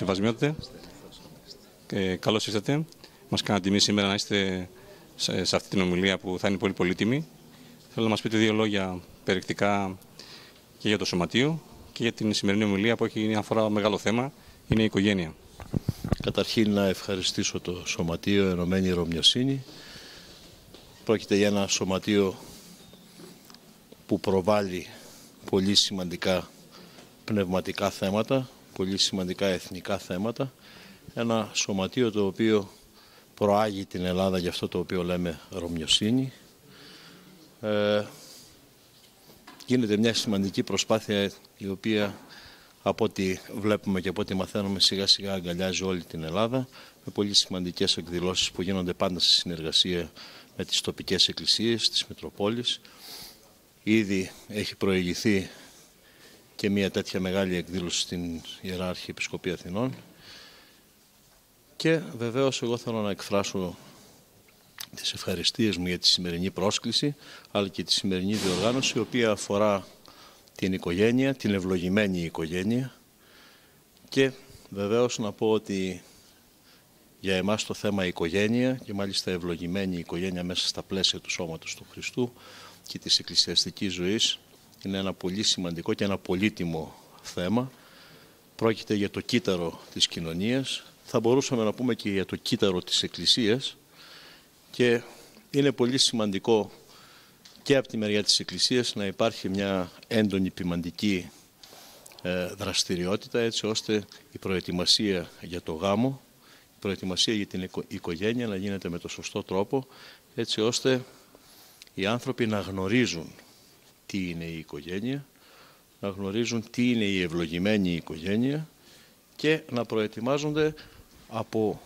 Χριστός Ανέστη, συμβασμιότητε. Ε, καλώς ήρθατε. Μας κάνατε τιμή σήμερα να είστε σε, σε αυτή την ομιλία που θα είναι πολύ πολύτιμη. Θέλω να μας πείτε δύο λόγια περιεκτικά και για το σωματείο και για την σημερινή ομιλία που έχει αφορά μεγάλο θέμα, είναι η οικογένεια. Καταρχήν να ευχαριστήσω το Σωματείο Ενωμένη Ρωμιοσύνη. Πρόκειται για ένα σωματείο που προβάλλει πολύ σημαντικά πνευματικά θέματα, πολύ σημαντικά εθνικά θέματα. Ένα σωματείο το οποίο προάγει την Ελλάδα για αυτό το οποίο λέμε Ρωμιοσύνη. Ε, γίνεται μια σημαντική προσπάθεια η οποία από ό,τι βλέπουμε και από ό,τι μαθαίνουμε σιγά σιγά αγκαλιάζει όλη την Ελλάδα με πολύ σημαντικές εκδηλώσεις που γίνονται πάντα σε συνεργασία με τις τοπικές εκκλησίες της Μητροπόλης. Ήδη έχει προηγηθεί και μια τέτοια μεγάλη εκδήλωση στην Ιεράρχη Επισκοπή Αθηνών. Και βεβαίως εγώ θέλω να εκφράσω τις ευχαριστίες μου για τη σημερινή πρόσκληση, αλλά και τη σημερινή διοργάνωση, η οποία αφορά την οικογένεια, την ευλογημένη οικογένεια και βεβαίως να πω ότι για εμάς το θέμα οικογένεια και μάλιστα ευλογημένη οικογένεια μέσα στα πλαίσια του σώματος του Χριστού και της εκκλησιαστικής ζωής είναι ένα πολύ σημαντικό και ένα πολύτιμο θέμα. Πρόκειται για το κύτταρο της κοινωνίας, θα μπορούσαμε να πούμε και για το κύτταρο της Εκκλησίας και είναι πολύ σημαντικό και από τη μεριά της Εκκλησίας να υπάρχει μια έντονη ποιμαντική ε, δραστηριότητα έτσι ώστε η προετοιμασία για το γάμο, η προετοιμασία για την οικογένεια να γίνεται με το σωστό τρόπο έτσι ώστε οι άνθρωποι να γνωρίζουν τι είναι η οικογένεια, να γνωρίζουν τι είναι η ευλογημένη οικογένεια και να προετοιμάζονται από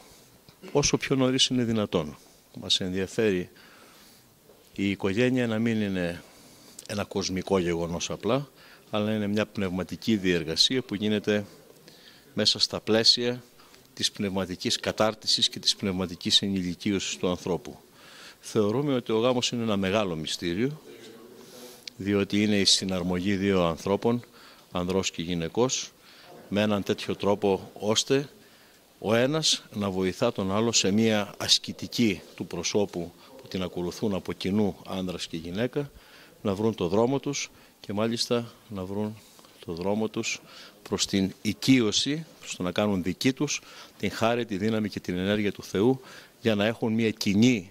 όσο πιο νωρίς είναι δυνατόν. Μας ενδιαφέρει η οικογένεια να μην είναι ένα κοσμικό γεγονός απλά, αλλά είναι μια πνευματική διεργασία που γίνεται μέσα στα πλαίσια της πνευματικής κατάρτισης και της πνευματικής ενηλικίωσης του ανθρώπου. Θεωρούμε ότι ο γάμος είναι ένα μεγάλο μυστήριο, διότι είναι η συναρμογή δύο ανθρώπων, ανδρός και γυναικός, με έναν τέτοιο τρόπο ώστε ο ένας να βοηθά τον άλλο σε μια ασκητική του προσώπου που την ακολουθούν από κοινού άνδρας και γυναίκα, να βρουν το δρόμο τους και μάλιστα να βρουν το δρόμο τους προς την οικείωση, προς το να κάνουν δική τους την χάρη, τη δύναμη και την ενέργεια του Θεού για να έχουν μια κοινή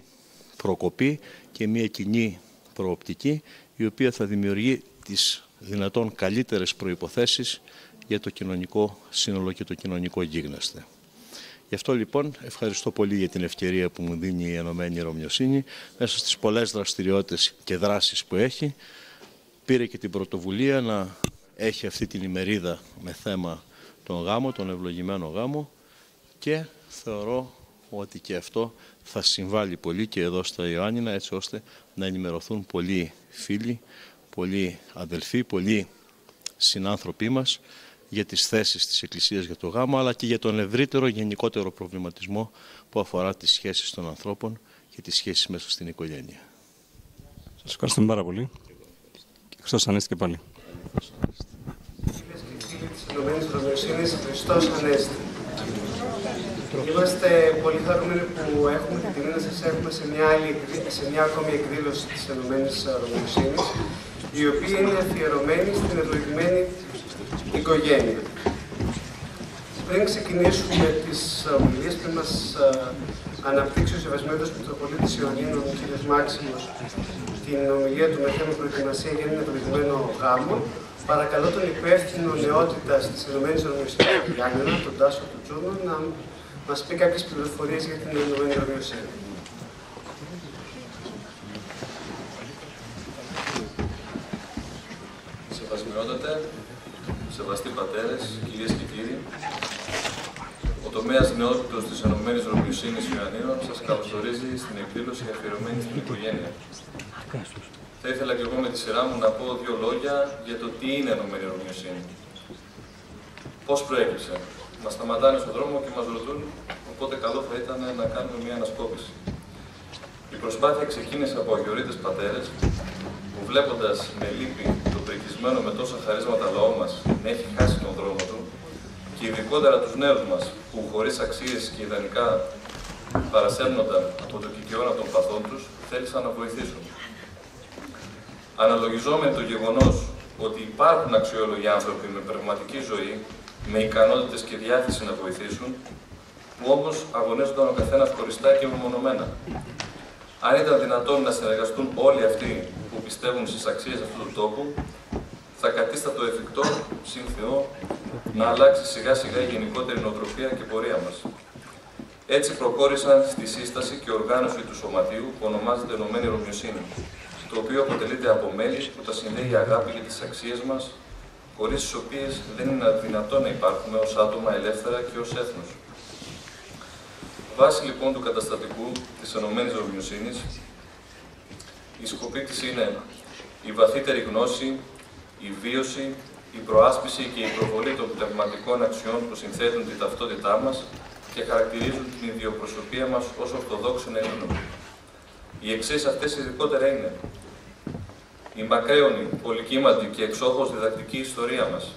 προκοπή και μια κοινή προοπτική η οποία θα δημιουργεί τις δυνατόν καλύτερες προϋποθέσεις για το κοινωνικό σύνολο και το κοινωνικό γίγνεσθε. Γι' αυτό λοιπόν ευχαριστώ πολύ για την ευκαιρία που μου δίνει η Ενωμένη Ρωμιοσύνη μέσα στις πολλές δραστηριότητες και δράσεις που έχει. Πήρε και την πρωτοβουλία να έχει αυτή την ημερίδα με θέμα τον γάμο, τον ευλογημένο γάμο και θεωρώ ότι και αυτό θα συμβάλλει πολύ και εδώ στα Ιωάννινα έτσι ώστε να ενημερωθούν πολλοί φίλοι, πολλοί αδελφοί, πολλοί συνάνθρωποι μας για τις θέσεις της Εκκλησίας για το γάμο αλλά και για τον ευρύτερο γενικότερο προβληματισμό που αφορά τις σχέσεις των ανθρώπων και τις σχέσεις μέσα στην οικογένεια. Σας ευχαριστούμε πάρα πολύ. Χριστός Ανέστη και πάλι. Χριστός Ανέστη. Είμαστε πολύ χαρούμενοι που έχουμε την τιμή να σας έχουμε σε μια, άλλη, σε μια ακόμη εκδήλωση της Ενωμένης Ρωμιοσύνης, η οποία είναι αφιερωμένη στην ευλογημένη οικογένεια. Πριν ξεκινήσουμε τις ομιλίες, πριν μας αναπτύξει ο Σεβασμένος Μητροπολίτης Ιωνίνων, ο κ. Μάξιμος, την ομιλία του με θέμα προετοιμασία για έναν ευλογημένο γάμο, παρακαλώ τον υπεύθυνο νεότητας της Ηνωμένη Ρωμιοσύνη, Γιάννενα, τον Τάσο του Τσούρνο, να μας πει κάποιες πληροφορίες για την Ηνωμένη Ρωμιοσύνη. Σεβασμιότατε, σεβαστοί πατέρες, κυρίες και κύριοι, ο τομέας νεότητος της Ενωμένης Ρωμιοσύνης Ιωαννίνων σας καλωσορίζει στην εκδήλωση αφιερωμένη στην οικογένεια. Θα ήθελα και εγώ με τη σειρά μου να πω δύο λόγια για το τι είναι Ενωμένη Ρωμιοσύνη. Πώς προέκυψε, Μα σταματάνε στον δρόμο και μας ρωτούν, οπότε καλό θα ήταν να κάνουμε μια ανασκόπηση. Η προσπάθεια ξεκίνησε από αγιορείτες πατέρες που βλέποντας με λύπη το πρικισμένο με τόσα χαρίσματα λαό μας να έχει χάσει τον δρόμο του και η ειδικότερα τους νέους μας, που χωρίς αξίες και ιδανικά παρασέρνονταν από το κικαιώνα των παθών τους, θέλησαν να βοηθήσουν. Αναλογιζόμενοι το γεγονός ότι υπάρχουν αξιόλογοι άνθρωποι με πραγματική ζωή, με ικανότητες και διάθεση να βοηθήσουν, που όμως αγωνίζονταν ο καθένας χωριστά και μεμονωμένα. Αν ήταν δυνατόν να συνεργαστούν όλοι αυτοί που πιστεύουν στις αξίες αυτού του τόπου, θα κατίστατο εφικτό, συν Θεό, να αλλάξει σιγά σιγά η γενικότερη νοοτροπία και πορεία μας. Έτσι προχώρησαν στη σύσταση και οργάνωση του σωματείου που ονομάζεται Ενωμένη Ρωμιοσύνη, το οποίο αποτελείται από μέλη που τα συνδέει η αγάπη για τις αξίες μας, χωρίς τις οποίες δεν είναι δυνατόν να υπάρχουμε ως άτομα ελεύθερα και ως έθνος. Βάσει λοιπόν του καταστατικού της Ενωμένης Ρωμιοσύνης, η σκοπή της είναι η βαθύτερη γνώση, η βίωση, η προάσπιση και η προβολή των πνευματικών αξιών που συνθέτουν την ταυτότητά μας και χαρακτηρίζουν την ιδιοπροσωπία μας ως Ορθοδόξων Ελλήνων. Οι εξής αυτές ειδικότερα είναι η μακραίωνη, πολυκύματη και εξόχως διδακτική ιστορία μας,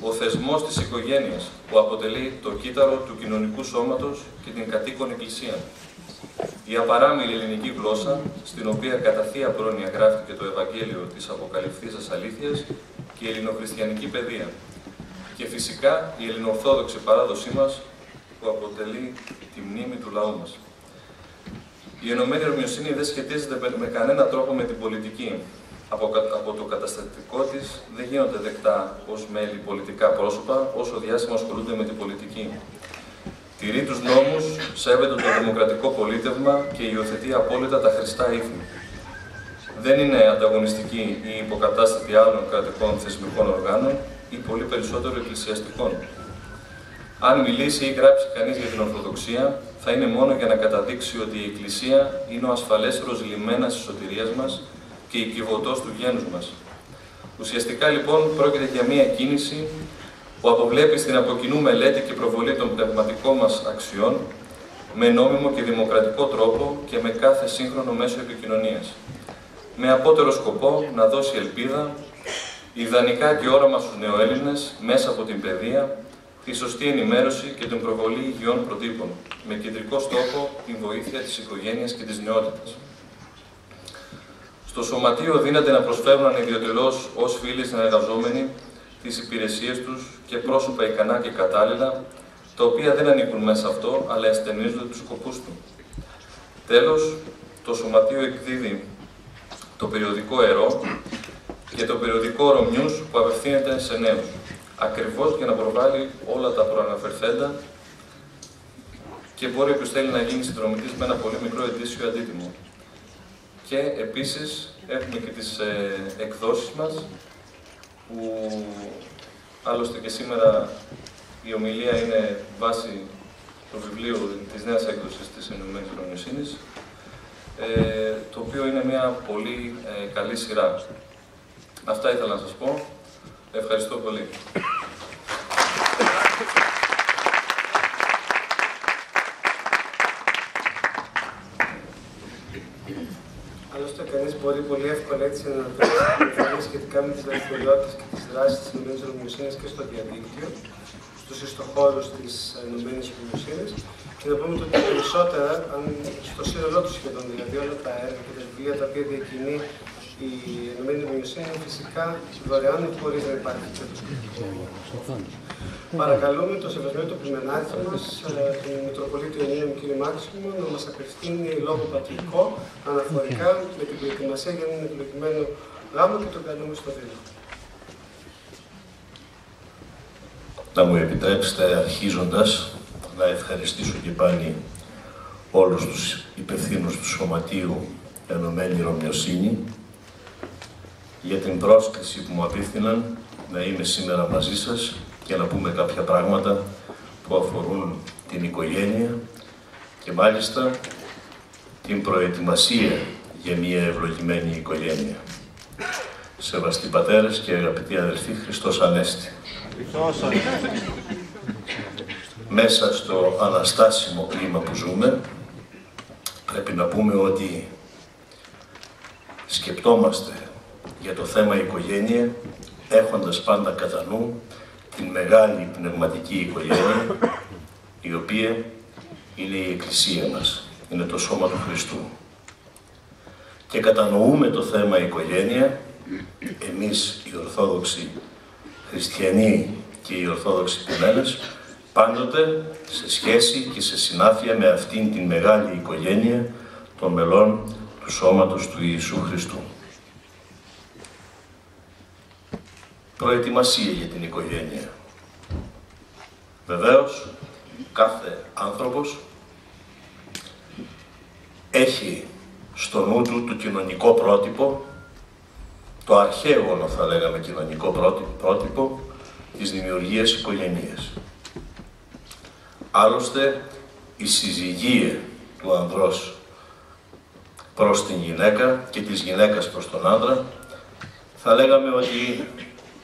ο θεσμός της οικογένειας που αποτελεί το κύτταρο του κοινωνικού σώματος και την κατοίκον εκκλησία, η απαράμιλη ελληνική γλώσσα, στην οποία κατά θεία πρόνοια γράφτηκε το Ευαγγέλιο της Αποκαλυφθήσας Αλήθειας και η ελληνοχριστιανική παιδεία. Και φυσικά η ελληνοορθόδοξη παράδοσή μας, που αποτελεί τη μνήμη του λαού μας. Η Ενωμένη Ρωμιοσύνη δεν σχετίζεται με κανένα τρόπο με την πολιτική. Από, από το καταστατικό της δεν γίνονται δεκτά ως μέλη πολιτικά πρόσωπα, όσο διάσημα ασχολούνται με την πολιτική. Τηρεί τους νόμους, σέβεται το δημοκρατικό πολίτευμα και υιοθετεί απόλυτα τα χρηστά ήθη. Δεν είναι ανταγωνιστική ή υποκατάστατη άλλων κρατικών θεσμικών οργάνων ή πολύ περισσότερο εκκλησιαστικών. Αν μιλήσει ή γράψει κανείς για την Ορθοδοξία, θα είναι μόνο για να καταδείξει ότι η Εκκλησία είναι ο ασφαλέστερος λιμένας της σωτηρίας μας και η κυβωτός του γένους μας. Ουσιαστικά λοιπόν πρόκειται για μια κίνηση που αποβλέπει στην αποκοινού μελέτη και προβολή των πνευματικών μας αξιών με νόμιμο και δημοκρατικό τρόπο και με κάθε σύγχρονο μέσο επικοινωνίας. Με απότερο σκοπό να δώσει ελπίδα, ιδανικά και όραμα στους νεοέλληνες μέσα από την παιδεία, τη σωστή ενημέρωση και την προβολή υγιών προτύπων, με κεντρικό στόχο την βοήθεια της οικογένειας και της νεότητας. Στο Σωματείο δίνεται να προσφέρουν ανιδιοτελώς ως φίλοι συνεργαζόμενοι τις υπηρεσίες τους και πρόσωπα ικανά και κατάλληλα, τα οποία δεν ανήκουν μέσα αυτό, αλλά αισθενίζονται τους σκοπούς του. Τέλος, το Σωματείο εκδίδει το περιοδικό ΕΡΟ και το περιοδικό Ρωμιούς που απευθύνεται σε νέους ακριβώς για να προβάλλει όλα τα προαναφερθέντα και μπορεί όποιος θέλει να γίνει συνδρομητής με ένα πολύ μικρό ετήσιο αντίτιμο. Και επίσης έχουμε και τις ε, εκδόσεις μας, που άλλωστε και σήμερα η ομιλία είναι βάση του βιβλίου της νέας έκδοσης της Ενωμένης Ρωμιοσύνης, ε, το οποίο είναι μια πολύ ε, καλή σειρά. Αυτά ήθελα να σας πω. Ευχαριστώ πολύ. Άλλωστε, κανεί μπορεί πολύ εύκολα έτσι να δει σχετικά με τις δραστηριότητες και τις δράσεις της Ηνωμένης Ρωμιοσύνη και στο διαδίκτυο, στους ιστοχώρους της Ηνωμένης Ρωμιοσύνη. Και να πούμε ότι περισσότερα, αν στο σύνολό τους σχεδόν, δηλαδή όλα τα έργα και τα βιβλία τα οποία διακινεί η Ενωμένη Δημοσιογραφία είναι φυσικά δωρεάν χωρί να υπάρχει τέτοιο σκοπό. Παρακαλούμε το σεβασμένο πλημενάρχη μας, τον Μητροπολίτη Ιωνίου κ. Μάξιμο, να μας απευθύνει λόγο πατρικό αναφορικά με την προετοιμασία για έναν εκλογημένο γάμο και τον καλούμε στο βήμα. Να μου επιτρέψετε αρχίζοντας να ευχαριστήσω και πάλι όλους τους υπευθύνους του Σωματείου Ενωμένη Ρωμιοσύνη για την πρόσκληση που μου απίθυναν να είμαι σήμερα μαζί σας και να πούμε κάποια πράγματα που αφορούν την οικογένεια και μάλιστα την προετοιμασία για μια ευλογημένη οικογένεια. Σεβαστοί πατέρες και αγαπητοί αδελφοί, Χριστός Ανέστη. Μέσα στο αναστάσιμο κλίμα που ζούμε, πρέπει να πούμε ότι σκεπτόμαστε για το θέμα οικογένεια, έχοντας πάντα κατά νου την μεγάλη πνευματική οικογένεια, η οποία είναι η Εκκλησία μας, είναι το σώμα του Χριστού. Και κατανοούμε το θέμα οικογένεια, εμείς οι Ορθόδοξοι Χριστιανοί και οι Ορθόδοξοι Πινέλες, πάντοτε σε σχέση και σε συνάφεια με αυτήν την μεγάλη οικογένεια των μελών του σώματος του Ιησού Χριστού. Προετοιμασία για την οικογένεια. Βεβαίως, κάθε άνθρωπος έχει στο νου του το κοινωνικό πρότυπο, το αρχαίο, θα λέγαμε, κοινωνικό πρότυπο της δημιουργίας οικογένειας. Άλλωστε, η συζυγία του ανδρός προς την γυναίκα και της γυναίκας προς τον άντρα, θα λέγαμε ότι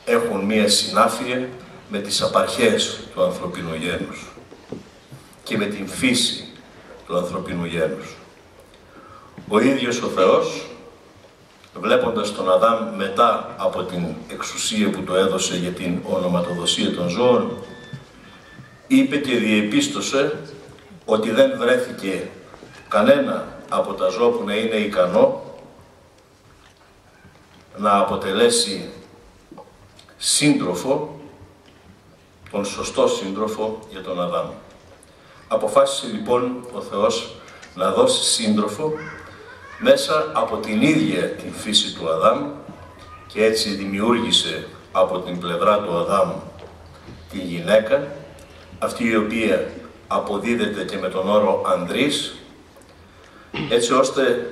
έχουν μία συνάφεια με τις απαρχές του ανθρωπίνου γένους και με την φύση του ανθρωπίνου γένους. Ο ίδιος ο Θεός, βλέποντας τον Αδάμ μετά από την εξουσία που του έδωσε για την ονοματοδοσία των ζώων, είπε και διεπίστωσε ότι δεν βρέθηκε κανένα από τα ζώα που να είναι ικανό να αποτελέσει σύντροφο, τον σωστό σύντροφο για τον Αδάμ. Αποφάσισε λοιπόν ο Θεός να δώσει σύντροφο μέσα από την ίδια την φύση του Αδάμ και έτσι δημιούργησε από την πλευρά του Αδάμ τη γυναίκα, αυτή η οποία αποδίδεται και με τον όρο ανδρής, έτσι ώστε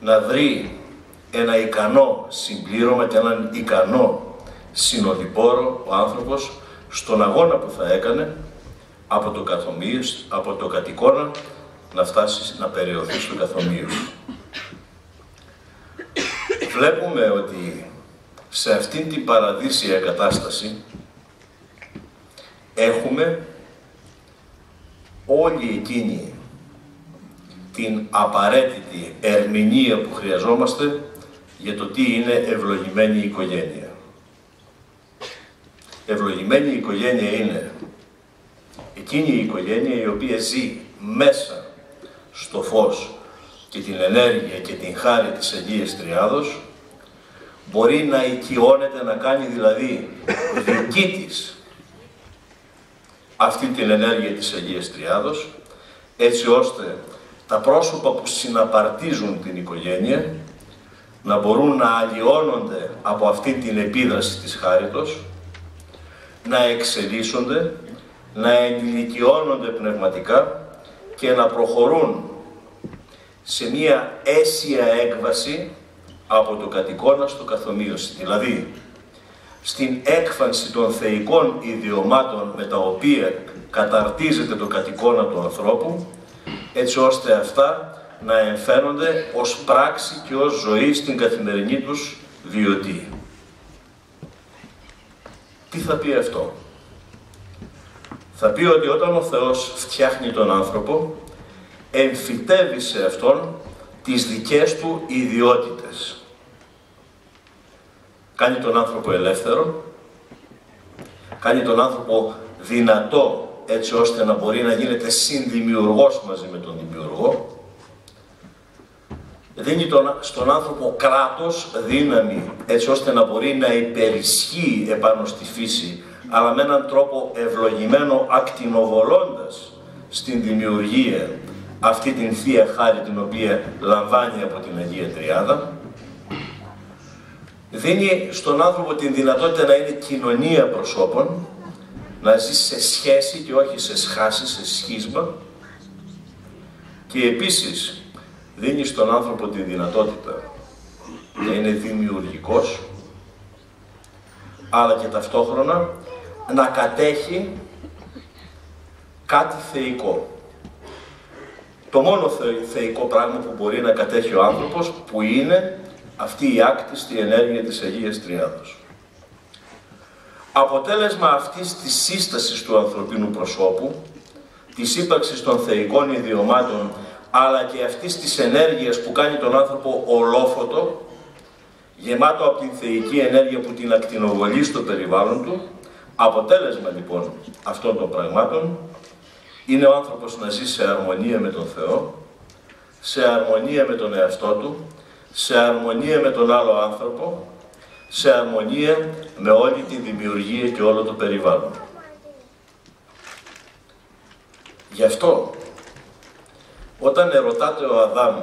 να βρει ένα ικανό συμπλήρωμα και έναν ικανό συνοδοιπόρο ο άνθρωπος στον αγώνα που θα έκανε από το καθομίος, από το κατοικόνα να φτάσει να περιοθεί στο καθομείο. Βλέπουμε ότι σε αυτήν την παραδείσια κατάσταση έχουμε όλη εκείνη την απαραίτητη ερμηνεία που χρειαζόμαστε για το τι είναι ευλογημένη οικογένεια. Ευλογημένη οικογένεια είναι εκείνη η οικογένεια η οποία ζει μέσα στο φως και την ενέργεια και την χάρη της Αγίας Τριάδος, μπορεί να οικειώνεται, να κάνει δηλαδή δική της αυτή την ενέργεια της Αγίας Τριάδος, έτσι ώστε τα πρόσωπα που συναπαρτίζουν την οικογένεια να μπορούν να αλλοιώνονται από αυτή την επίδραση της χάριτος, να εξελίσσονται, να ενηλικιώνονται πνευματικά και να προχωρούν σε μία αίσια έκβαση από το κατοικώνα στο καθομοίωση. Δηλαδή, στην έκφανση των θεϊκών ιδιωμάτων με τα οποία καταρτίζεται το κατοικώνα του ανθρώπου, έτσι ώστε αυτά να εμφαίνονται ως πράξη και ως ζωή στην καθημερινή τους βιωτή. Τι θα πει αυτό; Θα πει ότι όταν ο Θεός φτιάχνει τον άνθρωπο, εμφυτεύει σε αυτόν τις δικές του ιδιότητες. Κάνει τον άνθρωπο ελεύθερο, κάνει τον άνθρωπο δυνατό έτσι ώστε να μπορεί να γίνεται συνδημιουργός μαζί με τον δημιουργό, δίνει τον, στον άνθρωπο κράτος δύναμη έτσι ώστε να μπορεί να υπερισχύει επάνω στη φύση αλλά με έναν τρόπο ευλογημένο ακτινοβολώντας στην δημιουργία αυτή την Θεία Χάρη την οποία λαμβάνει από την Αγία Τριάδα. Δίνει στον άνθρωπο την δυνατότητα να είναι κοινωνία προσώπων να ζει σε σχέση και όχι σε σχάση, σε σχίσμα. Και επίσης δίνεις στον άνθρωπο τη δυνατότητα να είναι δημιουργικός αλλά και ταυτόχρονα να κατέχει κάτι θεϊκό. Το μόνο θεϊκό πράγμα που μπορεί να κατέχει ο άνθρωπος που είναι αυτή η άκτιστη ενέργεια της Αγίας Τριάδος. Αποτέλεσμα αυτής της σύστασης του ανθρωπίνου προσώπου, της ύπαρξης των θεϊκών ιδιωμάτων, αλλά και αυτής της ενέργειας που κάνει τον άνθρωπο ολόφωτο, γεμάτο από την θεϊκή ενέργεια που την ακτινοβολεί στο περιβάλλον του, Αποτέλεσμα λοιπόν αυτών των πραγμάτων είναι ο άνθρωπος να ζει σε αρμονία με τον Θεό, σε αρμονία με τον εαυτό του, σε αρμονία με τον άλλο άνθρωπο, σε αρμονία με όλη τη δημιουργία και όλο το περιβάλλον. Γι' αυτό, όταν ερωτάται ο Αδάμ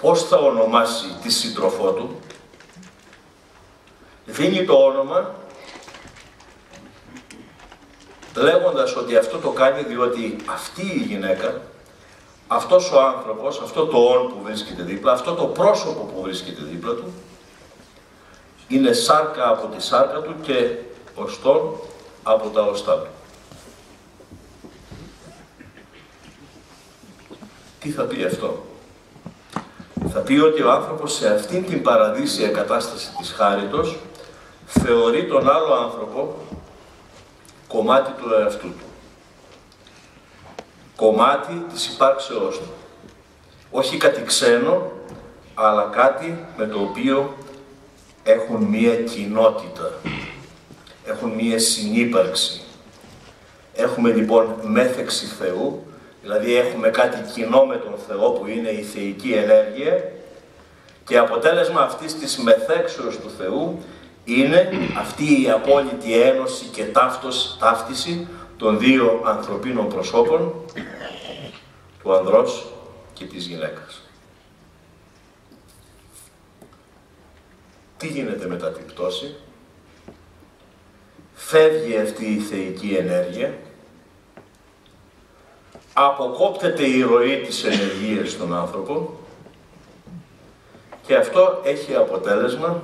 πώς θα ονομάσει τη σύντροφό του, δίνει το όνομα λέγοντας ότι αυτό το κάνει διότι αυτή η γυναίκα, αυτός ο άνθρωπος, αυτό το όν που βρίσκεται δίπλα, αυτό το πρόσωπο που βρίσκεται δίπλα του, είναι σάρκα από τη σάρκα του και οστόν από τα οστά του. Τι θα πει αυτό; Θα πει ότι ο άνθρωπος σε αυτήν την παραδείσια κατάσταση της χάριτος θεωρεί τον άλλο άνθρωπο κομμάτι του εαυτού του. Κομμάτι της υπάρξεώς του. Όχι κάτι ξένο, αλλά κάτι με το οποίο έχουν μία κοινότητα. Έχουν μία συνύπαρξη. Έχουμε λοιπόν μέθεξη Θεού, δηλαδή έχουμε κάτι κοινό με τον Θεό που είναι η θεϊκή ενέργεια και αποτέλεσμα αυτής της μεθέξεως του Θεού είναι αυτή η απόλυτη ένωση και ταύτος, ταύτιση των δύο ανθρωπίνων προσώπων, του ανδρός και της γυναίκας. Τι γίνεται μετά την πτώση. Φεύγει αυτή η θεϊκή ενέργεια, αποκόπτεται η ροή της ενεργείας στον άνθρωπο και αυτό έχει αποτέλεσμα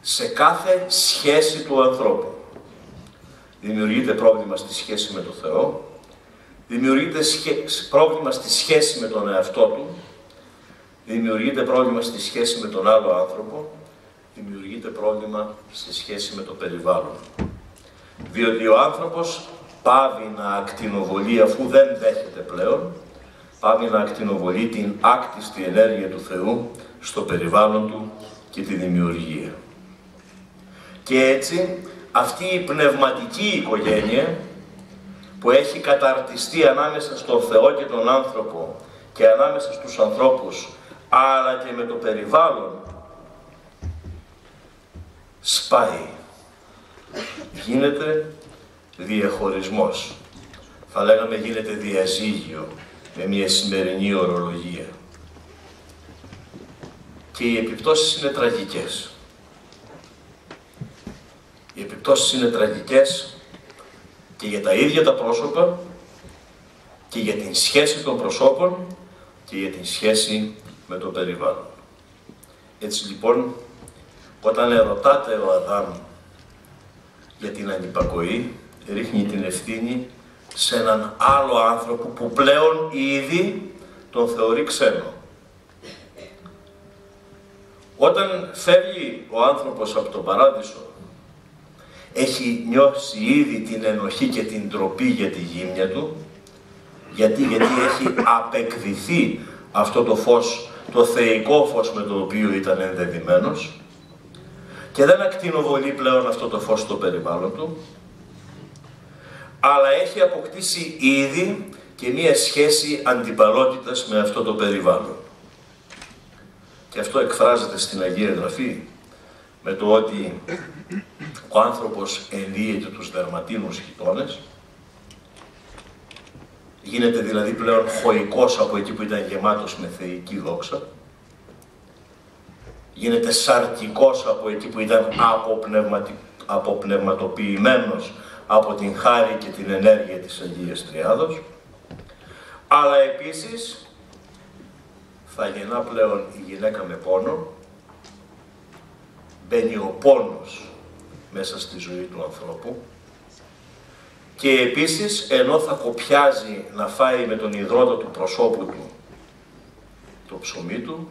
σε κάθε σχέση του ανθρώπου. Δημιουργείται πρόβλημα στη σχέση με τον Θεό, δημιουργείται πρόβλημα στη σχέση με τον εαυτό του, δημιουργείται πρόβλημα στη σχέση με τον άλλο άνθρωπο, δημιουργείται πρόβλημα στη σχέση με το περιβάλλον. Διότι ο άνθρωπος πάβει να ακτινοβολεί αφού δεν δέχεται πλέον, πάβει να ακτινοβολεί την άκτιστη ενέργεια του Θεού στο περιβάλλον του και τη δημιουργία. Και έτσι αυτή η πνευματική οικογένεια που έχει καταρτιστεί ανάμεσα στον Θεό και τον άνθρωπο και ανάμεσα στους ανθρώπους αλλά και με το περιβάλλον σπάει. Γίνεται διαχωρισμός. Θα λέγαμε γίνεται διαζύγιο με μια σημερινή ορολογία. Και οι επιπτώσεις είναι τραγικές. Οι επιπτώσεις είναι τραγικές και για τα ίδια τα πρόσωπα και για την σχέση των προσώπων και για την σχέση με το περιβάλλον. Έτσι λοιπόν, όταν ερωτάται ο Αδάμ για την ανυπακοή, ρίχνει την ευθύνη σε έναν άλλο άνθρωπο που πλέον ήδη τον θεωρεί ξένο. Όταν φεύγει ο άνθρωπος από τον παράδεισο έχει νιώσει ήδη την ενοχή και την τροπή για τη γύμνια του, γιατί, γιατί έχει απεκδηθεί αυτό το φως, το θεϊκό φως με το οποίο ήταν ενδεδειμένος και δεν ακτινοβολεί πλέον αυτό το φως στο περιβάλλον του, αλλά έχει αποκτήσει ήδη και μία σχέση αντιπαλότητας με αυτό το περιβάλλον. Και αυτό εκφράζεται στην Αγία Γραφή με το ότι ο άνθρωπος ενδύεται τους δερματίνους χιτώνες, γίνεται δηλαδή πλέον χωικός από εκεί που ήταν γεμάτος με θεϊκή δόξα, γίνεται σαρκικός από εκεί που ήταν αποπνευματοποιημένος από την χάρη και την ενέργεια της Αγίας Τριάδος, αλλά επίσης θα γεννά πλέον η γυναίκα με πόνο, μπαίνει ο πόνος μέσα στη ζωή του ανθρώπου. Και επίσης ενώ θα κοπιάζει να φάει με τον υδρότα του προσώπου του το ψωμί του,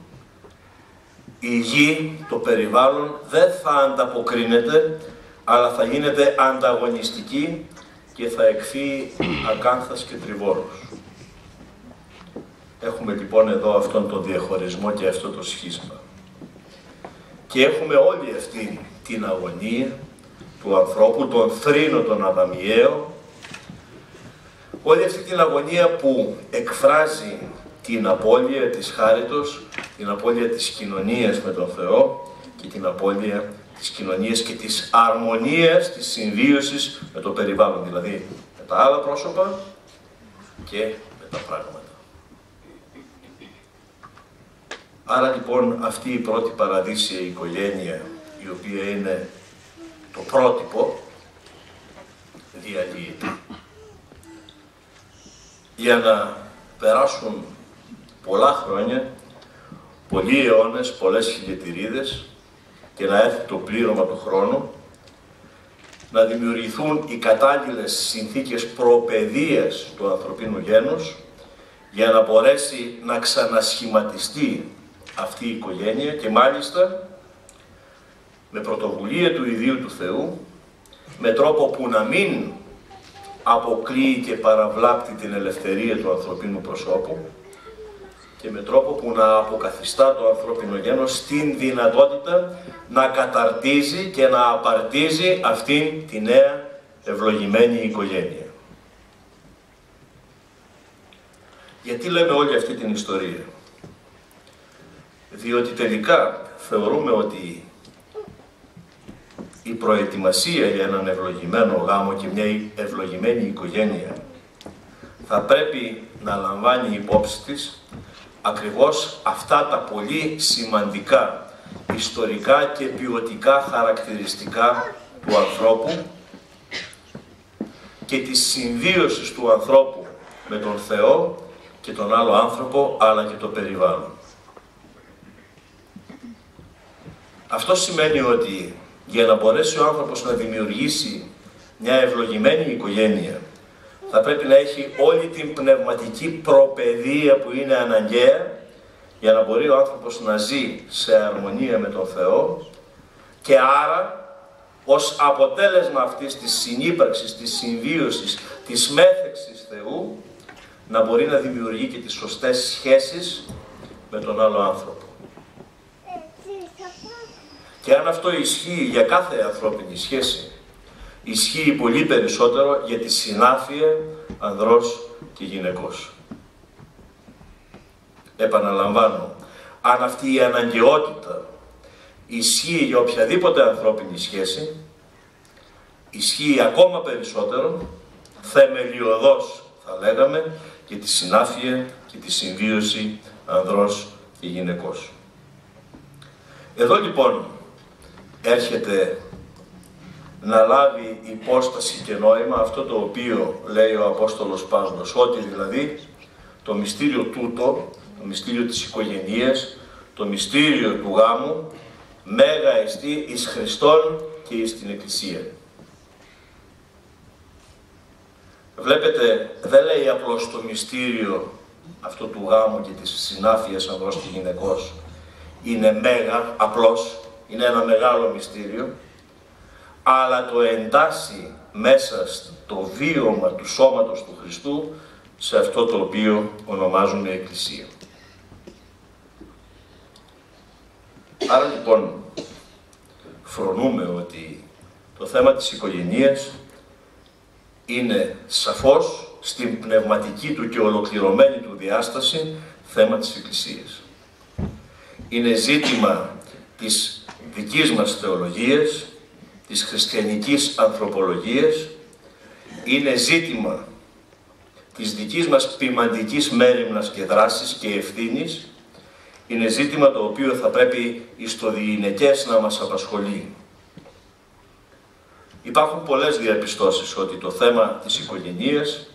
η γη, το περιβάλλον δεν θα ανταποκρίνεται αλλά θα γίνεται ανταγωνιστική και θα εκφύει ακάνθας και τριβόρος. Έχουμε λοιπόν εδώ αυτόν τον διαχωρισμό και αυτό το σχίσμα. Και έχουμε όλη αυτή την αγωνία του ανθρώπου, τον θρήνο, τον αδαμιαίο, όλη αυτή την αγωνία που εκφράζει την απώλεια της χάριτος, την απώλεια της κοινωνίας με τον Θεό και την απώλεια της κοινωνίας και της αρμονίας, της συμβίωσης με το περιβάλλον, δηλαδή με τα άλλα πρόσωπα και με τα πράγματα. Άρα λοιπόν αυτή η πρώτη παραδείσια οικογένεια, η οποία είναι το πρότυπο, διαλύεται. Για να περάσουν πολλά χρόνια, πολλοί αιώνες, πολλές χιλιετηρίδες και να έρθει το πλήρωμα του χρόνου, να δημιουργηθούν οι κατάλληλες συνθήκες προπαιδείας του ανθρωπίνου γένους για να μπορέσει να ξανασχηματιστεί αυτή η οικογένεια και μάλιστα με πρωτοβουλία του Ιδίου του Θεού, με τρόπο που να μην αποκλείει και παραβλάπτει την ελευθερία του ανθρωπίνου προσώπου και με τρόπο που να αποκαθιστά το ανθρώπινο γένος στην δυνατότητα να καταρτίζει και να απαρτίζει αυτήν τη νέα ευλογημένη οικογένεια. Γιατί λέμε όλη αυτή την ιστορία; Διότι τελικά θεωρούμε ότι η προετοιμασία για έναν ευλογημένο γάμο και μια ευλογημένη οικογένεια θα πρέπει να λαμβάνει υπόψη της ακριβώς αυτά τα πολύ σημαντικά ιστορικά και ποιοτικά χαρακτηριστικά του ανθρώπου και της συμβίωσης του ανθρώπου με τον Θεό και τον άλλο άνθρωπο αλλά και το περιβάλλον. Αυτό σημαίνει ότι για να μπορέσει ο άνθρωπος να δημιουργήσει μια ευλογημένη οικογένεια θα πρέπει να έχει όλη την πνευματική προπαιδεία που είναι αναγκαία για να μπορεί ο άνθρωπος να ζει σε αρμονία με τον Θεό και άρα ως αποτέλεσμα αυτής της συνύπαρξης, της συμβίωσης, της μέθεξης Θεού να μπορεί να δημιουργεί και τις σωστές σχέσεις με τον άλλο άνθρωπο. Και αν αυτό ισχύει για κάθε ανθρώπινη σχέση, ισχύει πολύ περισσότερο για τη συνάφεια ανδρός και γυναικός. Επαναλαμβάνω, αν αυτή η αναγκαιότητα ισχύει για οποιαδήποτε ανθρώπινη σχέση, ισχύει ακόμα περισσότερο, θεμελιωδώς θα λέγαμε, και τη συνάφεια και τη συμβίωση ανδρός και γυναικός. Εδώ λοιπόν έρχεται να λάβει υπόσταση και νόημα αυτό το οποίο λέει ο Απόστολος Παύλος, ότι δηλαδή το μυστήριο τούτο, το μυστήριο της οικογενείας, το μυστήριο του γάμου, μέγα εστί εις Χριστόν και εις την Εκκλησία. Βλέπετε, δεν λέει απλώς το μυστήριο αυτό του γάμου και της συνάφειας ανδρός και γυναικός. Είναι μέγα, απλώς, είναι ένα μεγάλο μυστήριο, αλλά το εντάσσει μέσα στο βίωμα του σώματος του Χριστού σε αυτό το οποίο ονομάζουμε Εκκλησία. Άρα λοιπόν φρονούμε ότι το θέμα της οικογενείας είναι σαφώς στην πνευματική του και ολοκληρωμένη του διάσταση θέμα της Εκκλησίας. Είναι ζήτημα της δικής μας θεολογίας, της χριστιανικής ανθρωπολογίας, είναι ζήτημα της δικής μας ποιμαντικής μέρημνας και δράσης και ευθύνης, είναι ζήτημα το οποίο θα πρέπει ιστοδιειναικές να μας απασχολεί. Υπάρχουν πολλές διαπιστώσεις ότι το θέμα της οικογενείας,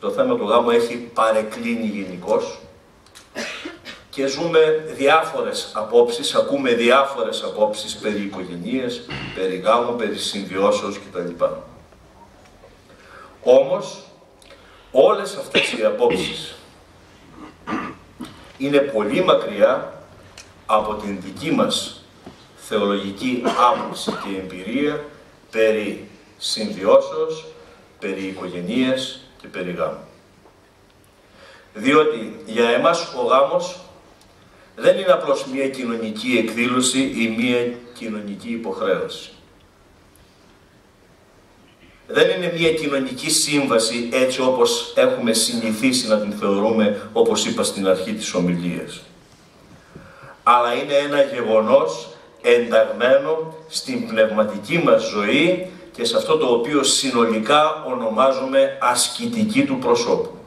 το θέμα του γάμου έχει παρεκκλίνει γενικώς και ζούμε διάφορες απόψεις, ακούμε διάφορες απόψεις περί οικογενείας, περί γάμου, περί συμβιώσεως κτλ. Όμως, όλες αυτές οι απόψεις είναι πολύ μακριά από την δική μας θεολογική άποψη και εμπειρία περί συμβιώσεως, περί οικογενείας και περί γάμου. Διότι για εμάς ο γάμος δεν είναι απλώς μία κοινωνική εκδήλωση ή μία κοινωνική υποχρέωση. δεν είναι μια κοινωνική σύμβαση έτσι όπως έχουμε συνηθίσει να την θεωρούμε, όπως είπα στην αρχή της ομιλίας. Αλλά είναι ένα γεγονός ενταγμένο στην πνευματική μας ζωή και σε αυτό το οποίο συνολικά ονομάζουμε ασκητική του προσώπου.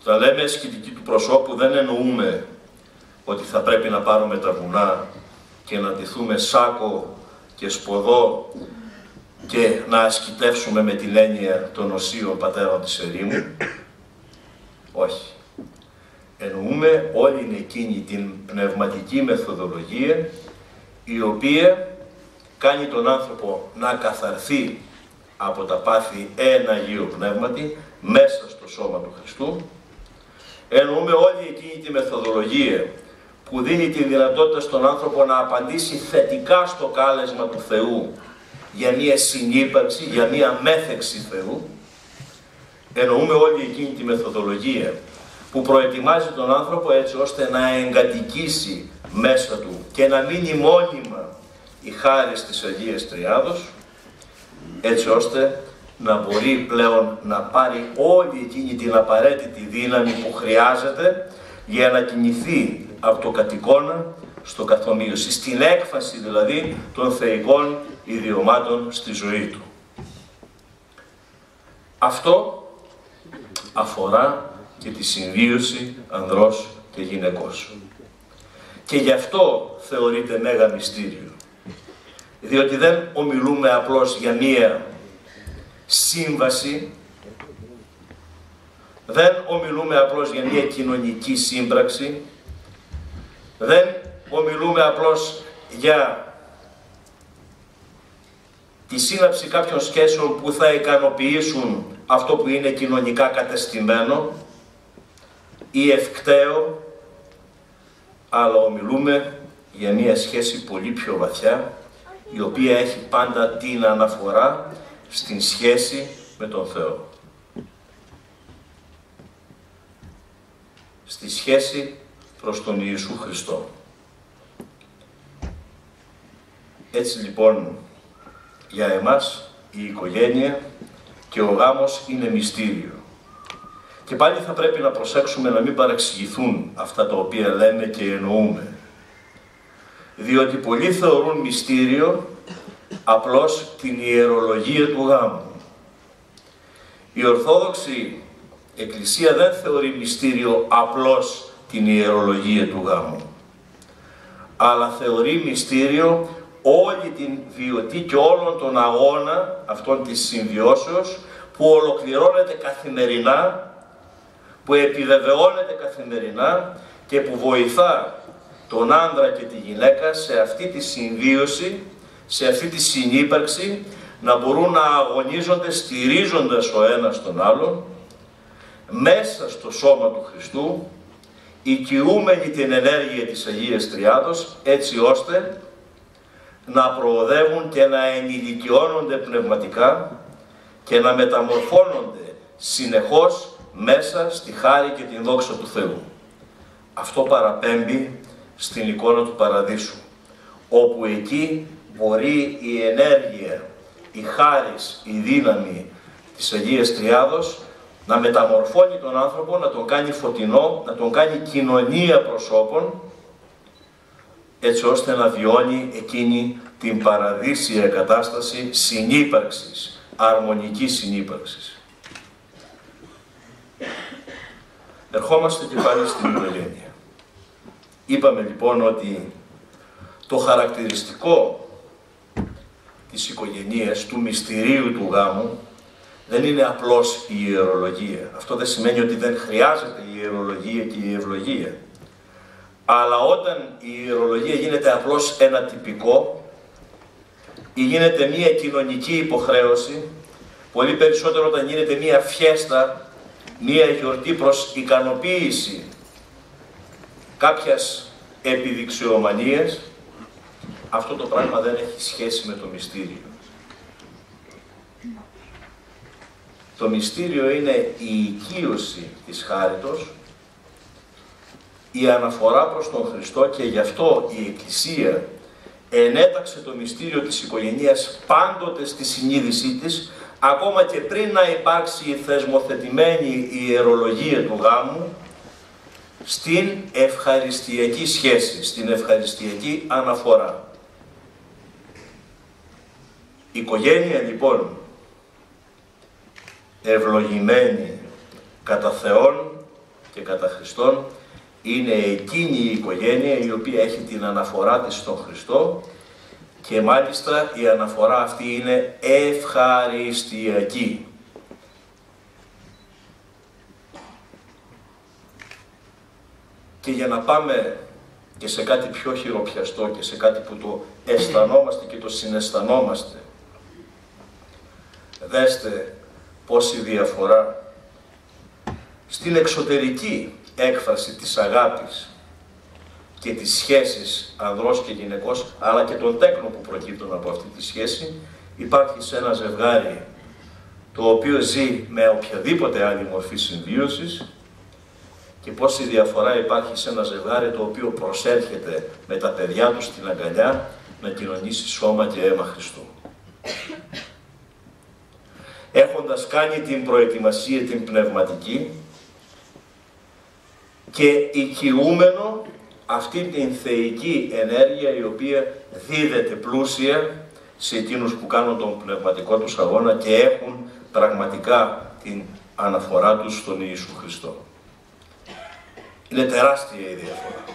Όταν λέμε ασκητική του προσώπου δεν εννοούμε ότι θα πρέπει να πάρουμε τα βουνά και να ντυθούμε σάκο και σποδό και να ασκητεύσουμε με την έννοια των οσίων πατέρων της ερήμου. Όχι. Εννοούμε όλη εκείνη την πνευματική μεθοδολογία η οποία κάνει τον άνθρωπο να καθαρθεί από τα πάθη ένα Αγίο Πνεύματι μέσα στο σώμα του Χριστού. Εννοούμε όλη εκείνη τη μεθοδολογία που δίνει τη δυνατότητα στον άνθρωπο να απαντήσει θετικά στο κάλεσμα του Θεού για μια συνύπαρξη, για μια μέθεξη Θεού. Εννοούμε όλη εκείνη τη μεθοδολογία που προετοιμάζει τον άνθρωπο έτσι ώστε να εγκατοικήσει μέσα του και να μείνει μόνιμα η χάρη της Αγίας Τριάδος έτσι ώστε να μπορεί πλέον να πάρει όλη εκείνη την απαραίτητη δύναμη που χρειάζεται για να κινηθεί από το κατοικώνα στο καθομοίωση, στην έκφαση δηλαδή των θεϊκών ιδιωμάτων στη ζωή του. Αυτό αφορά και τη συμβίωση ανδρός και γυναικός. Και γι' αυτό θεωρείται μέγα μυστήριο. Διότι δεν ομιλούμε απλώς για μία σύμβαση, δεν ομιλούμε απλώς για μία κοινωνική σύμπραξη, δεν ομιλούμε απλώς για τη σύναψη κάποιων σχέσεων που θα ικανοποιήσουν αυτό που είναι κοινωνικά κατεστημένο. Ή ευκταίο, αλλά ομιλούμε για μια σχέση πολύ πιο βαθιά, η οποία έχει πάντα την αναφορά στην σχέση με τον Θεό. Στη σχέση προς τον Ιησού Χριστό. Έτσι λοιπόν για εμάς η οικογένεια και ο γάμος είναι μυστήριο. Και πάλι θα πρέπει να προσέξουμε να μην παραξηγηθούν αυτά τα οποία λέμε και εννοούμε. Διότι πολλοί θεωρούν μυστήριο απλώς την ιερολογία του γάμου. Η Ορθόδοξη Εκκλησία δεν θεωρεί μυστήριο απλώς την ιερολογία του γάμου, αλλά θεωρεί μυστήριο όλη την βιωτή και όλον τον αγώνα αυτών της συμβιώσεως που ολοκληρώνεται καθημερινά, που επιβεβαιώνεται καθημερινά και που βοηθά τον άντρα και τη γυναίκα σε αυτή τη συμβίωση, σε αυτή τη συνύπαρξη, να μπορούν να αγωνίζονται στηρίζοντας ο ένας τον άλλον, μέσα στο σώμα του Χριστού, οικειούμενοι την ενέργεια της Αγίας Τριάδος, έτσι ώστε να προοδεύουν και να ενηλικιώνονται πνευματικά και να μεταμορφώνονται συνεχώς μέσα στη χάρη και την δόξα του Θεού. Αυτό παραπέμπει στην εικόνα του Παραδείσου, όπου εκεί μπορεί η ενέργεια, η χάρις, η δύναμη της Αγίας Τριάδος να μεταμορφώνει τον άνθρωπο, να τον κάνει φωτεινό, να τον κάνει κοινωνία προσώπων, έτσι ώστε να βιώνει εκείνη την παραδείσια κατάσταση συνύπαρξης, αρμονικής συνύπαρξης. Ερχόμαστε και πάλι στην οικογένεια. Είπαμε λοιπόν ότι το χαρακτηριστικό της οικογενείας, του μυστηρίου του γάμου, δεν είναι απλώς η ιερολογία. Αυτό δεν σημαίνει ότι δεν χρειάζεται η ιερολογία και η ευλογία. Αλλά όταν η ιερολογία γίνεται απλώς ένα τυπικό ή γίνεται μία κοινωνική υποχρέωση, πολύ περισσότερο όταν γίνεται μία φιέστα, μία γιορτή προς ικανοποίηση κάποιας επιδειξιομανίας, αυτό το πράγμα δεν έχει σχέση με το μυστήριο. Το μυστήριο είναι η οικείωση της χάριτος, η αναφορά προς τον Χριστό και γι' αυτό η Εκκλησία ενέταξε το μυστήριο της οικογένειας πάντοτε στη συνείδησή της, ακόμα και πριν να υπάρξει η θεσμοθετημένη ιερολογία του γάμου, στην ευχαριστιακή σχέση, στην ευχαριστιακή αναφορά. Η οικογένεια λοιπόν ευλογημένη κατά Θεόν και κατά Χριστόν είναι εκείνη η οικογένεια η οποία έχει την αναφορά της στον Χριστό και μάλιστα η αναφορά αυτή είναι ευχαριστιακή. Και για να πάμε και σε κάτι πιο χειροπιαστό και σε κάτι που το αισθανόμαστε και το συναισθανόμαστε. Δέστε πόση διαφορά στην εξωτερική έκφραση της αγάπης και της σχέσης ανδρός και γυναικός, αλλά και των τέκνων που προκύπτουν από αυτή τη σχέση, υπάρχει σε ένα ζευγάρι το οποίο ζει με οποιαδήποτε άλλη μορφή συμβίωσης και πόση διαφορά υπάρχει σε ένα ζευγάρι το οποίο προσέρχεται με τα παιδιά του στην αγκαλιά να κοινωνήσει σώμα και αίμα Χριστού. Έχοντας κάνει την προετοιμασία την πνευματική, και οικειούμενο αυτή την θεϊκή ενέργεια η οποία δίδεται πλούσια σε εκείνους που κάνουν τον πνευματικό τους αγώνα και έχουν πραγματικά την αναφορά τους στον Ιησού Χριστό. Είναι τεράστια η διαφορά.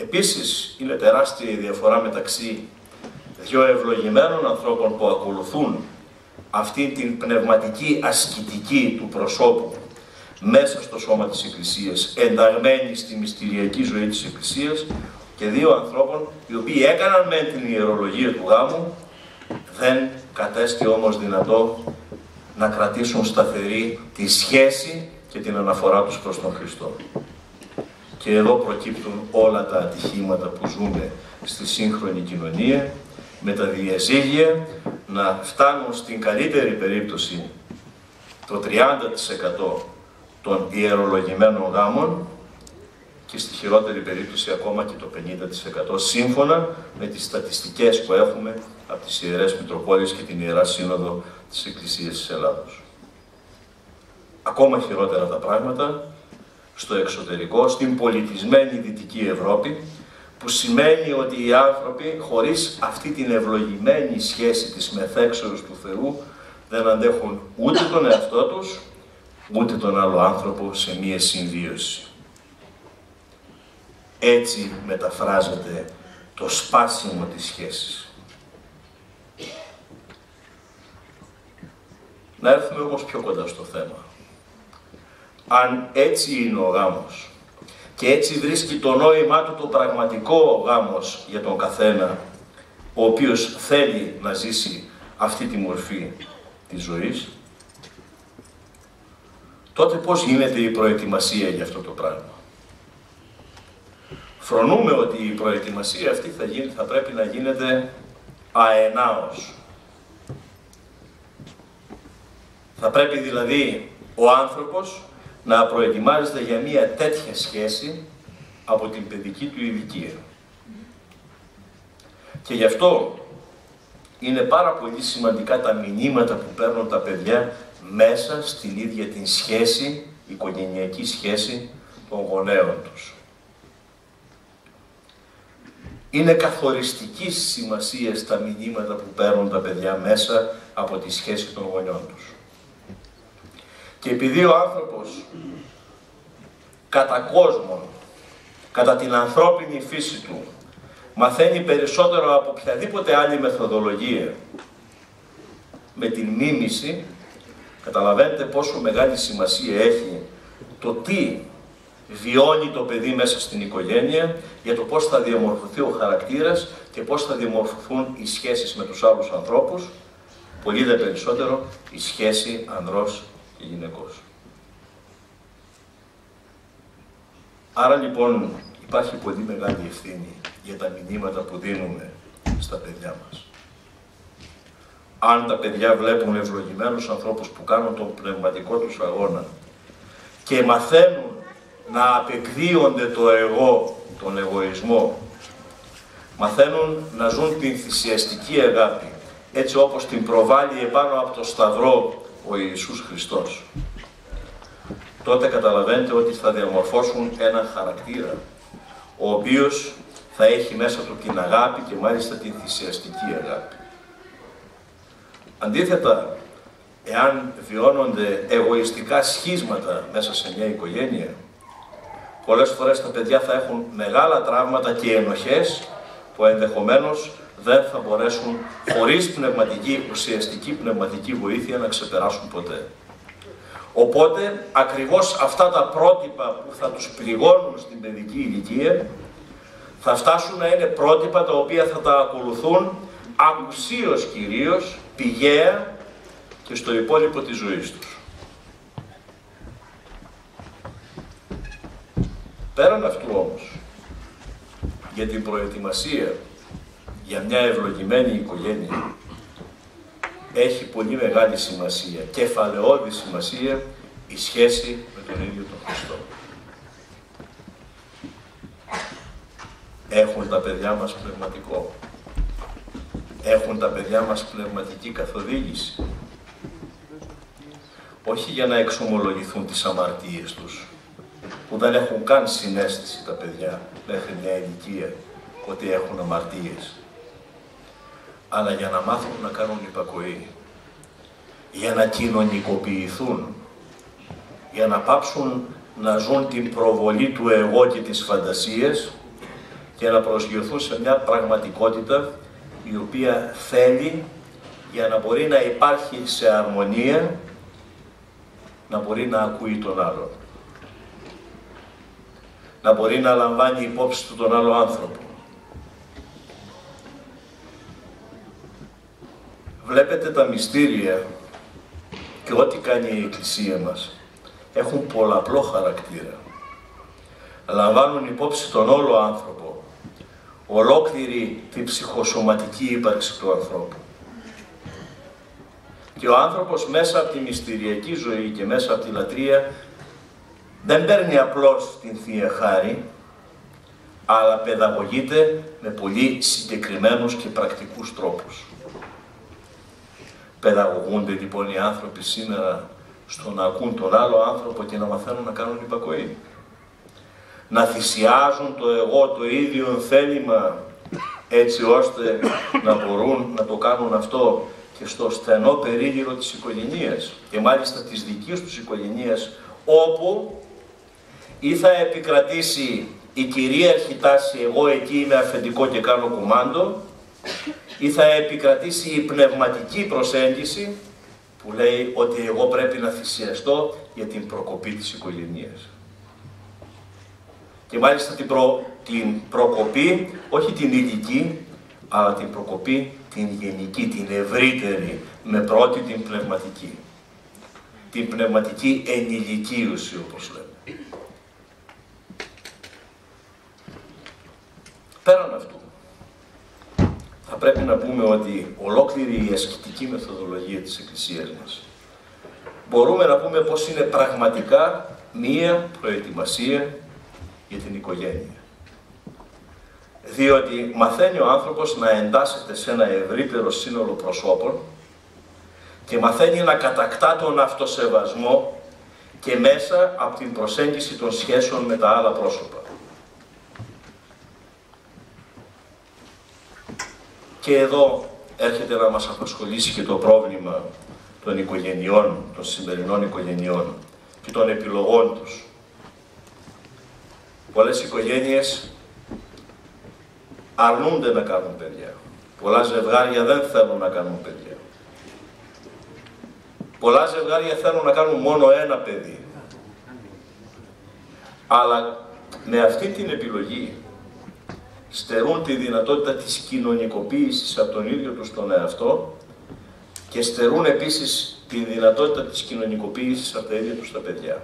Επίσης, είναι τεράστια η διαφορά μεταξύ δύο ευλογημένων ανθρώπων που ακολουθούν αυτή την πνευματική ασκητική του προσώπου μέσα στο σώμα της Εκκλησίας, ενταγμένη στη μυστηριακή ζωή της Εκκλησίας και δύο ανθρώπων οι οποίοι έκαναν με την ιερολογία του γάμου, δεν κατέστη όμως δυνατό να κρατήσουν σταθερή τη σχέση και την αναφορά τους προς τον Χριστό. Και εδώ προκύπτουν όλα τα ατυχήματα που ζούμε στη σύγχρονη κοινωνία με τα διαζύγια να φτάνουν στην καλύτερη περίπτωση το 30% των ιερολογημένων γάμων και στη χειρότερη περίπτωση ακόμα και το 50% σύμφωνα με τις στατιστικές που έχουμε από τις Ιερές Μητροπόλεις και την Ιερά Σύνοδο της Εκκλησίας της Ελλάδος. Ακόμα χειρότερα τα πράγματα στο εξωτερικό, στην πολιτισμένη Δυτική Ευρώπη, που σημαίνει ότι οι άνθρωποι χωρίς αυτή την ευλογημένη σχέση της μεθέξεως του Θεού δεν αντέχουν ούτε τον εαυτό τους, ούτε τον άλλο άνθρωπο σε μία συμβίωση. Έτσι μεταφράζεται το σπάσιμο της σχέσης. Να έρθουμε όμως πιο κοντά στο θέμα. Αν έτσι είναι ο γάμος, και έτσι βρίσκει το νόημά του το πραγματικό γάμος για τον καθένα, ο οποίος θέλει να ζήσει αυτή τη μορφή της ζωής, τότε πώς γίνεται η προετοιμασία για αυτό το πράγμα; Φρονούμε ότι η προετοιμασία αυτή θα, γίνει, θα πρέπει να γίνεται αενάως. Θα πρέπει δηλαδή ο άνθρωπος να προετοιμάζεται για μια τέτοια σχέση από την παιδική του ηλικία. Και γι' αυτό είναι πάρα πολύ σημαντικά τα μηνύματα που παίρνουν τα παιδιά μέσα στην ίδια την σχέση, οικογενειακή σχέση των γονέων τους. Είναι καθοριστικής σημασίας στα μηνύματα που παίρνουν τα παιδιά μέσα από τη σχέση των γονιών τους. Και επειδή ο άνθρωπος κατά κόσμον, κατά την ανθρώπινη φύση του, μαθαίνει περισσότερο από οποιαδήποτε άλλη μεθοδολογία με την μίμηση, καταλαβαίνετε πόσο μεγάλη σημασία έχει το τι βιώνει το παιδί μέσα στην οικογένεια, για το πώς θα διαμορφωθεί ο χαρακτήρας και πώς θα διαμορφωθούν οι σχέσεις με τους άλλους ανθρώπους, πολύ δε περισσότερο η σχέση ανδρός και γυναικός. Άρα λοιπόν υπάρχει πολύ μεγάλη ευθύνη για τα μηνύματα που δίνουμε στα παιδιά μας. Αν τα παιδιά βλέπουν ευλογημένους ανθρώπους που κάνουν τον πνευματικό τους αγώνα και μαθαίνουν να απεκδίονται το εγώ, τον εγωισμό. Μαθαίνουν να ζουν την θυσιαστική αγάπη, έτσι όπως την προβάλλει επάνω από το Σταυρό ο Ιησούς Χριστός. Τότε καταλαβαίνετε ότι θα διαμορφώσουν ένα χαρακτήρα, ο οποίος θα έχει μέσα του την αγάπη και μάλιστα την θυσιαστική αγάπη. Αντίθετα, εάν βιώνονται εγωιστικά σχίσματα μέσα σε μια οικογένεια, πολλές φορές τα παιδιά θα έχουν μεγάλα τραύματα και ενοχές που ενδεχομένως δεν θα μπορέσουν χωρίς πνευματική, ουσιαστική πνευματική βοήθεια να ξεπεράσουν ποτέ. Οπότε, ακριβώς αυτά τα πρότυπα που θα τους πληγώνουν στην παιδική ηλικία, θα φτάσουν να είναι πρότυπα τα οποία θα τα ακολουθούν ακουσίως κυρίως, πηγαία και στο υπόλοιπο της ζωής τους. Πέραν αυτού όμως, για την προετοιμασία για μια ευλογημένη οικογένεια έχει πολύ μεγάλη σημασία, κεφαλαιώδη σημασία η σχέση με τον ίδιο τον Χριστό. Έχουν τα παιδιά μας πνευματικό. Έχουν τα παιδιά μας πνευματική καθοδήγηση. Όχι για να εξομολογηθούν τις αμαρτίες τους, που δεν έχουν καν συνέστηση τα παιδιά μέχρι μια ηλικία ότι έχουν αμαρτίες. Αλλά για να μάθουν να κάνουν υπακοή, για να κοινωνικοποιηθούν, για να πάψουν να ζουν την προβολή του εγώ και της φαντασίας και να προσγειωθούν σε μια πραγματικότητα η οποία θέλει για να μπορεί να υπάρχει σε αρμονία, να μπορεί να ακούει τον άλλον. Να μπορεί να λαμβάνει υπόψη του τον άλλο άνθρωπο. Βλέπετε τα μυστήρια και ό,τι κάνει η Εκκλησία μας έχουν πολλαπλό χαρακτήρα. Λαμβάνουν υπόψη τον όλο άνθρωπο, ολόκληρη την ψυχοσωματική ύπαρξη του ανθρώπου. Και ο άνθρωπος μέσα από τη μυστηριακή ζωή και μέσα από τη λατρεία δεν παίρνει απλώς την Θεία Χάρη, αλλά παιδαγωγείται με πολύ συγκεκριμένους και πρακτικούς τρόπους. Παιδαγωγούνται λοιπόν οι άνθρωποι σήμερα στο να ακούν τον άλλο άνθρωπο και να μαθαίνουν να κάνουν υπακοή. Να θυσιάζουν το εγώ το ίδιο θέλημα έτσι ώστε να μπορούν να το κάνουν αυτό και στο στενό περίγυρο της οικογένειας και μάλιστα της δικής τους οικογένειας όπου ή θα επικρατήσει η κυρίαρχη τάση εγώ εκεί είμαι αφεντικό και κάνω κουμάντο ή θα επικρατήσει η πνευματική προσέγγιση που λέει ότι εγώ πρέπει να θυσιαστώ για την προκοπή της οικογένειας. Και μάλιστα την, την προκοπή, όχι την ηλική, αλλά την προκοπή την γενική, την ευρύτερη, με πρώτη την πνευματική. Την πνευματική ενηλικίωση, όπως λέμε. Πέραν αυτού, θα πρέπει να πούμε ότι ολόκληρη η ασκητική μεθοδολογία της Εκκλησίας μας μπορούμε να πούμε πως είναι πραγματικά μία προετοιμασία για την οικογένεια. Διότι μαθαίνει ο άνθρωπος να εντάσσεται σε ένα ευρύτερο σύνολο προσώπων και μαθαίνει να κατακτά τον αυτοσεβασμό και μέσα από την προσέγγιση των σχέσεων με τα άλλα πρόσωπα. Και εδώ έρχεται να μας απασχολήσει και το πρόβλημα των οικογενειών, των σημερινών οικογενειών και των επιλογών τους. Πολλές οικογένειες αρνούνται να κάνουν παιδιά. Πολλά ζευγάρια δεν θέλουν να κάνουν παιδιά. Πολλά ζευγάρια θέλουν να κάνουν μόνο ένα παιδί. Αλλά με αυτή την επιλογή στερούν τη δυνατότητα της κοινωνικοποίησης από τον ίδιο τους τον εαυτό και στερούν επίσης τη δυνατότητα της κοινωνικοποίησης από τα ίδια τους τα παιδιά.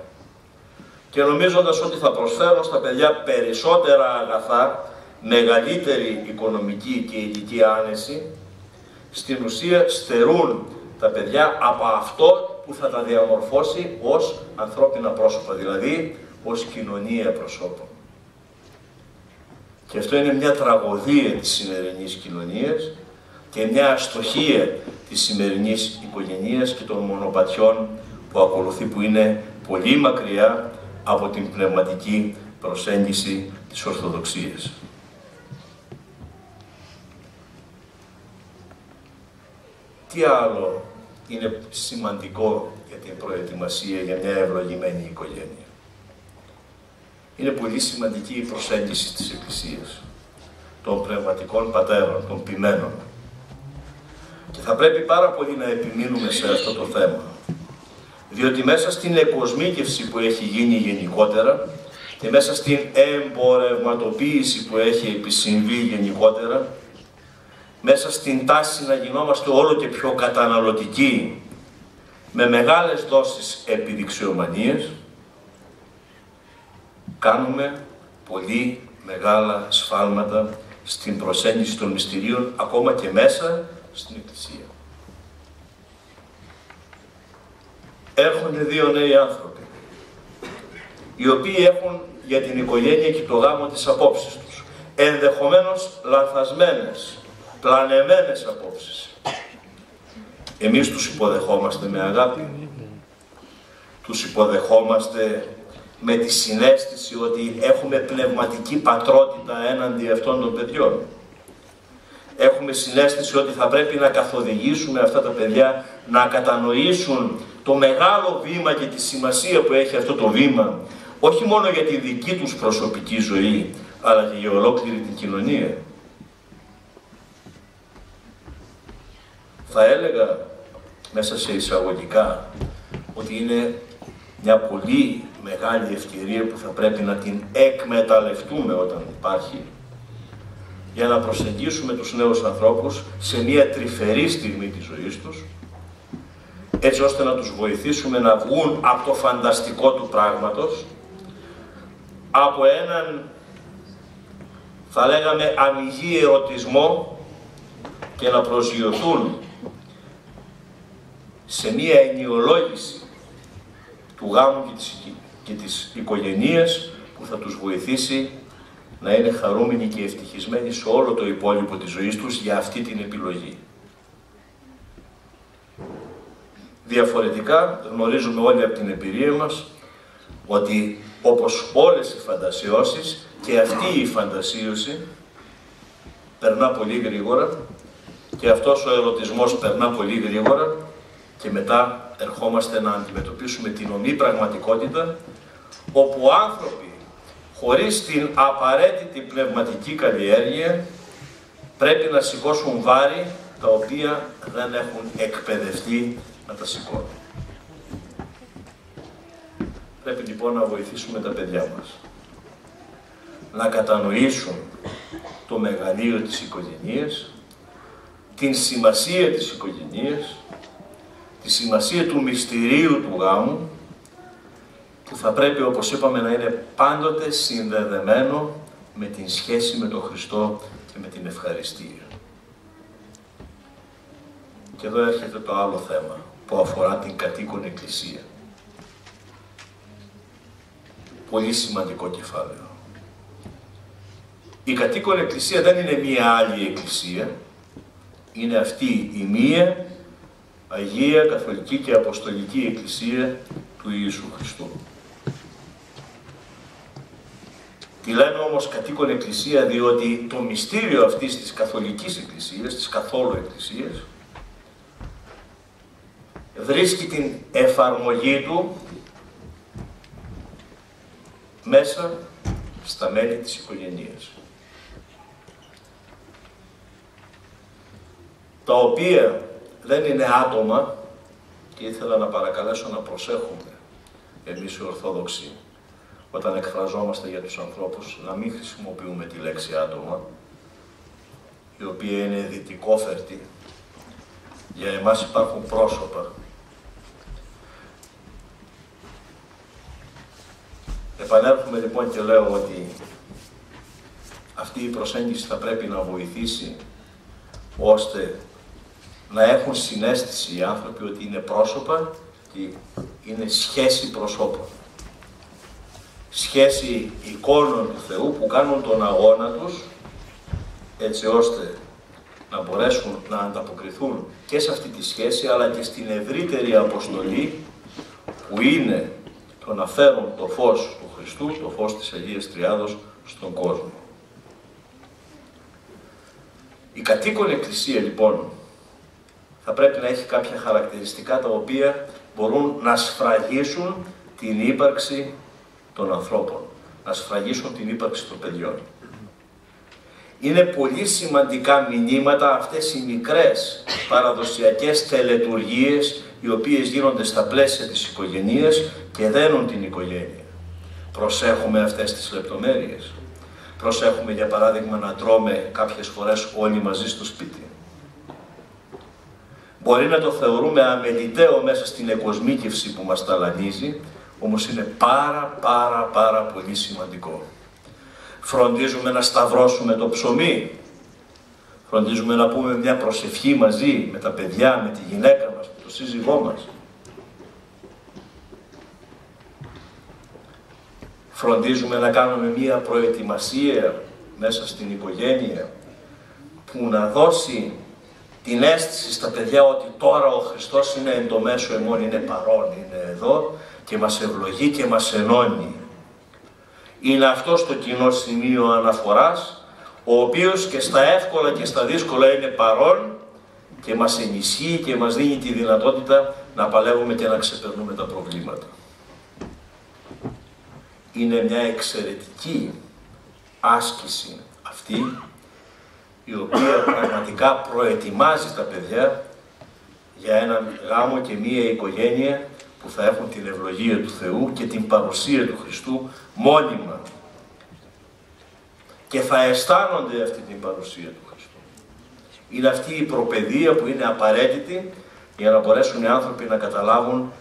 Και νομίζοντας ότι θα προσφέρουν στα παιδιά περισσότερα αγαθά, μεγαλύτερη οικονομική και ηλική άνεση, στην ουσία στερούν τα παιδιά από αυτό που θα τα διαμορφώσει ως ανθρώπινα πρόσωπα, δηλαδή ως κοινωνία προσώπων. Και αυτό είναι μια τραγωδία της σημερινής κοινωνίας και μια αστοχία της σημερινής οικογενείας και των μονοπατιών που ακολουθεί που είναι πολύ μακριά από την πνευματική προσέγγιση της Ορθοδοξίας. Τι άλλο είναι σημαντικό για την προετοιμασία για μια ευλογημένη οικογένεια; Είναι πολύ σημαντική η προσέγγιση της Εκκλησίας, των πνευματικών πατέρων, των ποιμένων. Και θα πρέπει πάρα πολύ να επιμείνουμε σε αυτό το θέμα. Διότι μέσα στην εκοσμίκευση που έχει γίνει γενικότερα και μέσα στην εμπορευματοποίηση που έχει επισυμβεί γενικότερα, μέσα στην τάση να γινόμαστε όλο και πιο καταναλωτικοί, με μεγάλες δόσεις επιδειξιομανίες, κάνουμε πολύ μεγάλα σφάλματα στην προσέγγιση των μυστηρίων, ακόμα και μέσα στην Εκκλησία. Έρχονται δύο νέοι άνθρωποι, οι οποίοι έχουν για την οικογένεια και το γάμο τις απόψεις τους. Ενδεχομένως λανθασμένες, πλανεμένες απόψεις. Εμείς τους υποδεχόμαστε με αγάπη. Τους υποδεχόμαστε με τη συνέστηση ότι έχουμε πνευματική πατρότητα έναντι αυτών των παιδιών. Έχουμε συνέστηση ότι θα πρέπει να καθοδηγήσουμε αυτά τα παιδιά να κατανοήσουν το μεγάλο βήμα και τη σημασία που έχει αυτό το βήμα, όχι μόνο για τη δική τους προσωπική ζωή, αλλά και για ολόκληρη την κοινωνία. Θα έλεγα μέσα σε εισαγωγικά ότι είναι μια πολύ μεγάλη ευκαιρία που θα πρέπει να την εκμεταλλευτούμε όταν υπάρχει για να προσεγγίσουμε τους νέους ανθρώπους σε μια τρυφερή στιγμή της ζωής τους έτσι ώστε να τους βοηθήσουμε να βγουν από το φανταστικό του πράγματος από έναν θα λέγαμε αμυγή ερωτισμό και να προσγειωθούν σε μία ενιολόγηση του γάμου και της, και της οικογενείας που θα τους βοηθήσει να είναι χαρούμενοι και ευτυχισμένοι σε όλο το υπόλοιπο της ζωής τους για αυτή την επιλογή. Διαφορετικά γνωρίζουμε όλοι από την εμπειρία μας ότι όπως όλες οι φαντασιώσεις και αυτή η φαντασίωση περνά πολύ γρήγορα και αυτός ο ερωτισμός περνά πολύ γρήγορα και μετά ερχόμαστε να αντιμετωπίσουμε την ομή πραγματικότητα όπου άνθρωποι χωρίς την απαραίτητη πνευματική καλλιέργεια πρέπει να σηκώσουν βάρη τα οποία δεν έχουν εκπαιδευτεί να τα σηκώνουν. Πρέπει λοιπόν να βοηθήσουμε τα παιδιά μας να κατανοήσουν το μεγαλείο της οικογενείας, την σημασία της οικογενείας, τη σημασία του μυστηρίου του γάμου, που θα πρέπει όπως είπαμε να είναι πάντοτε συνδεδεμένο με την σχέση με τον Χριστό και με την ευχαριστία. Και εδώ έρχεται το άλλο θέμα που αφορά την κατοίκον εκκλησία. Πολύ σημαντικό κεφάλαιο. Η κατοίκον εκκλησία δεν είναι μία άλλη εκκλησία, είναι αυτή η μία Αγία Καθολική και Αποστολική Εκκλησία του Ιησού Χριστού. Τη λέμε όμως κατοίκον εκκλησία διότι το μυστήριο αυτής της καθολικής εκκλησίας, της καθόλου εκκλησίας, βρίσκει την εφαρμογή του μέσα στα μέλη της οικογενείας. Τα οποία δεν είναι άτομα και ήθελα να παρακαλέσω να προσέχουμε εμείς οι Ορθόδοξοι όταν εκφραζόμαστε για τους ανθρώπους να μην χρησιμοποιούμε τη λέξη άτομα η οποία είναι δυτικόφερτη. Για εμάς υπάρχουν πρόσωπα. Επανέρχομαι λοιπόν και λέω ότι αυτή η προσέγγιση θα πρέπει να βοηθήσει ώστε να έχουν συνέστηση οι άνθρωποι ότι είναι πρόσωπα και είναι σχέση προσώπων. σχέση εικόνων του Θεού που κάνουν τον αγώνα τους έτσι ώστε να μπορέσουν να ανταποκριθούν και σε αυτή τη σχέση αλλά και στην ευρύτερη αποστολή που είναι το να φέρουν το φως του Χριστού, το φως της Αγίας Τριάδος στον κόσμο. Η κατοίκον εκκλησία λοιπόν θα πρέπει να έχει κάποια χαρακτηριστικά τα οποία μπορούν να σφραγίσουν την ύπαρξη των ανθρώπων, να σφραγίσουν την ύπαρξη των παιδιών. Είναι πολύ σημαντικά μηνύματα αυτές οι μικρές παραδοσιακές τελετουργίες οι οποίες γίνονται στα πλαίσια της οικογένειας και δένουν την οικογένεια. Προσέχουμε αυτές τις λεπτομέρειες. Προσέχουμε για παράδειγμα να τρώμε κάποιες φορές όλοι μαζί στο σπίτι. Μπορεί να το θεωρούμε αμεληταίο μέσα στην εκοσμίκευση που μας ταλανίζει, όμως είναι πάρα πάρα πάρα πολύ σημαντικό. Φροντίζουμε να σταυρώσουμε το ψωμί, φροντίζουμε να πούμε μια προσευχή μαζί με τα παιδιά, με τη γυναίκα μας, με το σύζυγό μας. Φροντίζουμε να κάνουμε μια προετοιμασία μέσα στην οικογένεια που να δώσει την αίσθηση στα παιδιά ότι τώρα ο Χριστός είναι εν το μέσο εμών, είναι παρόν, είναι εδώ και μας ευλογεί και μας ενώνει. Είναι αυτό το κοινό σημείο αναφοράς, ο οποίος και στα εύκολα και στα δύσκολα είναι παρόν και μας ενισχύει και μας δίνει τη δυνατότητα να παλεύουμε και να ξεπερνούμε τα προβλήματα. Είναι μια εξαιρετική άσκηση αυτή η οποία πραγματικά προετοιμάζει τα παιδιά για έναν γάμο και μία οικογένεια που θα έχουν την ευλογία του Θεού και την παρουσία του Χριστού μόνιμα. Και θα αισθάνονται αυτή την παρουσία του Χριστού. Είναι αυτή η προπαιδεία που είναι απαραίτητη για να μπορέσουν οι άνθρωποι να καταλάβουν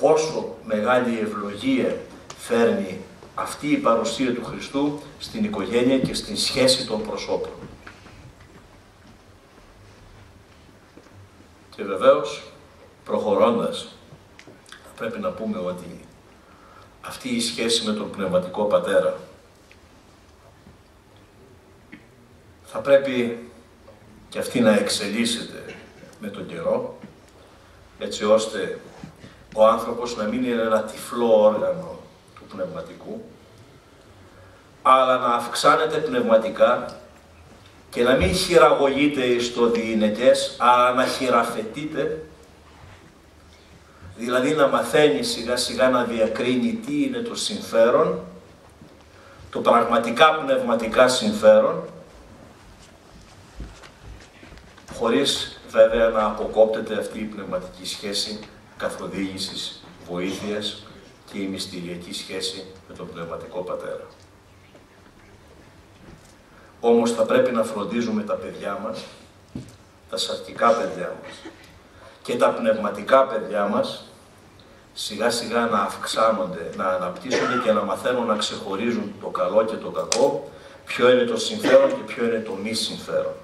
πόσο μεγάλη ευλογία φέρνει αυτή η παρουσία του Χριστού στην οικογένεια και στην σχέση των προσώπων. Και βεβαίως, προχωρώντας, πρέπει να πούμε ότι αυτή η σχέση με τον Πνευματικό Πατέρα θα πρέπει και αυτή να εξελίσσεται με τον καιρό, έτσι ώστε ο άνθρωπος να μην είναι ένα τυφλό όργανο του πνευματικού, αλλά να αυξάνεται πνευματικά και να μην χειραγωγείται στο διηνεκές, αλλά να χειραφετείται, δηλαδή να μαθαίνει σιγά σιγά να διακρίνει τι είναι το συμφέρον, το πραγματικά πνευματικά συμφέρον, χωρίς βέβαια να αποκόπτεται αυτή η πνευματική σχέση καθοδήγησης, βοήθειας και η μυστηριακή σχέση με τον πνευματικό πατέρα. Όμως θα πρέπει να φροντίζουμε τα παιδιά μας, τα σαρκικά παιδιά μας και τα πνευματικά παιδιά μας σιγά σιγά να αυξάνονται, να αναπτύσσονται και να μαθαίνουν να ξεχωρίζουν το καλό και το κακό, ποιο είναι το συμφέρον και ποιο είναι το μη συμφέρον.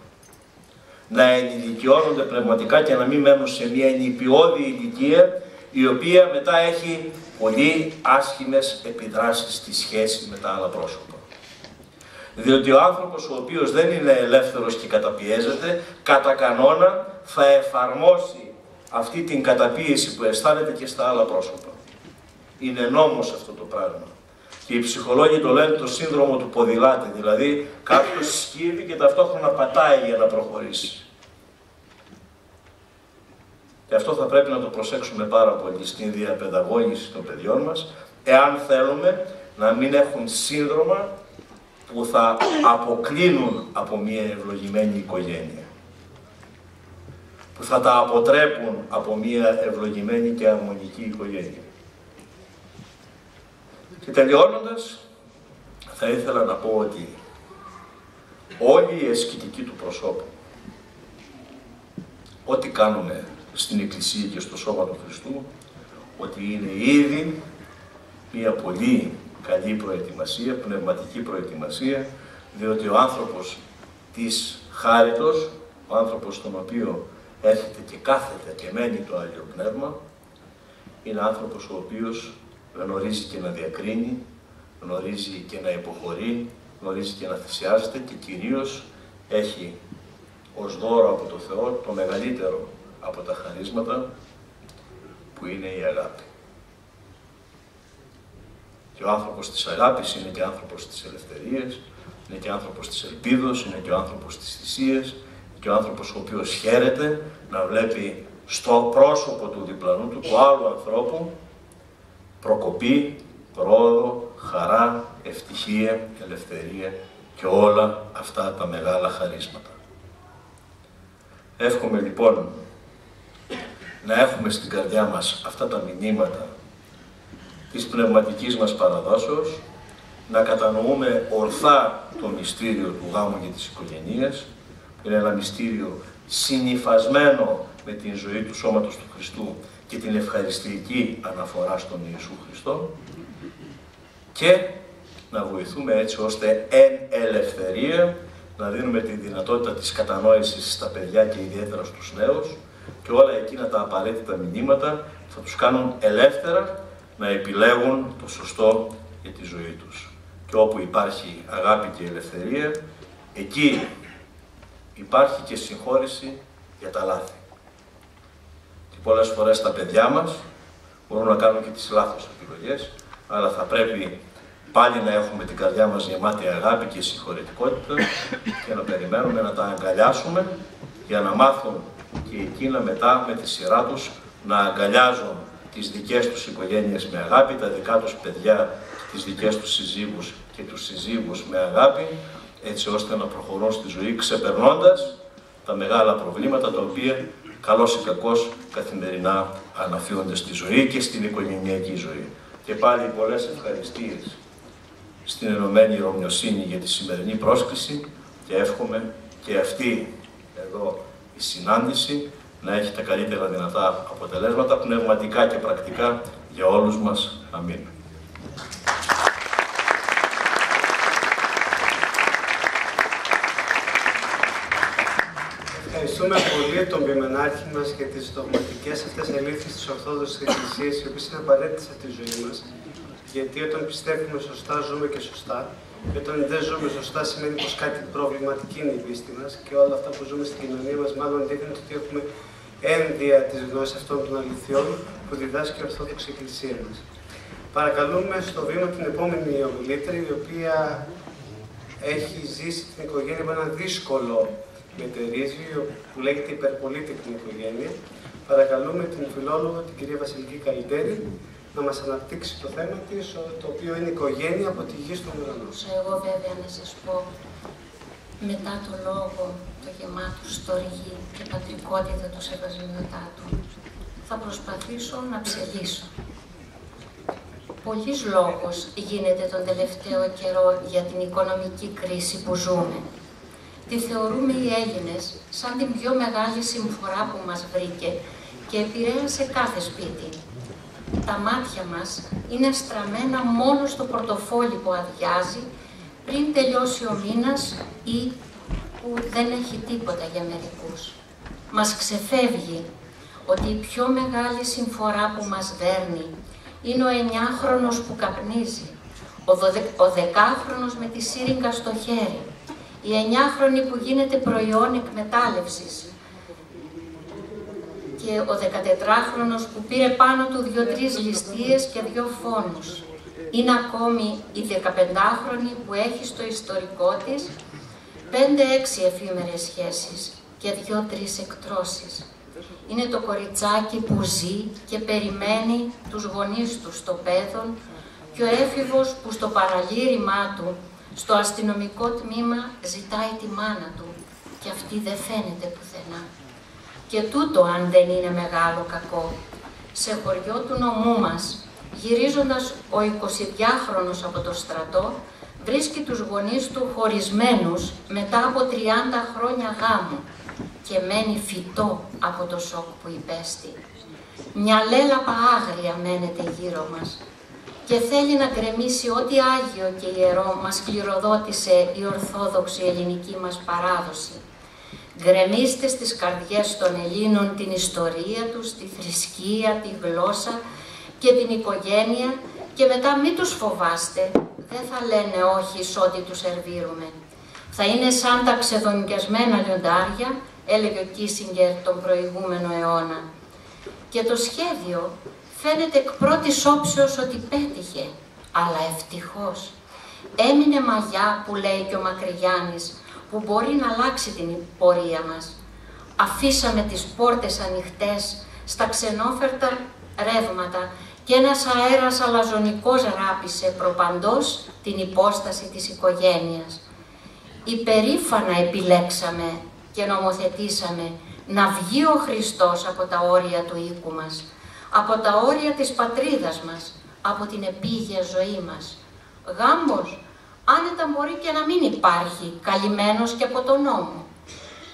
Να ενηλικιώνονται πνευματικά και να μην μένουν σε μια ενυπιώδη ηλικία η οποία μετά έχει πολύ άσχημες επιδράσεις στη σχέση με τα άλλα πρόσωπα. Διότι ο άνθρωπος ο οποίος δεν είναι ελεύθερος και καταπιέζεται, κατά κανόνα θα εφαρμόσει αυτή την καταπίεση που αισθάνεται και στα άλλα πρόσωπα. Είναι νόμος αυτό το πράγμα. Και οι ψυχολόγοι το λένε το σύνδρομο του ποδηλάτη, δηλαδή κάποιος σκύβει και ταυτόχρονα πατάει για να προχωρήσει. Και αυτό θα πρέπει να το προσέξουμε πάρα πολύ στην διαπαιδαγώγηση των παιδιών μας, εάν θέλουμε να μην έχουν σύνδρομα που θα αποκλίνουν από μια ευλογημένη οικογένεια. Που θα τα αποτρέπουν από μια ευλογημένη και αρμονική οικογένεια. Και τελειώνοντας, θα ήθελα να πω ότι όλοι οι ασκητικοί του προσώπου, ό,τι κάνουμε στην Εκκλησία και στο σώμα του Χριστού, ότι είναι ήδη μια πολύ καλή προετοιμασία, πνευματική προετοιμασία, διότι ο άνθρωπος της χάριτος, ο άνθρωπος στον οποίο έρχεται και κάθεται και μένει το Άγιο Πνεύμα, είναι άνθρωπος ο οποίος γνωρίζει και να διακρίνει, γνωρίζει και να υποχωρεί, γνωρίζει και να θυσιάζεται και κυρίως έχει ως δώρο από το Θεό το μεγαλύτερο από τα χαρίσματα που είναι η αγάπη. Και ο άνθρωπος της αγάπης είναι και άνθρωπος της ελευθερίας, είναι και άνθρωπος της ελπίδος, είναι και ο άνθρωπος της θυσίας, είναι και ο άνθρωπος ο οποίος χαίρεται να βλέπει στο πρόσωπο του διπλανού του, του άλλου ανθρώπου, προκοπή, πρόοδο, χαρά, ευτυχία, ελευθερία και όλα αυτά τα μεγάλα χαρίσματα. Εύχομαι λοιπόν να έχουμε στην καρδιά μας αυτά τα μηνύματα της πνευματικής μας παραδόσεως, να κατανοούμε ορθά το μυστήριο του γάμου και της οικογενείας, που είναι ένα μυστήριο συνυφασμένο με την ζωή του σώματος του Χριστού και την ευχαριστική αναφορά στον Ιησού Χριστό και να βοηθούμε έτσι ώστε εν ελευθερία να δίνουμε τη δυνατότητα της κατανόησης στα παιδιά και ιδιαίτερα στους νέους και όλα εκείνα τα απαραίτητα μηνύματα θα τους κάνουν ελεύθερα να επιλέγουν το σωστό για τη ζωή τους. Και όπου υπάρχει αγάπη και ελευθερία, εκεί υπάρχει και συγχώρηση για τα λάθη. Και πολλές φορές τα παιδιά μας μπορούν να κάνουν και τις λάθος επιλογές, αλλά θα πρέπει πάλι να έχουμε την καρδιά μας γεμάτη αγάπη και συγχωρητικότητα και να περιμένουμε να τα αγκαλιάσουμε για να μάθουν και εκείνα μετά με τη σειρά τους να αγκαλιάζουν τις δικές τους οικογένειες με αγάπη, τα δικά τους παιδιά, τις δικές τους συζύγους και τους συζύγους με αγάπη, έτσι ώστε να προχωρούν στη ζωή ξεπερνώντας τα μεγάλα προβλήματα τα οποία καλώς ή κακώς καθημερινά αναφύονται στη ζωή και στην οικογενειακή ζωή. Και πάλι πολλές ευχαριστίες στην Ενωμένη Ρωμιοσύνη για τη σημερινή πρόσκληση και εύχομαι και αυτή εδώ η συνάντηση να έχει τα καλύτερα δυνατά αποτελέσματα πνευματικά και πρακτικά για όλους μας. Αμήν. Ευχαριστούμε πολύ τον Πιμενάρχη μας για τις δογματικές αυτές αλήθειες της Ορθόδοξης Εκκλησίας, οι οποίες είναι απαραίτητες από τη ζωή μας. Γιατί όταν πιστεύουμε σωστά, ζούμε και σωστά. Και όταν δεν ζούμε σωστά, σημαίνει πως κάτι προβληματική είναι η πίστη μας και όλα αυτά που ζούμε στην κοινωνία μας μάλλον δείχνουν ότι έχουμε ένδυα της γνώσης αυτών των αληθιών που διδάσκει η Ορθόδοξη Εκκλησία μας. Παρακαλούμε στο βήμα την επόμενη ομιλήτρια, η οποία έχει ζήσει την οικογένεια με ένα δύσκολο μετερίζιο που λέγεται υπερπολίτικη οικογένεια. Παρακαλούμε την φιλόλογο, την κυρία Βασιλική Καλλιτέρη, να μας αναπτύξει το θέμα της, το οποίο είναι οικογένεια από τη γη στον ουρανό. Εγώ βέβαια να σας πω, μετά το λόγο, το γεμάτο στοργή και πατρικότητα του σεβασμιωτάτου, θα προσπαθήσω να ψελίσω. Πολλής λόγος γίνεται τον τελευταίο καιρό για την οικονομική κρίση που ζούμε. Τη θεωρούμε οι Έλληνες σαν την πιο μεγάλη συμφορά που μας βρήκε και επηρέασε κάθε σπίτι τα μάτια μας είναι στραμμένα μόνο στο πορτοφόλι που αδειάζει πριν τελειώσει ο μήνας ή που δεν έχει τίποτα για μερικούς. Μας ξεφεύγει ότι η πιο μεγάλη συμφορά που μας δέρνει είναι ο εννιάχρονος που καπνίζει, ο, δωδε... ο δεκάχρονος με τη σύριγγα στο χέρι, η εννιάχρονη που γίνεται προϊόν εκμετάλλευσης, και ο 14χρονος που πήρε πάνω του δύο-τρεις ληστείες και δύο φόνους. Είναι ακόμη η 15χρονη που έχει στο ιστορικό της 5-6 εφήμερες σχέσεις και δύο-τρεις εκτρώσεις. Είναι το κοριτσάκι που ζει και περιμένει τους γονείς του στο πέδον και ο έφηβος που στο παραλήρημά του, στο αστυνομικό τμήμα, ζητάει τη μάνα του και αυτή δεν φαίνεται πουθενά. Και τούτο αν δεν είναι μεγάλο κακό. Σε χωριό του νομού μας, γυρίζοντας ο 22χρονος από το στρατό, βρίσκει τους γονείς του χωρισμένους μετά από 30 χρόνια γάμου και μένει φυτό από το σοκ που υπέστη. Μια λέλαπα άγρια μένεται γύρω μας και θέλει να γκρεμίσει ό,τι Άγιο και Ιερό μας κληροδότησε η Ορθόδοξη ελληνική μας παράδοση. Γκρεμίστε στις καρδιές των Ελλήνων την ιστορία τους, τη θρησκεία, τη γλώσσα και την οικογένεια και μετά μην τους φοβάστε, δεν θα λένε όχι σε ό,τι τους σερβίρουμε. Θα είναι σαν τα ξεδονικιασμένα λιοντάρια, έλεγε ο Κίσιγκερ τον προηγούμενο αιώνα. Και το σχέδιο φαίνεται εκ πρώτης όψεως ότι πέτυχε, αλλά ευτυχώς. Έμεινε μαγιά που λέει και ο Μακρυγιάννης, που μπορεί να αλλάξει την πορεία μας. Αφήσαμε τις πόρτες ανοιχτές στα ξενόφερτα ρεύματα και ένας αέρας αλαζονικός ράπησε προπαντός την υπόσταση της οικογένειας. Υπερήφανα επιλέξαμε και νομοθετήσαμε να βγει ο Χριστός από τα όρια του οίκου μας, από τα όρια της πατρίδας μας, από την επίγεια ζωή μας. Γάμπος, άνετα μπορεί και να μην υπάρχει, καλυμμένος και από τον νόμο.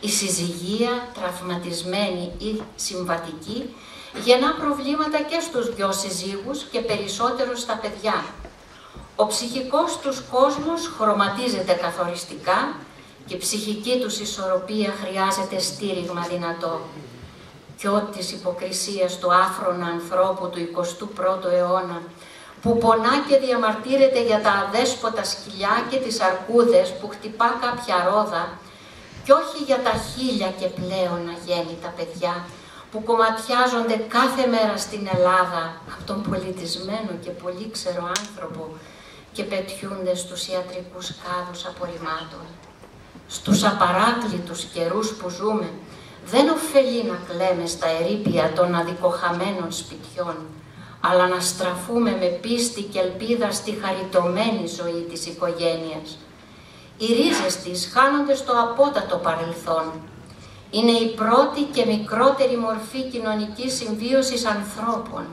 Η συζυγία, τραυματισμένη ή συμβατική, γεννά προβλήματα και στους δυο συζύγους και περισσότερο στα παιδιά. Ο ψυχικός τους κόσμος χρωματίζεται καθοριστικά και η ψυχική τους ισορροπία χρειάζεται στήριγμα δυνατό. Κι ό,τι της υποκρισίας του άφρονα ανθρώπου του 21ου αιώνα που πονά και διαμαρτύρεται για τα αδέσποτα σκυλιά και τις αρκούδες που χτυπά κάποια ρόδα και όχι για τα χίλια και πλέον αγέννητα παιδιά που κομματιάζονται κάθε μέρα στην Ελλάδα από τον πολιτισμένο και πολύ ξερό άνθρωπο και πετιούνται στους ιατρικούς κάδους απορριμμάτων. Στους απαράκλητους καιρούς που ζούμε, δεν ωφελεί να κλαίμε στα ερήπια των αδικοχαμένων σπιτιών, αλλά να στραφούμε με πίστη και ελπίδα στη χαριτωμένη ζωή της οικογένειας. Οι ρίζες της χάνονται στο απότατο παρελθόν. Είναι η πρώτη και μικρότερη μορφή κοινωνικής συμβίωσης ανθρώπων,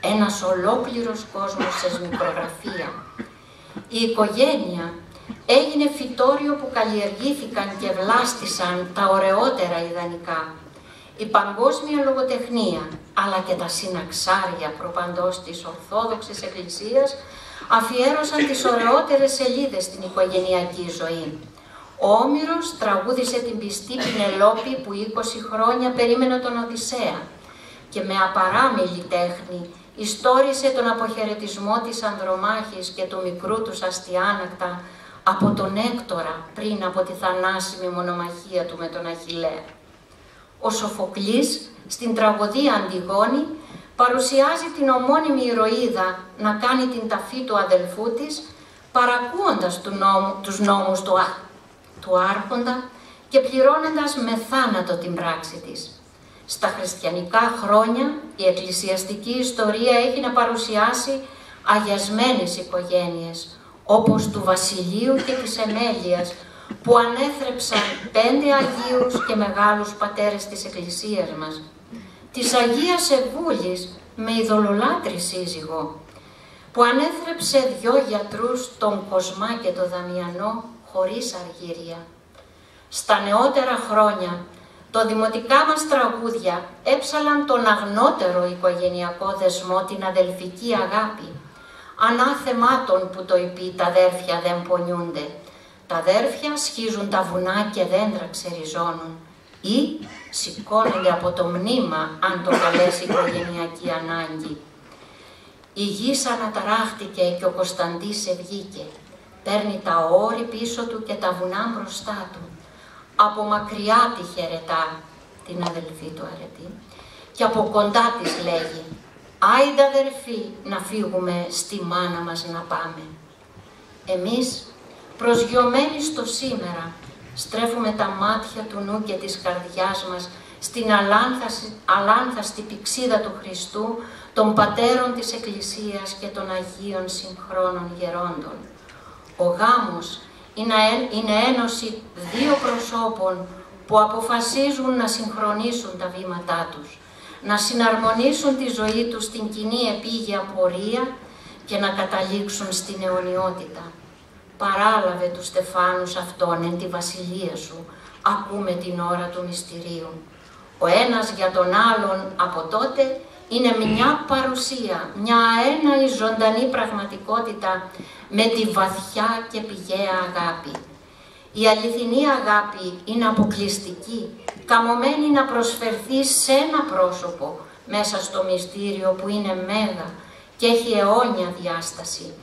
ένας ολόκληρος κόσμος σε μικρογραφία. Η οικογένεια έγινε φυτόριο που καλλιεργήθηκαν και βλάστησαν τα ωραιότερα ιδανικά. Η παγκόσμια λογοτεχνία, αλλά και τα συναξάρια προπαντός της Ορθόδοξης Εκκλησίας αφιέρωσαν τις ωραιότερες σελίδες στην οικογενειακή ζωή. Ο Όμηρος τραγούδισε την πιστή Πινελόπη που 20 χρόνια περίμενε τον Οδυσσέα και με απαράμιλη τέχνη ιστόρισε τον αποχαιρετισμό της Ανδρομάχης και του μικρού τους αστιάνακτα από τον Έκτορα πριν από τη θανάσιμη μονομαχία του με τον Αχιλέα. Ο Σοφοκλής στην τραγωδία Αντιγόνη παρουσιάζει την ομώνυμη ηρωίδα να κάνει την ταφή του αδελφού της παρακούοντας του νόμου, τους νόμους του, του άρχοντα και πληρώνοντας με θάνατο την πράξη της. Στα χριστιανικά χρόνια η εκκλησιαστική ιστορία έχει να παρουσιάσει αγιασμένες οικογένειες, όπως του Βασιλείου και της Εμέλειας, που ανέθρεψαν πέντε Αγίους και μεγάλους πατέρες της Εκκλησίας μας, της Αγίας Ευούλης με ειδωλολάτρη σύζυγο, που ανέθρεψε δυο γιατρούς, τον Κοσμά και τον Δαμιανό, χωρίς αργύρια. Στα νεότερα χρόνια, το δημοτικά μας τραγούδια έψαλαν τον αγνότερο οικογενειακό δεσμό, την αδελφική αγάπη, ανάθεμάτων που το υπεί τα αδέρφια δεν πονιούνται. Τα αδέρφια σχίζουν τα βουνά και δέντρα ξεριζώνουν ή σηκώνονται από το μνήμα αν το καλέσει οικογενειακή ανάγκη. Η γης αναταράχτηκε και ο Κωνσταντής ευγήκε. Παίρνει τα όρη πίσω του και τα βουνά μπροστά του. Από μακριά τη χαιρετά, την αδελφή του αρετή, και από κοντά της λέγει Άιντε αδερφοί να φύγουμε στη μάνα μας να πάμε. Εμείς προσγειωμένοι στο σήμερα στρέφουμε τα μάτια του νου και της καρδιάς μας στην αλάνθαστη πηξίδα του Χριστού, των πατέρων της Εκκλησίας και των Αγίων συγχρόνων γερόντων. Ο γάμος είναι ένωση δύο προσώπων που αποφασίζουν να συγχρονίσουν τα βήματά τους, να συναρμονίσουν τη ζωή τους στην κοινή επίγεια πορεία και να καταλήξουν στην αιωνιότητα. Παράλαβε τους στεφάνους αυτόν εν τη βασιλεία σου, ακούμε την ώρα του μυστηρίου. Ο ένας για τον άλλον από τότε είναι μια παρουσία, μια έναη ζωντανή πραγματικότητα με τη βαθιά και πηγαία αγάπη. Η αληθινή αγάπη είναι αποκλειστική, καμωμένη να προσφερθεί σε ένα πρόσωπο μέσα στο μυστήριο που είναι μέγα και έχει αιώνια διάσταση.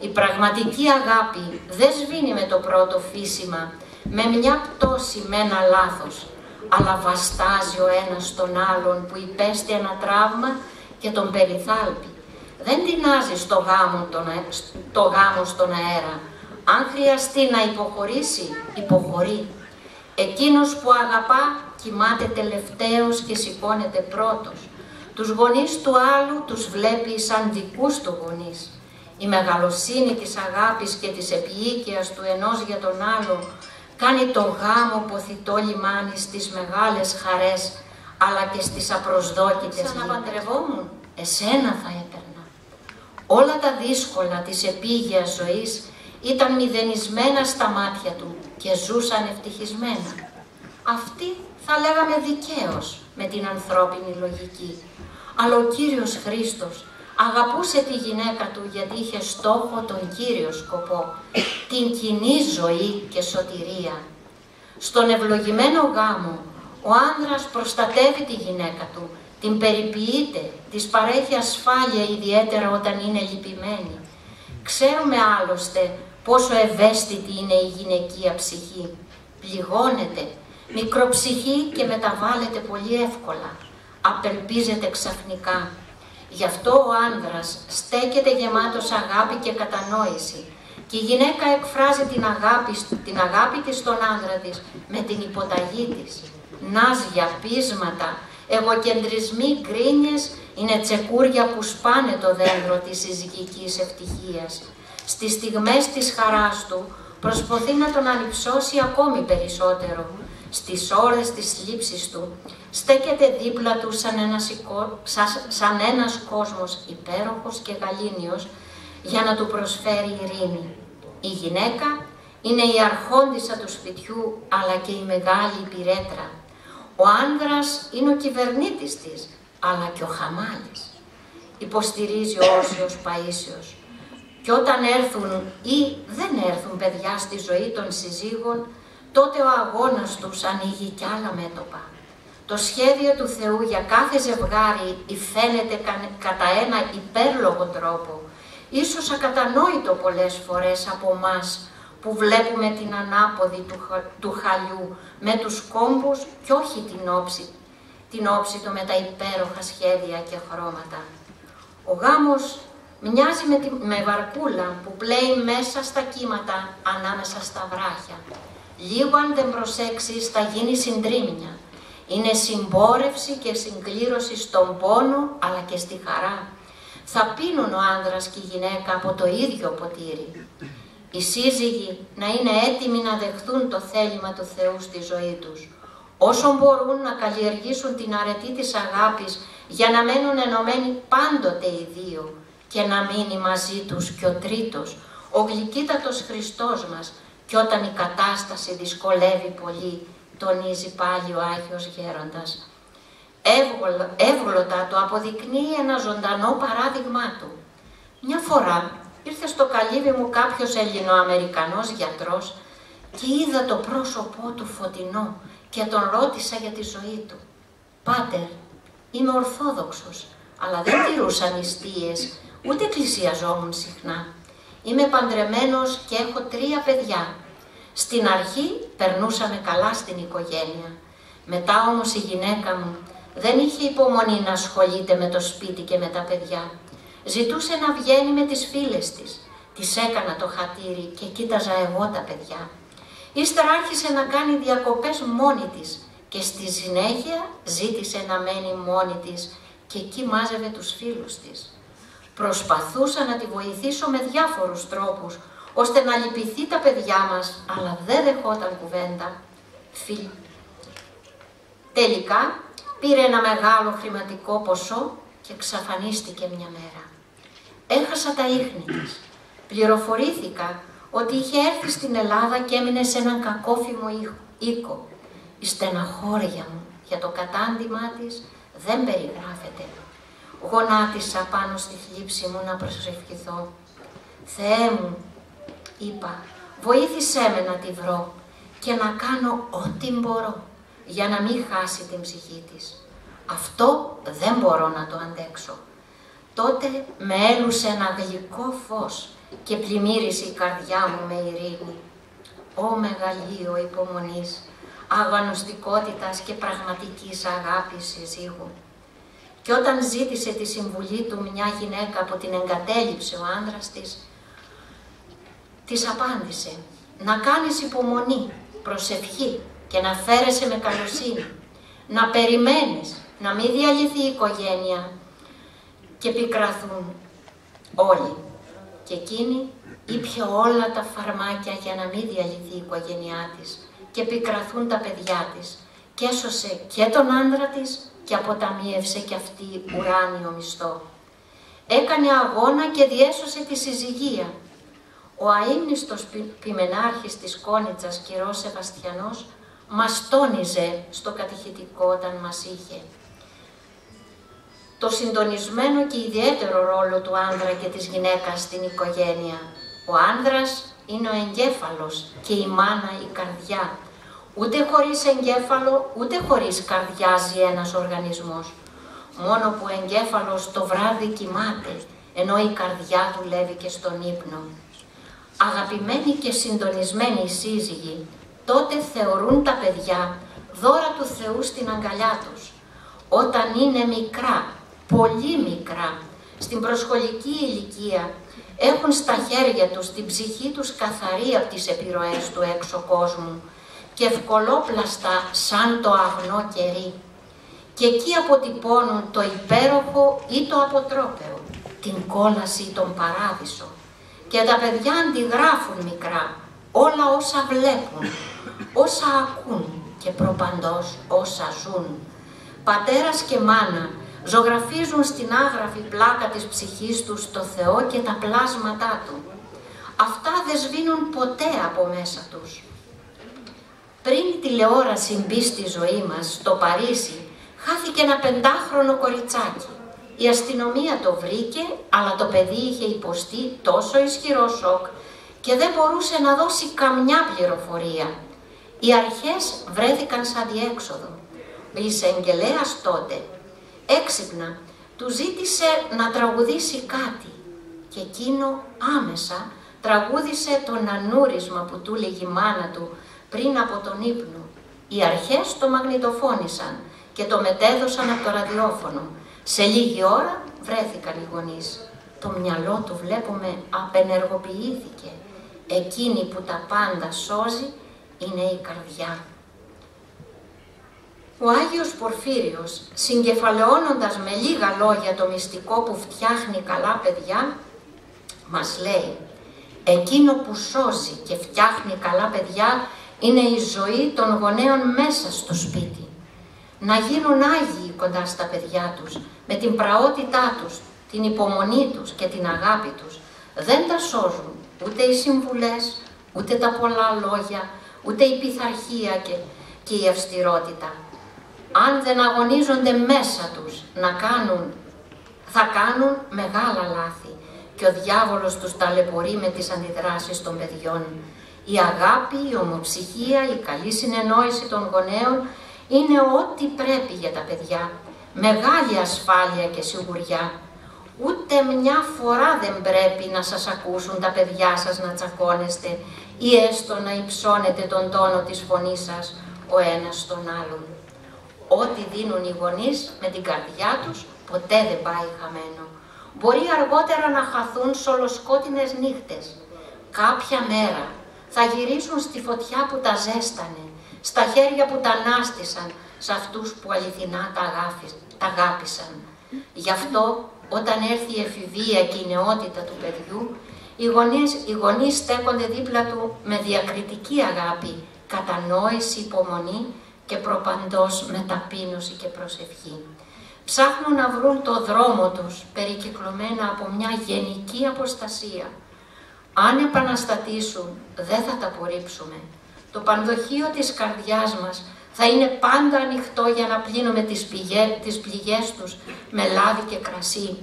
Η πραγματική αγάπη δεν σβήνει με το πρώτο φύσιμα, με μια πτώση με ένα λάθος, αλλά βαστάζει ο ένας τον άλλον που υπέστη ένα τραύμα και τον περιθάλπει. Δεν τεινάζει στο γάμο, τον, στο γάμο στον αέρα. Αν χρειαστεί να υποχωρήσει, υποχωρεί. Εκείνος που αγαπά κοιμάται τελευταίος και σηκώνεται πρώτος. Τους γονείς του άλλου τους βλέπει σαν δικούς του γονείς. Η μεγαλοσύνη της αγάπης και της επιοίκειας του ενός για τον άλλο κάνει το γάμο ποθητό λιμάνι στις μεγάλες χαρές, αλλά και στις απροσδόκητες να παντρευόμουν, εσένα θα έπαιρνα. Όλα τα δύσκολα της επίγειας ζωής ήταν μηδενισμένα στα μάτια του και ζούσαν ευτυχισμένα. Αυτή θα λέγαμε δικαίως με την ανθρώπινη λογική. Αλλά ο Κύριος Χριστός αγαπούσε τη γυναίκα του γιατί είχε στόχο τον κύριο σκοπό, την κοινή ζωή και σωτηρία. Στον ευλογημένο γάμο, ο άνδρας προστατεύει τη γυναίκα του, την περιποιείται, της παρέχει ασφάλεια ιδιαίτερα όταν είναι λυπημένη. Ξέρουμε άλλωστε πόσο ευαίσθητη είναι η γυναικεία ψυχή. Πληγώνεται, μικροψυχή και μεταβάλλεται πολύ εύκολα. Απελπίζεται ξαφνικά Γι' αυτό ο άνδρας στέκεται γεμάτος αγάπη και κατανόηση και η γυναίκα εκφράζει την αγάπη, την αγάπη της στον άνδρα της με την υποταγή της. Νάζια, πείσματα, εγωκεντρισμοί, γκρίνιες είναι τσεκούρια που σπάνε το δέντρο της συζυγικής ευτυχίας. Στις στιγμές της χαράς του προσπαθεί να τον ανυψώσει ακόμη περισσότερο στις ώρες της λήψης του, στέκεται δίπλα του σαν ένας, σαν ένας κόσμος υπέροχος και γαλήνιος για να του προσφέρει ειρήνη. Η γυναίκα είναι η αρχόντισσα του σπιτιού, αλλά και η μεγάλη υπηρέτρα. Ο άνδρας είναι ο κυβερνήτης της, αλλά και ο χαμάλης. Υποστηρίζει ο Όσιος Παΐσιος. Και όταν έρθουν ή δεν έρθουν παιδιά στη ζωή των συζύγων, τότε ο αγώνας τους ανοίγει κι άλλα μέτωπα. Το σχέδιο του Θεού για κάθε ζευγάρι υφαίνεται κατά ένα υπέρλογο τρόπο, ίσως ακατανόητο πολλές φορές από μας που βλέπουμε την ανάποδη του, του χαλιού με τους κόμπους και όχι την όψη, την όψη του με τα υπέροχα σχέδια και χρώματα. Ο γάμος μοιάζει με, τη, με βαρκούλα που πλέει μέσα στα κύματα ανάμεσα στα βράχια. Λίγο αν δεν προσέξεις θα γίνει συντρίμμια. Είναι συμπόρευση και συγκλήρωση στον πόνο αλλά και στη χαρά. Θα πίνουν ο άνδρας και η γυναίκα από το ίδιο ποτήρι. Οι σύζυγοι να είναι έτοιμοι να δεχθούν το θέλημα του Θεού στη ζωή τους. Όσο μπορούν να καλλιεργήσουν την αρετή της αγάπης για να μένουν ενωμένοι πάντοτε οι δύο και να μείνει μαζί τους και ο τρίτος, ο γλυκύτατος Χριστός μας, και όταν η κατάσταση δυσκολεύει πολύ, τονίζει πάλι ο Άγιος Γέροντας. Εύγλωτα το αποδεικνύει ένα ζωντανό παράδειγμά του. Μια φορά ήρθε στο καλύβι μου κάποιος Ελληνοαμερικανός γιατρός και είδα το πρόσωπό του φωτεινό και τον ρώτησα για τη ζωή του. «Πάτερ, είμαι Ορθόδοξος, αλλά δεν τηρούσα νηστείες, ούτε εκκλησιαζόμουν συχνά. Είμαι παντρεμένος και έχω τρία παιδιά. Στην αρχή περνούσαμε καλά στην οικογένεια. Μετά όμως η γυναίκα μου δεν είχε υπομονή να ασχολείται με το σπίτι και με τα παιδιά. Ζητούσε να βγαίνει με τις φίλες της. Της έκανα το χατήρι και κοίταζα εγώ τα παιδιά. Ύστερα άρχισε να κάνει διακοπές μόνη της και στη συνέχεια ζήτησε να μένει μόνη της και εκεί μάζευε τους φίλους της. Προσπαθούσα να τη βοηθήσω με διάφορους τρόπους, ώστε να λυπηθεί τα παιδιά μας, αλλά δεν δεχόταν κουβέντα. Φιλ. Τελικά πήρε ένα μεγάλο χρηματικό ποσό και εξαφανίστηκε μια μέρα. Έχασα τα ίχνη της. Πληροφορήθηκα ότι είχε έρθει στην Ελλάδα και έμεινε σε έναν κακόφημο οίκο. Η στεναχώρια μου για το κατάντημά της δεν περιγράφεται γονάτισα πάνω στη θλίψη μου να προσευχηθώ. Θεέ μου, είπα, βοήθησέ με να τη βρω και να κάνω ό,τι μπορώ για να μην χάσει την ψυχή της. Αυτό δεν μπορώ να το αντέξω. Τότε με έλουσε ένα γλυκό φως και πλημμύρισε η καρδιά μου με ειρήνη. Ω μεγαλείο υπομονής, αγανουστικότητας και πραγματικής αγάπης εζήγου. Και όταν ζήτησε τη συμβουλή του μια γυναίκα που την εγκατέλειψε ο άνδρας της, της απάντησε να κάνεις υπομονή, προσευχή και να φέρεσαι με καλοσύνη, να περιμένεις, να μην διαλυθεί η οικογένεια και πικραθούν όλοι. Και εκείνη ήπια όλα τα φαρμάκια για να μην διαλυθεί η οικογένειά της και πικραθούν τα παιδιά της και έσωσε και τον άντρα της και αποταμίευσε και αυτή ουράνιο μισθό. Έκανε αγώνα και διέσωσε τη συζυγία. Ο αείμνηστος πιμενάρχης της Κόνιτσας, κυρός Σεβαστιανός, μας τόνιζε στο κατηχητικό όταν μας είχε. Το συντονισμένο και ιδιαίτερο ρόλο του άνδρα και της γυναίκας στην οικογένεια. Ο άνδρας είναι ο εγκέφαλος και η μάνα η καρδιά. Ούτε χωρίς εγκέφαλο, ούτε χωρίς καρδιάζει ένας οργανισμός. Μόνο που ο εγκέφαλος το βράδυ κοιμάται, ενώ η καρδιά δουλεύει και στον ύπνο. Αγαπημένοι και συντονισμένοι σύζυγοι, τότε θεωρούν τα παιδιά δώρα του Θεού στην αγκαλιά τους. Όταν είναι μικρά, πολύ μικρά, στην προσχολική ηλικία, έχουν στα χέρια τους την ψυχή τους καθαρή από τις επιρροές του έξω κόσμου και ευκολόπλαστα σαν το αγνό κερί. Και εκεί αποτυπώνουν το υπέροχο ή το αποτρόπαιο, την κόλαση ή τον παράδεισο. Και τα παιδιά αντιγράφουν μικρά όλα όσα βλέπουν, όσα ακούν και προπαντός όσα ζουν. Πατέρας και μάνα ζωγραφίζουν στην άγραφη πλάκα της ψυχής τους το Θεό και τα πλάσματά Του. Αυτά δεν σβήνουν ποτέ από μέσα τους. Πριν η τηλεόραση μπει στη ζωή μας, στο Παρίσι, χάθηκε ένα πεντάχρονο κοριτσάκι. Η αστυνομία το βρήκε, αλλά το παιδί είχε υποστεί τόσο ισχυρό σοκ και δεν μπορούσε να δώσει καμιά πληροφορία. Οι αρχές βρέθηκαν σαν διέξοδο. Ο εισαγγελέας τότε, έξυπνα, του ζήτησε να τραγουδήσει κάτι και εκείνο άμεσα τραγούδισε τον ανούρισμα που του έλεγε η μάνα του πριν από τον ύπνο. Οι αρχές το μαγνητοφώνησαν και το μετέδωσαν από το ραδιόφωνο. Σε λίγη ώρα βρέθηκαν οι γονείς. Το μυαλό του βλέπουμε απενεργοποιήθηκε εκείνη που τα πάντα σώζει είναι η καρδιά. Ο Άγιος Πορφύριος, συγκεφαλαιώνοντας με λίγα λόγια το μυστικό που φτιάχνει καλά παιδιά, μας λέει «Εκείνο που σώζει και φτιάχνει καλά παιδιά είναι η ζωή των γονέων μέσα στο σπίτι. Να γίνουν Άγιοι κοντά στα παιδιά τους, με την πραότητά τους, την υπομονή τους και την αγάπη τους. Δεν τα σώζουν, ούτε οι συμβουλές, ούτε τα πολλά λόγια, ούτε η πειθαρχία και, και η αυστηρότητα. Αν δεν αγωνίζονται μέσα τους να κάνουν, θα κάνουν μεγάλα λάθη και ο διάβολος τους ταλαιπωρεί με τις αντιδράσεις των παιδιών. Η αγάπη, η ομοψυχία, η καλή συνεννόηση των γονέων είναι ό,τι πρέπει για τα παιδιά. Μεγάλη ασφάλεια και σιγουριά Ούτε μια φορά δεν πρέπει να σας ακούσουν τα παιδιά σας να τσακώνεστε ή έστω να υψώνετε τον τόνο της φωνής σας ο ένας στον άλλον. Ό,τι δίνουν οι γονείς με την καρδιά τους ποτέ δεν πάει χαμένο. Μπορεί αργότερα να χαθούν σολοσκότεινες νύχτες. Κάποια μέρα θα γυρίσουν στη φωτιά που τα ζέστανε, στα χέρια που τα ανάστησαν, σε αυτούς που αληθινά τα, τα αγάπησαν. Γι' αυτό όταν έρθει η εφηβεία και η νεότητα του παιδιού, οι γονείς, οι γονείς στέκονται δίπλα του με διακριτική αγάπη, κατανόηση, υπομονή και προπαντός με ταπείνωση και προσευχή. Ψάχνουν να βρουν το δρόμο τους περικυκλωμένα από μια γενική αποστασία. Αν επαναστατήσουν, δεν θα τα απορρίψουμε. Το πανδοχείο της καρδιάς μας θα είναι πάντα ανοιχτό για να πλύνουμε τις, πηγές, τις πληγές τους με λάδι και κρασί.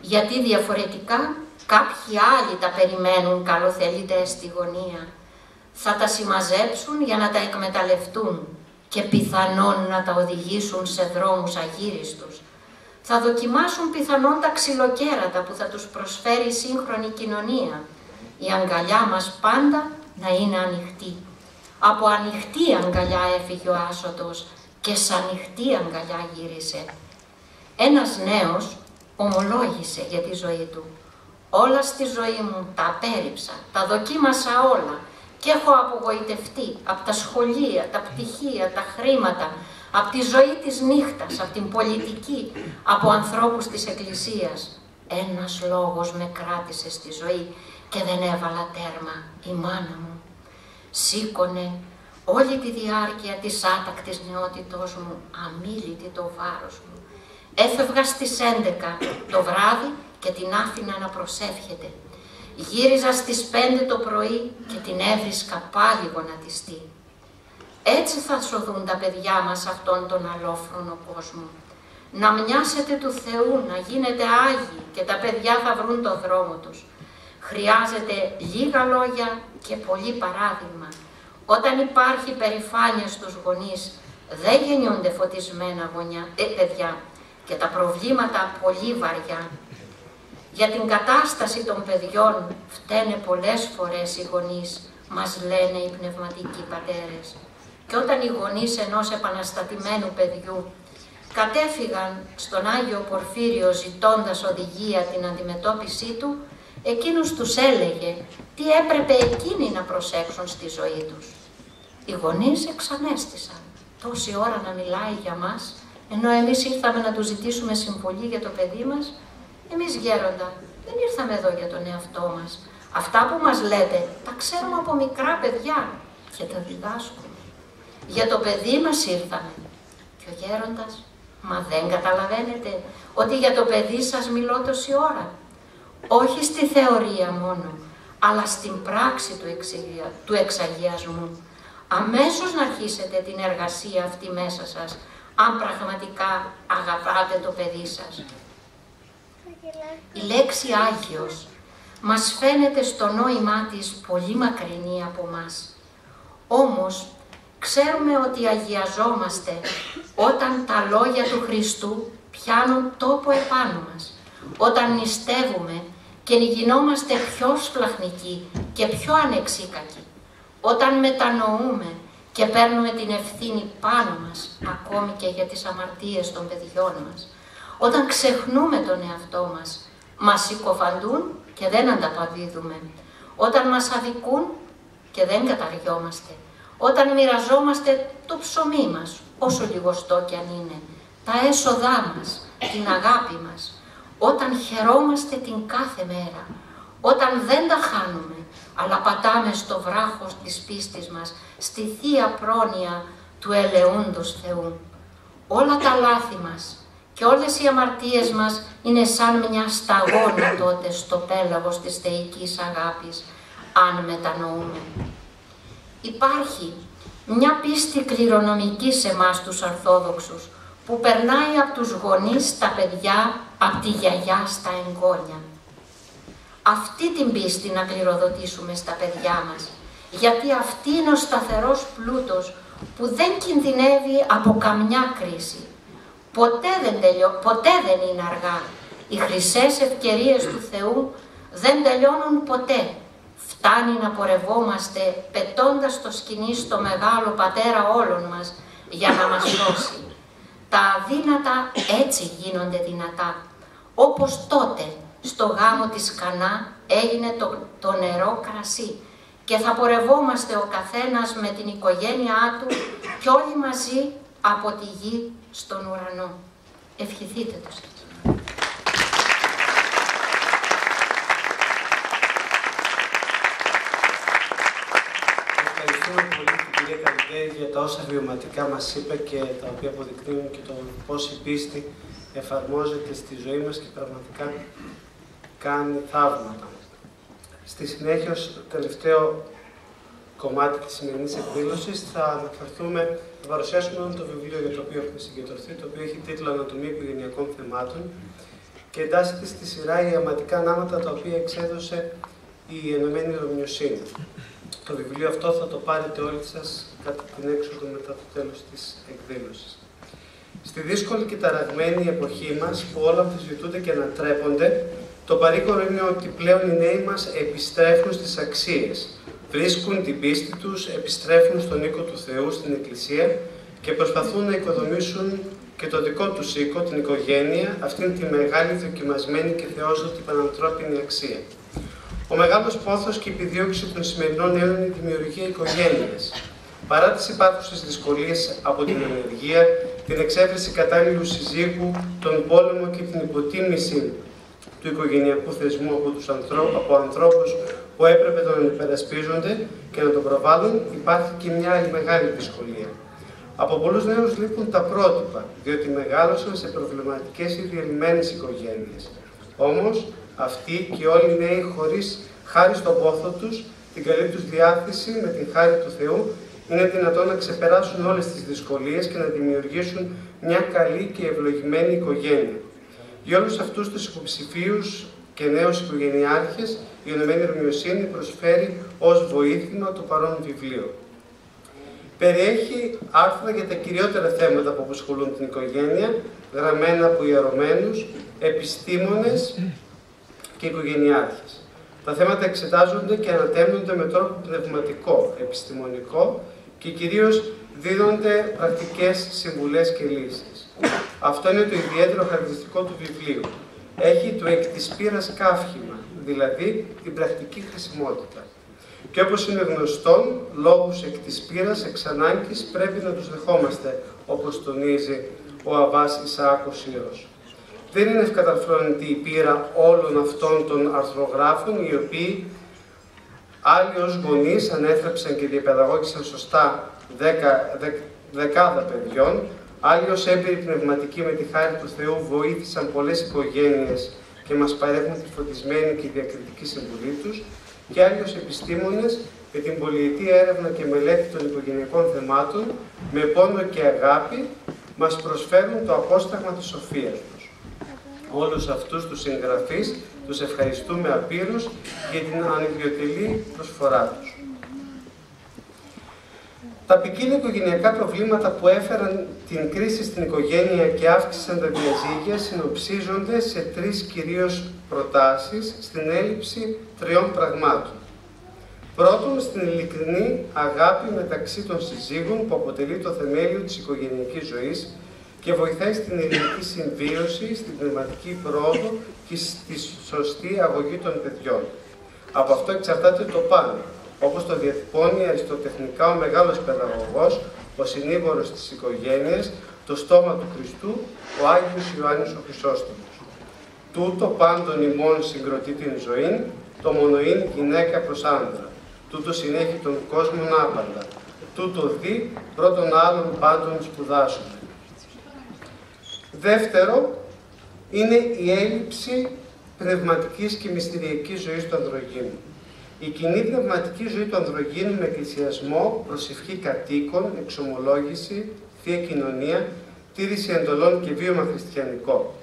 Γιατί διαφορετικά κάποιοι άλλοι τα περιμένουν καλοθελητές στη γωνία. Θα τα συμμαζέψουν για να τα εκμεταλλευτούν και πιθανόν να τα οδηγήσουν σε δρόμους αγύριστους. Θα δοκιμάσουν πιθανόν τα ξυλοκέρατα που θα τους προσφέρει η σύγχρονη κοινωνία. Η αγκαλιά μας πάντα να είναι ανοιχτή. Από ανοιχτή αγκαλιά έφυγε ο άσωτος και σαν ανοιχτή αγκαλιά γύρισε. Ένας νέος ομολόγησε για τη ζωή του. Όλα στη ζωή μου τα απέρριψα, τα δοκίμασα όλα και έχω απογοητευτεί από τα σχολεία, τα πτυχία, τα χρήματα, από τη ζωή της νύχτας, από την πολιτική, από ανθρώπους της Εκκλησίας. Ένας λόγος με κράτησε στη ζωή και δεν έβαλα τέρμα, η μάνα μου. Σήκωνε όλη τη διάρκεια της άτακτης νεότητός μου, αμήλυτη το βάρος μου. Έφευγα στις 11 το βράδυ και την άφηνα να προσεύχεται. Γύριζα στις 5 το πρωί και την έβρισκα πάλι γονατιστή. Έτσι θα σωθούν τα παιδιά μας αυτόν τον αλόφρονο κόσμο. Να μοιάσετε του Θεού, να γίνετε Άγιοι και τα παιδιά θα βρουν το δρόμο τους. Χρειάζεται λίγα λόγια και πολύ παράδειγμα. Όταν υπάρχει περηφάνεια στους γονείς, δεν γεννιούνται φωτισμένα γονιά, ε, παιδιά και τα προβλήματα πολύ βαριά. Για την κατάσταση των παιδιών φταίνε πολλές φορές οι γονείς, μας λένε οι πνευματικοί πατέρες. Και όταν οι γονείς ενός επαναστατημένου παιδιού κατέφυγαν στον Άγιο Πορφύριο ζητώντας οδηγία την αντιμετώπιση του, εκείνους τους έλεγε τι έπρεπε εκείνοι να προσέξουν στη ζωή τους. Οι γονείς εξανέστησαν τόση ώρα να μιλάει για μας, ενώ εμείς ήρθαμε να του ζητήσουμε συμβολή για το παιδί μας, εμείς γέροντα δεν ήρθαμε εδώ για τον εαυτό μας. Αυτά που μας λέτε τα ξέρουμε από μικρά παιδιά και τα διδάσκουμε. Για το παιδί μας ήρθαμε. Και ο γέροντας, μα δεν καταλαβαίνετε ότι για το παιδί σας μιλώ τόση ώρα. Όχι στη θεωρία μόνο, αλλά στην πράξη του, εξαγια... του εξαγιασμού. Αμέσως να αρχίσετε την εργασία αυτή μέσα σας, αν πραγματικά αγαπάτε το παιδί σας. Η λέξη Άγιος μας φαίνεται στο νόημά της πολύ μακρινή από μας. Όμως, ξέρουμε ότι αγιαζόμαστε όταν τα λόγια του Χριστού πιάνουν τόπο επάνω μας. Όταν νηστεύουμε και γινόμαστε πιο σφλαχνικοί και πιο ανεξίκακοι. Όταν μετανοούμε και παίρνουμε την ευθύνη πάνω μας, ακόμη και για τις αμαρτίες των παιδιών μας. Όταν ξεχνούμε τον εαυτό μας, μας συκοφαντούν και δεν ανταπαδίδουμε. Όταν μας αδικούν και δεν καταριόμαστε. Όταν μοιραζόμαστε το ψωμί μας, όσο λιγοστό κι αν είναι, τα έσοδά μας, την αγάπη μας. Όταν χαιρόμαστε την κάθε μέρα, όταν δεν τα χάνουμε, αλλά πατάμε στο βράχος της πίστης μας, στη Θεία Πρόνοια του ελεούντος Θεού. Όλα τα λάθη μας και όλες οι αμαρτίες μας είναι σαν μια σταγόνα τότε στο πέλαγος της θεϊκής αγάπης, αν μετανοούμε. Υπάρχει μια πίστη κληρονομική σε εμάς τους Ορθόδοξους, που περνάει από τους γονείς στα παιδιά, από τη γιαγιά στα εγγόνια. Αυτή την πίστη να κληροδοτήσουμε στα παιδιά μας, γιατί αυτή είναι ο σταθερός πλούτος που δεν κινδυνεύει από καμιά κρίση. Ποτέ δεν, τελειώ, ποτέ δεν είναι αργά. Οι χρυσές ευκαιρίες του Θεού δεν τελειώνουν ποτέ. Φτάνει να πορευόμαστε πετώντας το σκηνή στο μεγάλο πατέρα όλων μας για να μας σώσει. Τα αδύνατα έτσι γίνονται δυνατά. Όπως τότε στο γάμο της Κανά έγινε το, το νερό κρασί και θα πορευόμαστε ο καθένας με την οικογένειά του και όλοι μαζί από τη γη στον ουρανό. Ευχηθείτε το σας. Ευχαριστούμε πολύ την κυρία Καλυγκέρη για τα όσα βιωματικά μας είπε και τα οποία αποδεικνύουν και το πώς η πίστη εφαρμόζεται στη ζωή μας και πραγματικά κάνει θαύματα. Στη συνέχεια, στο τελευταίο κομμάτι της σημερινής εκδήλωσης, θα αναφερθούμε, θα παρουσιάσουμε το βιβλίο για το οποίο έχουμε συγκεντρωθεί, το οποίο έχει τίτλο «Ανατομία οικογενειακών θεμάτων» και εντάσσεται στη σειρά «Οι αματικά ανάματα» τα οποία εξέδωσε η Ενωμένη Ρωμιοσύνη. Το βιβλίο αυτό θα το πάρετε όλοι σας κατά την έξοδο μετά το τέλος της εκδήλωσης. Στη δύσκολη και ταραγμένη εποχή μας, που όλα αμφισβητούνται και ανατρέπονται, το παρήγορο είναι ότι πλέον οι νέοι μας επιστρέφουν στις αξίες. Βρίσκουν την πίστη τους, επιστρέφουν στον οίκο του Θεού, στην Εκκλησία και προσπαθούν να οικοδομήσουν και το δικό τους οίκο, την οικογένεια, αυτήν τη μεγάλη, δοκιμασμένη και θεόζωτη πανανθρώπινη αξία. Ο μεγάλος πόθος και η επιδίωξη των σημερινών νέων είναι η δημιουργία οικογένειας. Παρά τις υπάρχουσες δυσκολίες από την ενεργεία, την εξέβρεση κατάλληλου συζύγου, τον πόλεμο και την υποτίμηση του οικογενειακού θεσμού από, τους ανθρώπου, από ανθρώπους που έπρεπε να τον υπερασπίζονται και να τον προβάλλουν, υπάρχει και μια άλλη μεγάλη δυσκολία. Από πολλούς νέους λείπουν τα πρότυπα, διότι μεγάλωσαν σε προβληματικές ή διαλυμένες οικογένειες. Όμως, αυτοί και όλοι οι νέοι χωρίς χάρη στον πόθο τους, την καλή τους διάθεση με την χάρη του Θεού, είναι δυνατόν να ξεπεράσουν όλες τις δυσκολίες και να δημιουργήσουν μια καλή και ευλογημένη οικογένεια. Για όλους αυτούς τους υποψηφίους και νέους οικογενειάρχες, η Ηνωμένη Ρωμιοσύνη προσφέρει ως βοήθημα το παρόν βιβλίο. Περιέχει άρθρα για τα κυριότερα θέματα που απασχολούν την οικογένεια, γραμμένα από ιερωμένους, επιστήμονες και οικογενειάρχες. Τα θέματα εξετάζονται και ανατέμνονται με τρόπο πνευματικό, επιστημονικό και κυρίως δίνονται πρακτικές συμβουλές και λύσεις. Αυτό είναι το ιδιαίτερο χαρακτηριστικό του βιβλίου. Έχει το εκ της πείρας καύχημα, δηλαδή την πρακτική χρησιμότητα. Και όπως είναι γνωστόν, λόγους εκ της πείρας, εξ ανάγκης, πρέπει να τους δεχόμαστε, όπως τονίζει ο Αβάς Ισαάκος Ήρος. Δεν είναι ευκαταφρόνητη η πείρα όλων αυτών των αρθρογράφων, οι οποίοι άλλοι ως γονείς ανέθρεψαν και διαπαιδαγώγησαν σωστά δέκα, δεκάδα παιδιών, άλλοι ως έμπειροι πνευματικοί με τη χάρη του Θεού βοήθησαν πολλές οικογένειες και μας παρέχουν τη φωτισμένη και διακριτική συμβουλή τους, και άλλοι ως επιστήμονες με την πολιετή έρευνα και μελέτη των οικογενειακών θεμάτων, με πόνο και αγάπη, μας προσφέρουν το απόσταγμα της σοφίας τους. Όλους αυτούς τους συγγραφείς τους ευχαριστούμε απείρως για την ανιδιοτελή προσφορά τους. Τα ποικίλα οικογενειακά προβλήματα που έφεραν την κρίση στην οικογένεια και αύξησαν τα διαζύγια συνοψίζονται σε τρεις κυρίως προτάσεις στην έλλειψη τριών πραγμάτων. Πρώτον, στην ειλικρινή αγάπη μεταξύ των συζύγων που αποτελεί το θεμέλιο της οικογενειακής ζωής και βοηθάει στην ειρηνική συμβίωση, στην πνευματική πρόοδο και στη σωστή αγωγή των παιδιών. Από αυτό εξαρτάται το πάνω, όπως το διατυπώνει αριστοτεχνικά ο μεγάλος παιδαγωγός, ο συνήγορος της οικογένειας, το στόμα του Χριστού, ο Άγιος Ιωάννης ο Χρυσόστομος. Τούτο πάντων ημών συγκροτεί την ζωή, το μονοήν γυναίκα προς άντρα. Τούτο συνέχει τον κόσμο άπαντα. Τούτο δι πρώτον άλλων πάντων σπουδάσουμε. Δεύτερο, είναι η έλλειψη πνευματικής και μυστηριακής ζωής του ανδρογίνου. Η κοινή πνευματική ζωή του ανδρογίνου με εκκλησιασμό, προσευχή κατοίκων, εξομολόγηση, θεία κοινωνία, τήρηση εντολών και βίωμα χριστιανικό.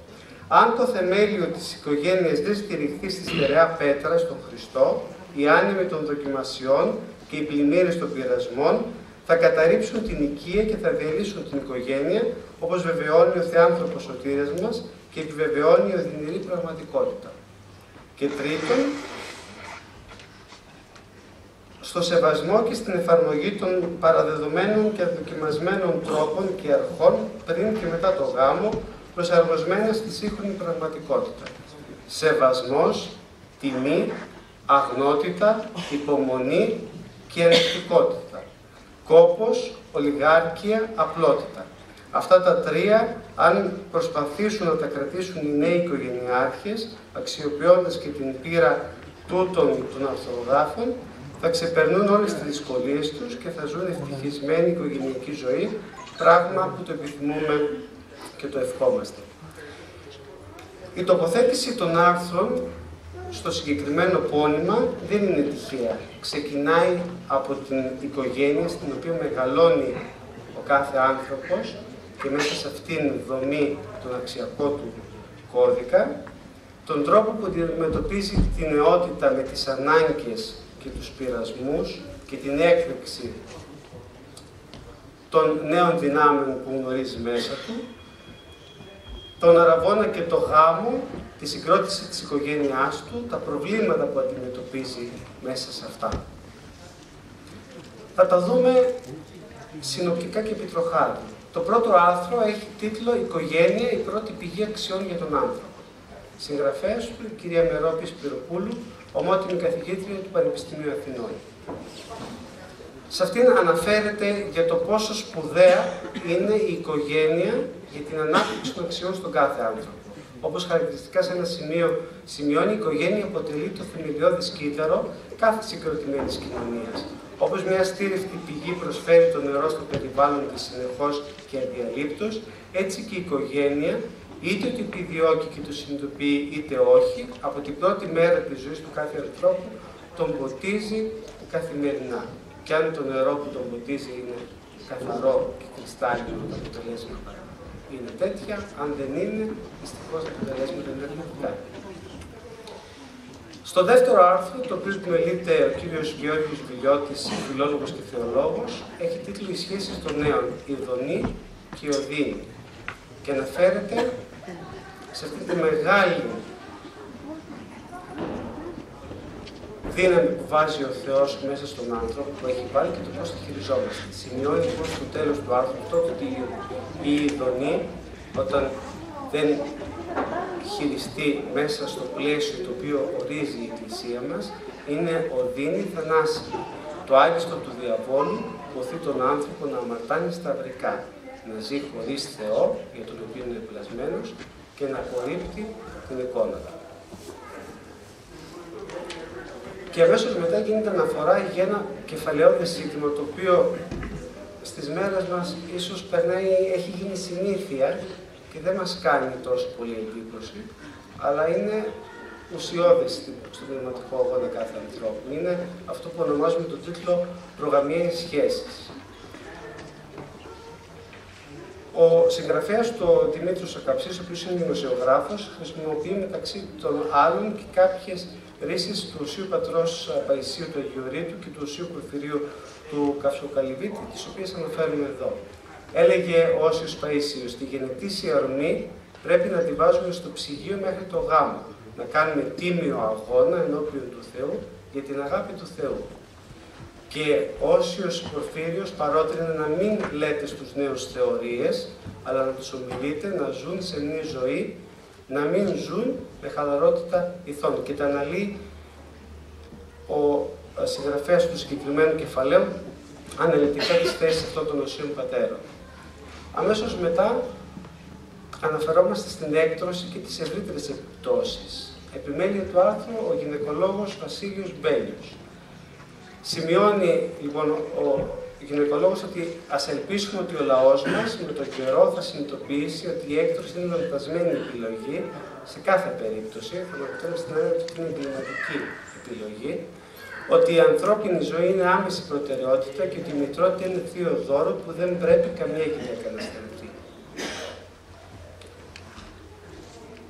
Αν το θεμέλιο της οικογένειας δεν στηριχθεί στη στερεά πέτρα στον Χριστό, οι άνεμοι των δοκιμασιών και οι πλημμύρες των πειρασμών θα καταρρύψουν την οικία και θα διαλύσουν την οικογένεια, όπως βεβαιώνει ο Θεάνθρωπος σωτήρας μας και επιβεβαιώνει η οδυνηρή πραγματικότητα. Και τρίτον, στο σεβασμό και στην εφαρμογή των παραδεδομένων και δοκιμασμένων τρόπων και αρχών πριν και μετά το γάμο, προσαρμοσμένα στη σύγχρονη πραγματικότητα. Σεβασμός, τιμή, αγνότητα, υπομονή και ανεκτικότητα. Κόπος, ολιγάρκεια, απλότητα. Αυτά τα τρία, αν προσπαθήσουν να τα κρατήσουν οι νέοι οικογενειάρχες, αξιοποιώντας και την πείρα τούτων των αρθρογράφων, θα ξεπερνούν όλες τις δυσκολίες τους και θα ζουν ευτυχισμένη οικογενειακή ζωή, πράγμα που το επιθυμούμε και το ευχόμαστε. Η τοποθέτηση των άρθρων στο συγκεκριμένο πόνημα δεν είναι τυχαία. Ξεκινάει από την οικογένεια στην οποία μεγαλώνει ο κάθε άνθρωπος και μέσα σε αυτήν την δομή τον αξιακό του κώδικα, τον τρόπο που αντιμετωπίζει την νεότητα με τις ανάγκες και τους πειρασμούς και την έκρηξη των νέων δυνάμεων που γνωρίζει μέσα του τον Αραβόνα και το γάμο, τη συγκρότηση της οικογένειάς του, τα προβλήματα που αντιμετωπίζει μέσα σε αυτά. Θα τα δούμε συνοπτικά και επιτροχάρι. Το πρώτο άρθρο έχει τίτλο «Οικογένεια, η πρώτη πηγή αξιών για τον άνθρωπο». Συγγραφέας του, η κυρία Μερόπης Πυροπούλου, ομότιμη καθηγήτρια του Πανεπιστημίου Αθηνών. Σε αυτήν αναφέρεται για το πόσο σπουδαία είναι η οικογένεια για την ανάπτυξη των αξιών στον κάθε άνθρωπο. Όπως χαρακτηριστικά σε ένα σημείο σημειώνει, η οικογένεια αποτελεί το θεμελιώδη κύτταρο κάθε συγκροτημένης κοινωνίας. Όπως μια στήριχτη πηγή προσφέρει το νερό στο περιβάλλον της συνεχώς και αδιαλείπτως, έτσι και η οικογένεια, είτε ότι επιδιώκει και το συνειδητοποιεί είτε όχι, από την πρώτη μέρα της ζωής του κάθε ανθρώπου, τον ποτίζει καθημερινά. Και αν το νερό που τον ποτίζει είναι καθαρό και κρυστάλλινο, τα αποτελέσματα είναι τέτοια. Αν δεν είναι, δυστυχώς τα αποτελέσματα δεν είναι αρνητικά. Στο δεύτερο άρθρο, το οποίο επιμελείται ο κύριος Γιώργος Βιλιώτης, φιλόλογος και θεολόγος, έχει τίτλο «Οι σχέσεις των νέων, η Δονή και η Οδύνη» και αναφέρεται σε αυτή τη μεγάλη δύναμη που βάζει ο Θεός μέσα στον άνθρωπο που έχει βάλει και το πώς τη χειριζόμαστε. Σημειώνει λοιπόν στο τέλος του άρθρου αυτό ότι η ειδονή όταν δεν χειριστεί μέσα στο πλαίσιο το οποίο ορίζει η Εκκλησία μας είναι οδύνη θανάσιμη. Το άριστο του διαβόλου βοηθεί τον άνθρωπο να αμαρτάνει σταυρικά, να ζει χωρίς Θεό, για τον οποίο είναι πλασμένος, και να απορρίπτει την εικόνα του. Και αμέσως μετά γίνεται αναφορά για ένα κεφαλαιόδε ζήτημα το οποίο στις μέρες μας ίσως περνάει, έχει γίνει συνήθεια και δεν μας κάνει τόσο πολύ εντύπωση, αλλά είναι ουσιώδες στο πνευματικό αγώνα κάθε ανθρώπου. Είναι αυτό που ονομάζουμε τον τίτλο «Προγαμιαίες σχέσεις». Ο συγγραφέας του Δημήτρης Ακαψή, ο οποίος είναι δημοσιογράφος, χρησιμοποιεί μεταξύ των άλλων και κάποιες ρίσει του Οσίου Πατρός Παϊσίου του Αγιορείτου και του Οσίου Πορφυρίου του Καυσοκαλυβίτη, τις οποίες αναφέρουμε εδώ. Έλεγε ο Όσιος Παΐσιος, τη γενετήσια ορμή πρέπει να τη βάζουμε στο ψυγείο μέχρι το γάμο, να κάνουμε τίμιο αγώνα ενώπιον του Θεού για την αγάπη του Θεού. Και Όσιος Πορφύριος παρότρινε να μην λέτε στους νέους θεωρίες, αλλά να τους ομιλείτε να ζουν σε νέα ζωή, να μην ζουν με χαλαρότητα ηθών. Και τα αναλύει ο συγγραφέας του συγκεκριμένου κεφαλαίου αναλυτικά τις θέσεις αυτών των οσίων πατέρων. Αμέσως μετά αναφερόμαστε στην έκτρωση και τις ευρύτερες επιπτώσεις. Επιμέλεια του άρθρου ο γυναικολόγος Βασίλειος Μπέλιος. Σημειώνει λοιπόν ο γυναικολόγος ότι ας ελπίσουμε ότι ο λαός μας με τον καιρό θα συνειδητοποιήσει ότι η έκτρωση είναι λογιτασμένη επιλογή σε κάθε περίπτωση, θα μου επιτρέψετε να ότι είναι εγκληματική επιλογή, ότι η ανθρώπινη ζωή είναι άμεση προτεραιότητα και ότι η μητρότητα είναι θείο δώρο που δεν πρέπει καμία γυναίκα να στερηθεί.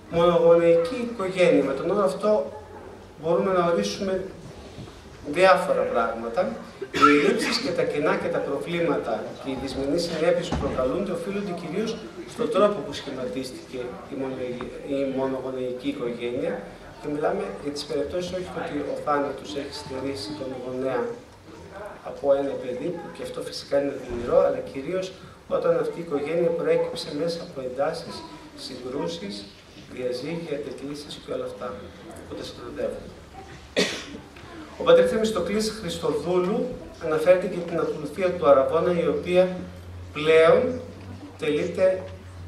Μονογονεϊκή οικογένεια. Με τον όρο αυτό μπορούμε να ορίσουμε διάφορα πράγματα. Οι ελλείψεις και τα κενά και τα προβλήματα και οι δυσμενείς συνέπειες που προκαλούνται οφείλονται κυρίως στον τρόπο που σχηματίστηκε η μονογονεϊκή οικογένεια και μιλάμε για τις περιπτώσεις όχι ότι ο θάνατος έχει στερήσει τον γονέα από ένα παιδί, που και αυτό φυσικά είναι δυνηρό, αλλά κυρίως όταν αυτή η οικογένεια προέκυψε μέσα από εντάσεις, συγκρούσεις, διαζύγια, τεκλήσει και όλα αυτά που τα συνοδεύουν. Ο πατέρ Θεμιστοκλής Χριστοδούλου αναφέρεται και την ακολουθία του Αραβώνα, η οποία πλέον τελείται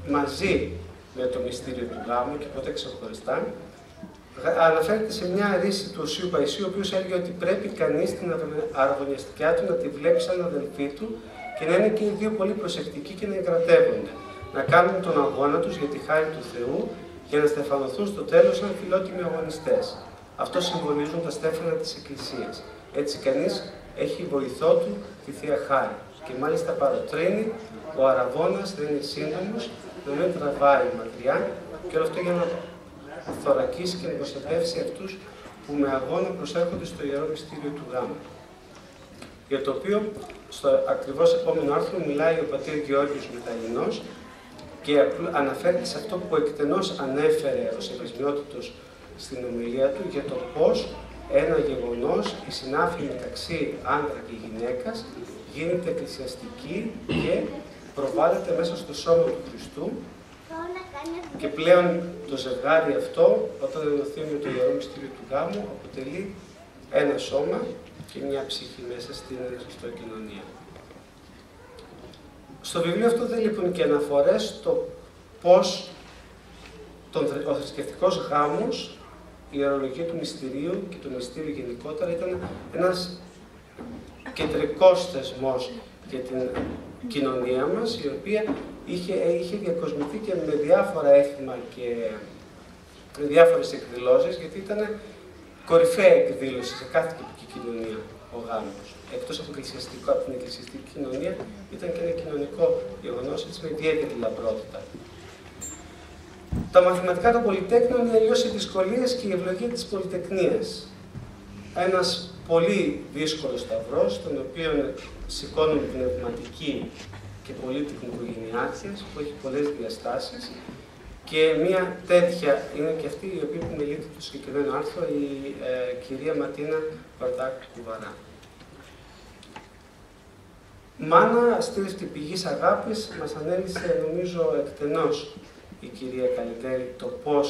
μαζί με το μυστήριο του γάμου και ποτέ ξεχωριστά. Αναφέρεται σε μια ρίση του Οσίου Παϊσίου, ο οποίος έλεγε ότι πρέπει κανείς την αραβωνιαστικιά του να τη βλέπει σαν αδελφή του και να είναι και οι δύο πολύ προσεκτικοί και να εγκρατεύονται. Να κάνουν τον αγώνα τους για τη χάρη του Θεού για να στεφανωθούν στο τέλος σαν φιλότιμοι αγωνιστές. Αυτό συμβολίζουν τα στέφανα της Εκκλησίας. Έτσι κανείς έχει βοηθό του τη Θεία Χάρη. Και μάλιστα παροτρύνει ο αραβώνας δεν είναι σύντομος, να μην τραβάει μακριά και όλο αυτό για να θωρακίσει και να προστατεύσει αυτούς που με αγώνα προσέρχονται στο Ιερό Μυστήριο του Γάμου. Για το οποίο στο ακριβώς επόμενο άρθρο μιλάει ο πατήρ Γεώργιος Μεταλλινός και αναφέρεται σε αυτό που εκτενώς ανέφερε ο Σεβασμιότητος στην ομιλία του για το πώς ένα γεγονός, η συνάφη μεταξύ άντρα και γυναίκας, γίνεται εκκλησιαστική και προβάλλεται μέσα στο σώμα του Χριστού και πλέον το ζευγάρι αυτό, όταν ενωθεί με το Ιερό Μυστήριο του Γάμου, αποτελεί ένα σώμα και μια ψυχή μέσα στην κοινωνία. Στο βιβλίο αυτό δεν λείπουν και αναφορές στο πώς ο θρησκευτικός γάμος, η ιερολογία του μυστηρίου και το μυστήριο γενικότερα ήταν ένας κεντρικός θεσμός για την κοινωνία μας, η οποία είχε, είχε διακοσμηθεί και με διάφορα έθιμα και με διάφορες εκδηλώσεις, γιατί ήταν κορυφαία εκδήλωση σε κάθε τοπική κοινωνία ο γάμος. Εκτός από, από την εκκλησιαστική κοινωνία, ήταν και ένα κοινωνικό γεγονός, έτσι με ιδιαίτερη λαμπρότητα. Τα μαθηματικά των πολυτέκνων είναι αλλιώς οι δυσκολίες και η ευλογία της πολυτεκνία. Ένας πολύ δύσκολος σταυρός, τον οποίο σηκώνουν πνευματική και πολύτιμη οικογενειάρχε, που έχει πολλές διαστάσεις. Και μία τέτοια είναι και αυτή η οποία επιμελείται το συγκεκριμένο άρθρο, η ε, κυρία Ματίνα Βαρτάκ Κουβαρά. Μάνα στήριξη πηγής αγάπης μας ανέλησε νομίζω εκτενώς η κυρία Καλυτέρη το πώς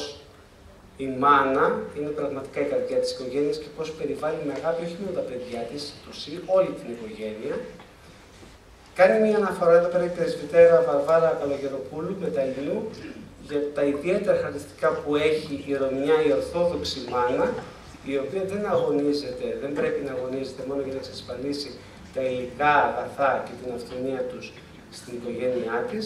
η μάνα είναι πραγματικά η καρδιά της οικογένειας και πώς περιβάλλει με αγάπη όχι μόνο τα παιδιά της, το ΣΥ, όλη την οικογένεια. Κάνει μια αναφορά εδώ πέρα η πρεσβυτέρα Βαρβάρα Καλογεροπούλου με τα Ιλίου για τα ιδιαίτερα χαρακτηριστικά που έχει η Ρωμιά, η Ορθόδοξη μάνα, η οποία δεν αγωνίζεται, δεν πρέπει να αγωνίζεται μόνο για να εξασφαλίσει τα υλικά αγαθά και την αυθονία τους στην οικογένειά της,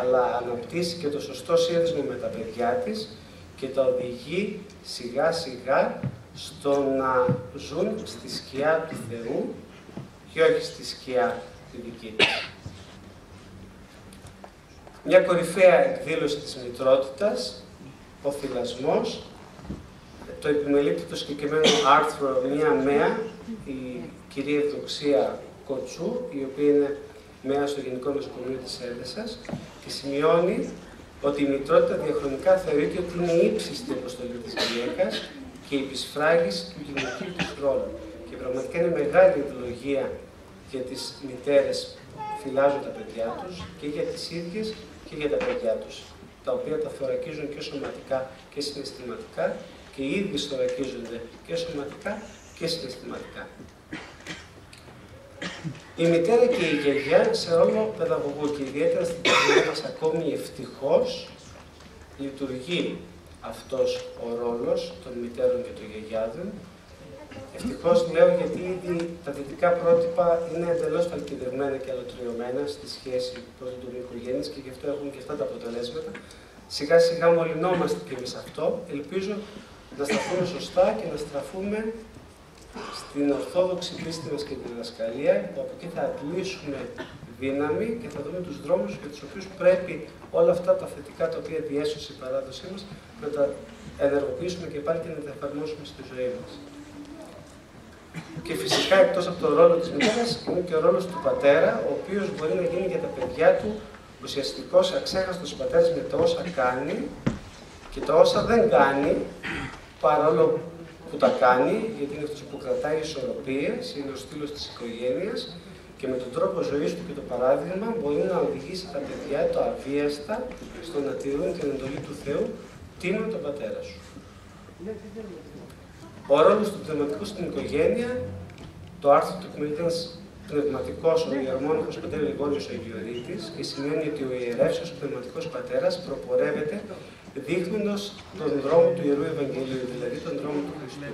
αλλά αναπτύσσει και το σωστό σύνδεσμο με τα παιδιά της και τα οδηγεί σιγά σιγά στο να ζουν στη σκιά του Θεού και όχι στη σκιά τη δική της. Μια κορυφαία εκδήλωση της μητρότητας, ο θυλασμός, το επιμελείται το συγκεκριμένο άρθρο μια μέα, η κυρία Ευδοξία Κοτσού, η οποία είναι μέα στο Γενικό Νοσοκομείο της Έδεσας και σημειώνει ότι η μητρότητα διαχρονικά θεωρείται ότι είναι η ύψιστη αποστολή της γυναίκας και η επισφράγηση του γυναικείου της ρόλου. Και πραγματικά είναι μεγάλη ιδεολογία για τις μητέρες που φυλάζουν τα παιδιά τους και για τις ίδιες και για τα παιδιά τους, τα οποία τα θωρακίζουν και σωματικά και συναισθηματικά και οι ίδιοι θωρακίζονται και σωματικά και συναισθηματικά. Η μητέρα και η γιαγιά σε ρόλο παιδαγωγού και ιδιαίτερα στην κοινωνία μας ακόμη ευτυχώς λειτουργεί αυτός ο ρόλος των μητέρων και των γιαγιάδων. Ευτυχώς λέω γιατί ήδη τα δυτικά πρότυπα είναι εντελώς παλκιδευμένα και αλωτριωμένα στη σχέση προς τον οικογένειες και γι' αυτό έχουν και αυτά τα αποτελέσματα. Σιγά σιγά μολυνόμαστε και εμείς αυτό. Ελπίζω να σταθούμε σωστά και να στραφούμε στην ορθόδοξη πίστη μας και τη διδασκαλία, που από εκεί θα αντλήσουμε δύναμη και θα δούμε τους δρόμους για τους οποίους πρέπει όλα αυτά τα θετικά τα οποία διέσωσε η παράδοσή μας να τα ενεργοποιήσουμε και πάλι και να τα εφαρμόσουμε στη ζωή μας. Και φυσικά εκτός από τον ρόλο της μητέρας είναι και ο ρόλος του πατέρα, ο οποίος μπορεί να γίνει για τα παιδιά του ουσιαστικός αξέχαστος πατέρας με τα όσα κάνει και τα όσα δεν κάνει, παρόλο που τα κάνει, γιατί είναι αυτό που κρατάει ισορροπίες, είναι ο στήλος της οικογένειας και με τον τρόπο ζωής του και το παράδειγμα μπορεί να οδηγήσει τα παιδιά το αβίαστα στο να τηρούν την εντολή του Θεού, τίνω τον πατέρα σου. Ο ρόλος του πνευματικού στην οικογένεια, το άρθρο του εκμελητή πνευματικός, ο ιερομόναχο πατέρα Γρηγόριος Αγιορείτη, και σημαίνει ότι ο ιερεύσιος πνευματικός πατέρας προπορεύεται δείχνοντας τον δρόμο του Ιερού Ευαγγελίου, δηλαδή τον δρόμο του Χριστού.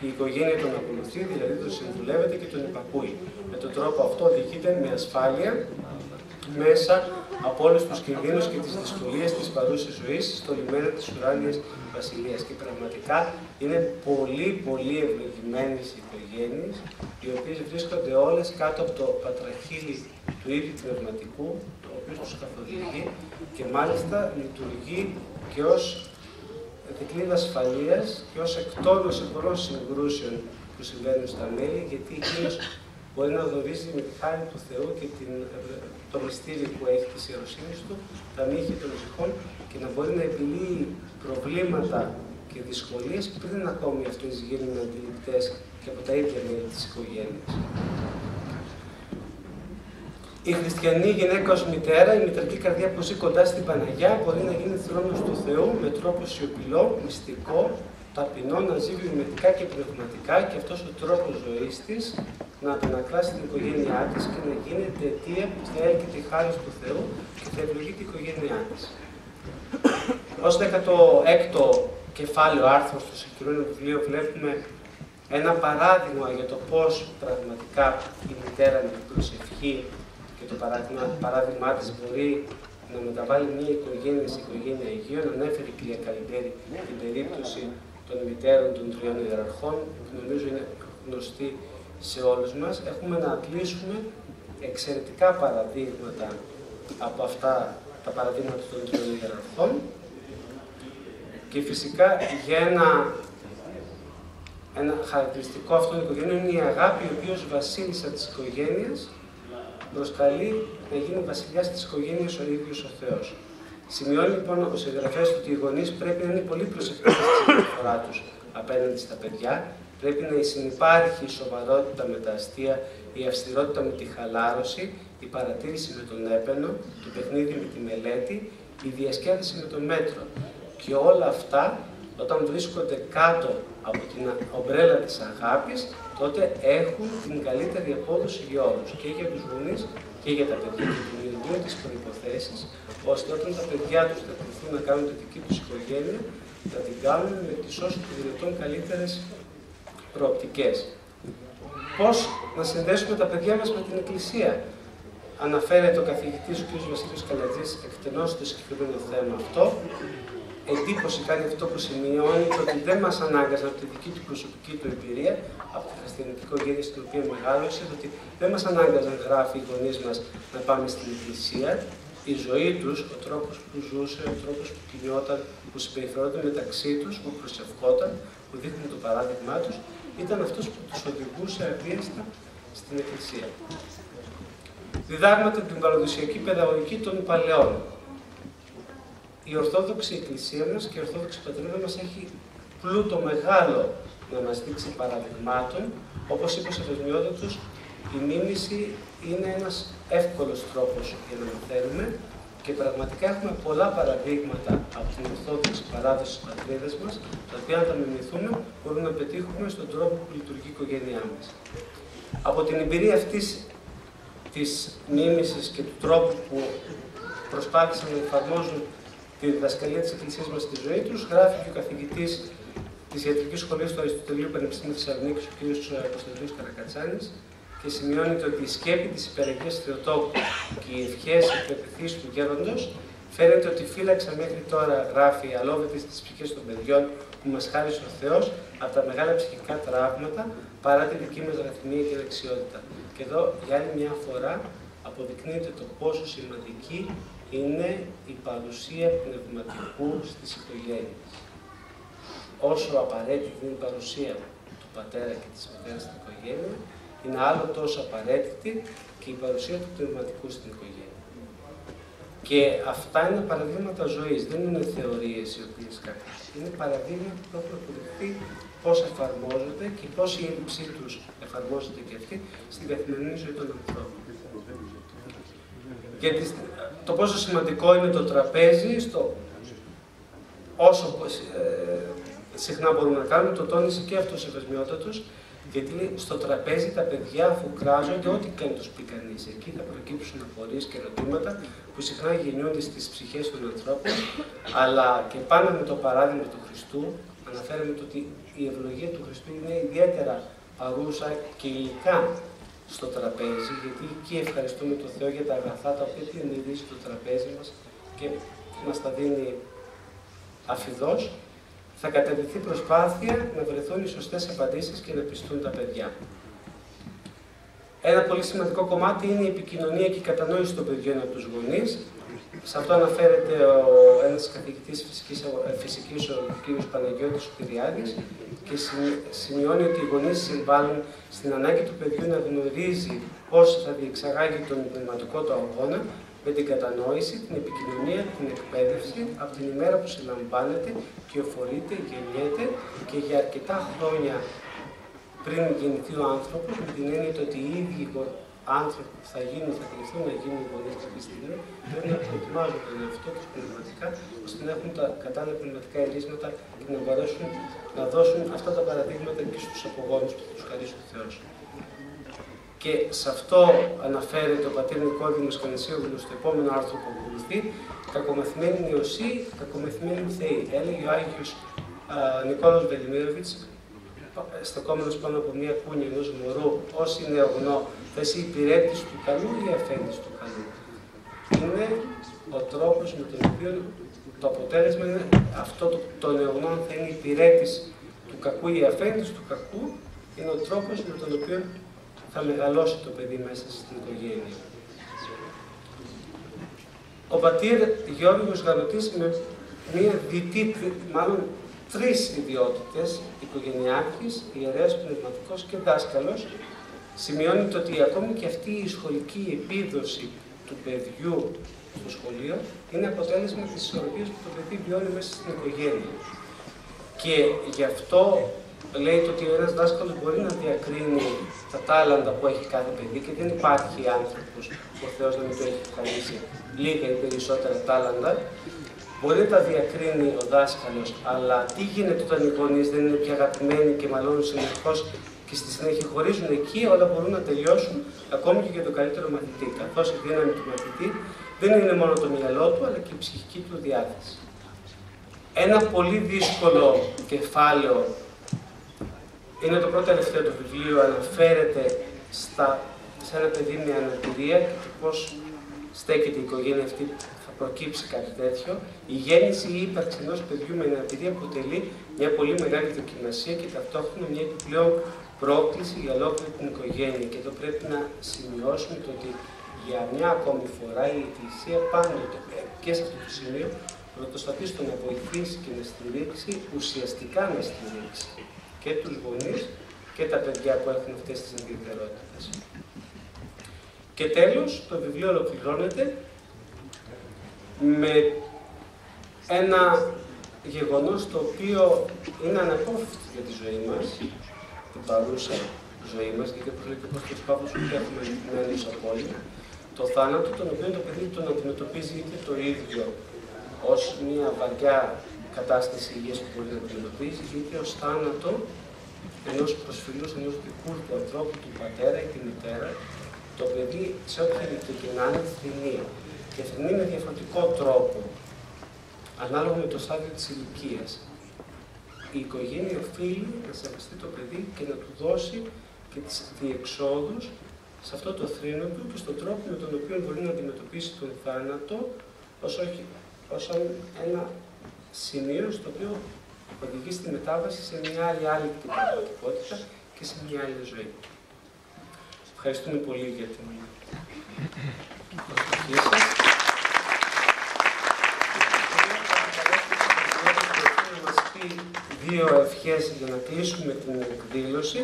Η οικογένεια τον ακολουθεί, δηλαδή τον συμβουλεύεται και τον υπακούει. Με τον τρόπο αυτό οδηγείται με ασφάλεια μέσα από όλους τους κινδύνους και τις δυσκολίες της παρούσης ζωής στο λιμένα της ουράνιας βασιλείας. Και πραγματικά είναι πολύ, πολύ ευλογημένες οι οικογένειες, οι οποίες βρίσκονται όλες κάτω από το πατραχύλι του ίδιου πνευματικού, το οποίο τους καθοδηγεί και μάλιστα λειτουργεί και ως δικλείδας ασφαλείας και ως εκτόνωση πολλών συγκρούσεων που συμβαίνουν στα μέλη, γιατί εκείνο μπορεί να γνωρίζει με τη χάρη του Θεού και την, το μυστήριο που έχει της ιεροσύνης του, τα νύχια των ψυχών και να μπορεί να επιλύει προβλήματα και δυσκολίες πριν ακόμη αυτές γίνουν αντιληπτές και από τα ίδια μέλη της οικογένειας. Η χριστιανή γυναίκα ως μητέρα, η μητρική καρδιά που ζει κοντά στην Παναγιά, μπορεί να γίνει θρόνος του Θεού με τρόπο σιωπηλό, μυστικό, ταπεινό, να ζει βιομετικά και πνευματικά και αυτός ο τρόπος ζωής της να αντανακλάσει την οικογένειά της και να γίνεται αιτία που θα έλκει τη χάρη του Θεού και θα ευλογεί την οικογένειά της. Ως 16ο κεφάλαιο άρθρο στο συγκεκριμένο βιβλίο βλέπουμε ένα παράδειγμα για το πώς πραγματικά η μητέρα με την προσευχή και το παράδειγμα, παράδειγμά της μπορεί να μεταβάλει μια οικογένεια σε οικογένεια Αγίων. Ανέφερε η κυρία Καλυμπέρη την περίπτωση των μητέρων των τριών ιεραρχών, που νομίζω είναι γνωστή σε όλους μας. Έχουμε να κλείσουμε εξαιρετικά παραδείγματα από αυτά τα παραδείγματα των τριών ιεραρχών και φυσικά για ένα, ένα χαρακτηριστικό αυτών των οικογένειων είναι η αγάπη η οποία ως βασίλισσα της οικογένειας προσκαλεί να γίνει βασιλιάς της οικογένειας ο ίδιος ο Θεός. Σημειώνει λοιπόν ο συγγραφέα ότι οι γονείς πρέπει να είναι πολύ προσεκτικοί στη συμπεριφορά τους απέναντι στα παιδιά. Πρέπει να συνεπάρχει η σοβαρότητα με τα αστεία, η αυστηρότητα με τη χαλάρωση, η παρατήρηση με τον έπαινο, το παιχνίδι με τη μελέτη, η διασκέδαση με τον μέτρο. Και όλα αυτά, όταν βρίσκονται κάτω από την ομπρέλα της αγάπης, τότε έχουν την καλύτερη απόδοση για όλους, και για τους γονείς και για τα παιδιά. Και δημιουργούν τις προϋποθέσεις, ώστε όταν τα παιδιά τους θα κληθούν να κάνουν τη δική τους οικογένεια, να την κάνουν με τις όσο το δυνατόν καλύτερες προοπτικές. Πώς να συνδέσουμε τα παιδιά μας με την Εκκλησία; Αναφέρεται ο καθηγητής ο κ. Βασίλειος Καλατζής εκτενώς στο συγκεκριμένο θέμα αυτό εντύπωση κάνει αυτό που σημειώνει ότι δεν μας ανάγκαζαν από τη δική του προσωπική του εμπειρία, από τη χριστιανική οικογένεια στην οποία μεγάλωσε, ότι δεν μας ανάγκαζαν, γράφει οι γονείς μας, να πάμε στην Εκκλησία. Η ζωή τους, ο τρόπος που ζούσε, ο τρόπος που κινιόταν, που συμπεριφερόταν μεταξύ τους, που προσευχόταν, που δείχνει το παράδειγμά τους, ήταν αυτός που τους οδηγούσε αβίαστα στην Εκκλησία. Διδάγματα την παραδοσιακή παιδαγωγική των παλαιών η Ορθόδοξη Εκκλησία μας και η Ορθόδοξη Πατρίδα μας έχει πλούτο μεγάλο να μας δείξει παραδειγμάτων. Όπως είπε ο Σεφεσμιότατος, η μίμηση είναι ένας εύκολος τρόπος για να μαθαίνουμε και πραγματικά έχουμε πολλά παραδείγματα από την Ορθόδοξη παράδοση της πατρίδας μας, τα οποία αν τα μιμηθούμε μπορούμε να πετύχουμε στον τρόπο που λειτουργεί η οικογένειά μας. Από την εμπειρία αυτής της μίμησης και του τρόπου που προσπάθησαν να εφαρμόζουν τη διδασκαλία της Εκκλησίας μας στη ζωή τους, γράφει και ο καθηγητής της Ιατρικής Σχολής του Αριστοτελείου Πανεπιστημίου Θεσσαλονίκης, ο κ. Κωνσταντίνο Καρακατσάνης, και σημειώνεται ότι η σκέπη της υπεραγίας Θεοτόκου και οι ευχές και του γέροντος φαίνεται ότι φύλαξα μέχρι τώρα, γράφει, αλόβητες τις ψυχές των παιδιών που μας χάρισε ο Θεός από τα μεγάλα ψυχικά τραύματα παρά τη δική μας ραθμία και δεξιότητα. Και εδώ για άλλη μια φορά αποδεικνύεται το πόσο σημαντική είναι η παρουσία πνευματικού στις οικογένειες. Όσο απαραίτητη είναι η παρουσία του πατέρα και της μητέρας στην οικογένεια, είναι άλλο τόσο απαραίτητη και η παρουσία του πνευματικού στην οικογένεια. Και αυτά είναι παραδείγματα ζωής, δεν είναι θεωρίες οι οποίες κάποιες. Είναι παραδείγματα που έχουν αποδειχθεί πώς εφαρμόζονται και πώς η έλλειψή τους εφαρμόζεται και αυτή στην καθημερινή ζωή των ανθρώπων. Γιατί το πόσο σημαντικό είναι το τραπέζι, στο όσο ε, συχνά μπορούμε να κάνουμε, το τόνισε και αυτός ο Εφεσμιότατος, γιατί στο τραπέζι τα παιδιά αφού κράζονται, ό,τι και αν τους πει κανείς, εκεί θα προκύψουν απορίες και ερωτήματα που συχνά γεννιούνται στις ψυχές των ανθρώπων, αλλά και πάνω με το παράδειγμα του Χριστού, αναφέραμε ότι η ευλογία του Χριστού είναι ιδιαίτερα παρούσα και υλικά στο τραπέζι, γιατί εκεί ευχαριστούμε τον Θεό για τα αγαθά τα οποία πλημμυρίζει στο τραπέζι μας και μας τα δίνει αφιδός, θα κατευθυνθεί προσπάθεια να βρεθούν οι σωστές απαντήσεις και να πιστούν τα παιδιά. Ένα πολύ σημαντικό κομμάτι είναι η επικοινωνία και η κατανόηση των παιδιών από τους γονείς. Σε αυτό αναφέρεται ο, ένας καθηγητής φυσικής, ε, φυσικής ο κ. Παναγιώτης Πυριάδης και σημειώνει ότι οι γονείς συμβάλλουν στην ανάγκη του παιδιού να γνωρίζει πώς θα διεξαγάγει τον πνευματικό του αγώνα με την κατανόηση, την επικοινωνία, την εκπαίδευση από την ημέρα που συλλαμβάνεται, κυοφορείται, γεννιέται και για αρκετά χρόνια πριν γεννηθεί ο άνθρωπος, με την έννοια ότι οι ίδιοι άνθρωποι που θα γίνουν, θα κληθούν να γίνουν γονείς κάποια στιγμή, πρέπει να προετοιμάζουν τον εαυτό τους πνευματικά, ώστε να έχουν τα κατάλληλα πνευματικά ερίσματα και να μπορέσουν να δώσουν αυτά τα παραδείγματα και στους απογόνους που θα του χαρίσει ο Θεό. Και σε αυτό αναφέρεται ο πατήρ Νικόδημος Κανεσίογλου στο επόμενο άρθρο που ακολουθεί, κακομεθυμένη νεοσύ, κακομεθυμένη θεή. Έλεγε ο Άγιος Νικόλαος Βελιμίροβιτς, στεκόμενος πάνω από μια κούνη ενός μωρού, ως είναι ογνώ, θα είσαι υπηρέτης του καλού ή αφέντης του καλού. Είναι ο τρόπος με τον οποίο το αποτέλεσμα είναι αυτό το, το νεογνών θα είναι υπηρέτης του κακού ή αφέντης του κακού, είναι ο τρόπος με τον οποίο θα μεγαλώσει το παιδί μέσα στην οικογένεια. Ο πατήρ Γιώργος Γαλωτής με μία διτή, μάλλον τρεις ιδιότητες, οικογενειάρχης, ιερέας πνευματικός και δάσκαλος, σημειώνει ότι ακόμη και αυτή η σχολική επίδοση του παιδιού στο σχολείο είναι αποτέλεσμα της ισορροπίας που το παιδί βιώνει μέσα στην οικογένεια. Και γι' αυτό λέει ότι ο ένας δάσκαλος μπορεί να διακρίνει τα τάλαντα που έχει κάθε παιδί και δεν υπάρχει άνθρωπος που ο Θεός να μην του έχει χαρίσει λίγα ή περισσότερα τάλαντα. Μπορεί να τα διακρίνει ο δάσκαλος, αλλά τι γίνεται όταν οι γονείς δεν είναι πια αγαπημένοι και μαλώνουν συνεχώς και στη συνέχεια χωρίζουν εκεί, όλα μπορούν να τελειώσουν ακόμη και για τον καλύτερο μαθητή. Καθώς η δύναμη του μαθητή δεν είναι μόνο το μυαλό του, αλλά και η ψυχική του διάθεση. Ένα πολύ δύσκολο κεφάλαιο είναι το πρώτο τελευταίο του βιβλίου, αναφέρεται στα, σε ένα παιδί με αναπηρία και το πώς στέκεται η οικογένεια αυτή θα προκύψει κάτι τέτοιο. Η γέννηση ή η ύπαρξη ενός παιδιού με αναπηρία αποτελεί μια πολύ μεγάλη δοκιμασία και ταυτόχρονα μια επιπλέον πρόκληση για ολόκληρη την οικογένεια. Και εδώ πρέπει να σημειώσουμε το ότι για μια ακόμη φορά η Εκκλησία πάντοτε και σε αυτό το σημείο πρωτοστατεί στο να βοηθήσει και να στηρίξει, ουσιαστικά να στηρίξει και τους γονείς και τα παιδιά που έχουν αυτές τις ιδιαιτερότητες. Και τέλος, το βιβλίο ολοκληρώνεται με ένα γεγονός το οποίο είναι αναπόφευκτο για τη ζωή μας, την παρούσα ζωή μας, γιατί όπως λέει και ο Παύλος Παύλος που έχουμε μένει απόλυτα, το θάνατο, τον οποίο το παιδί τον αντιμετωπίζει είτε το ίδιο ως μια βαριά κατάσταση υγείας που μπορεί να αντιμετωπίσει, είτε ως θάνατο ενός προσφυλούς, ενός δικού του ανθρώπου, του πατέρα ή τη μητέρα, το παιδί σε όποια ηλικία να είναι θρηνεί. Και θρηνεί με διαφορετικό τρόπο, ανάλογα με το στάδιο της ηλικίας. Η οικογένεια οφείλει να σεβαστεί το παιδί και να του δώσει και τις διεξόδους σε αυτό το θρήνο του και στον τρόπο με τον οποίο μπορεί να αντιμετωπίσει τον θάνατο ως, όχι, ως ένα σημείο στο οποίο οδηγεί στη μετάβαση σε μια άλλη άλλη πραγματικότητα και σε μια άλλη ζωή. Ευχαριστούμε πολύ για την προσοχή σας. Δύο ευχές για να κλείσουμε την εκδήλωση.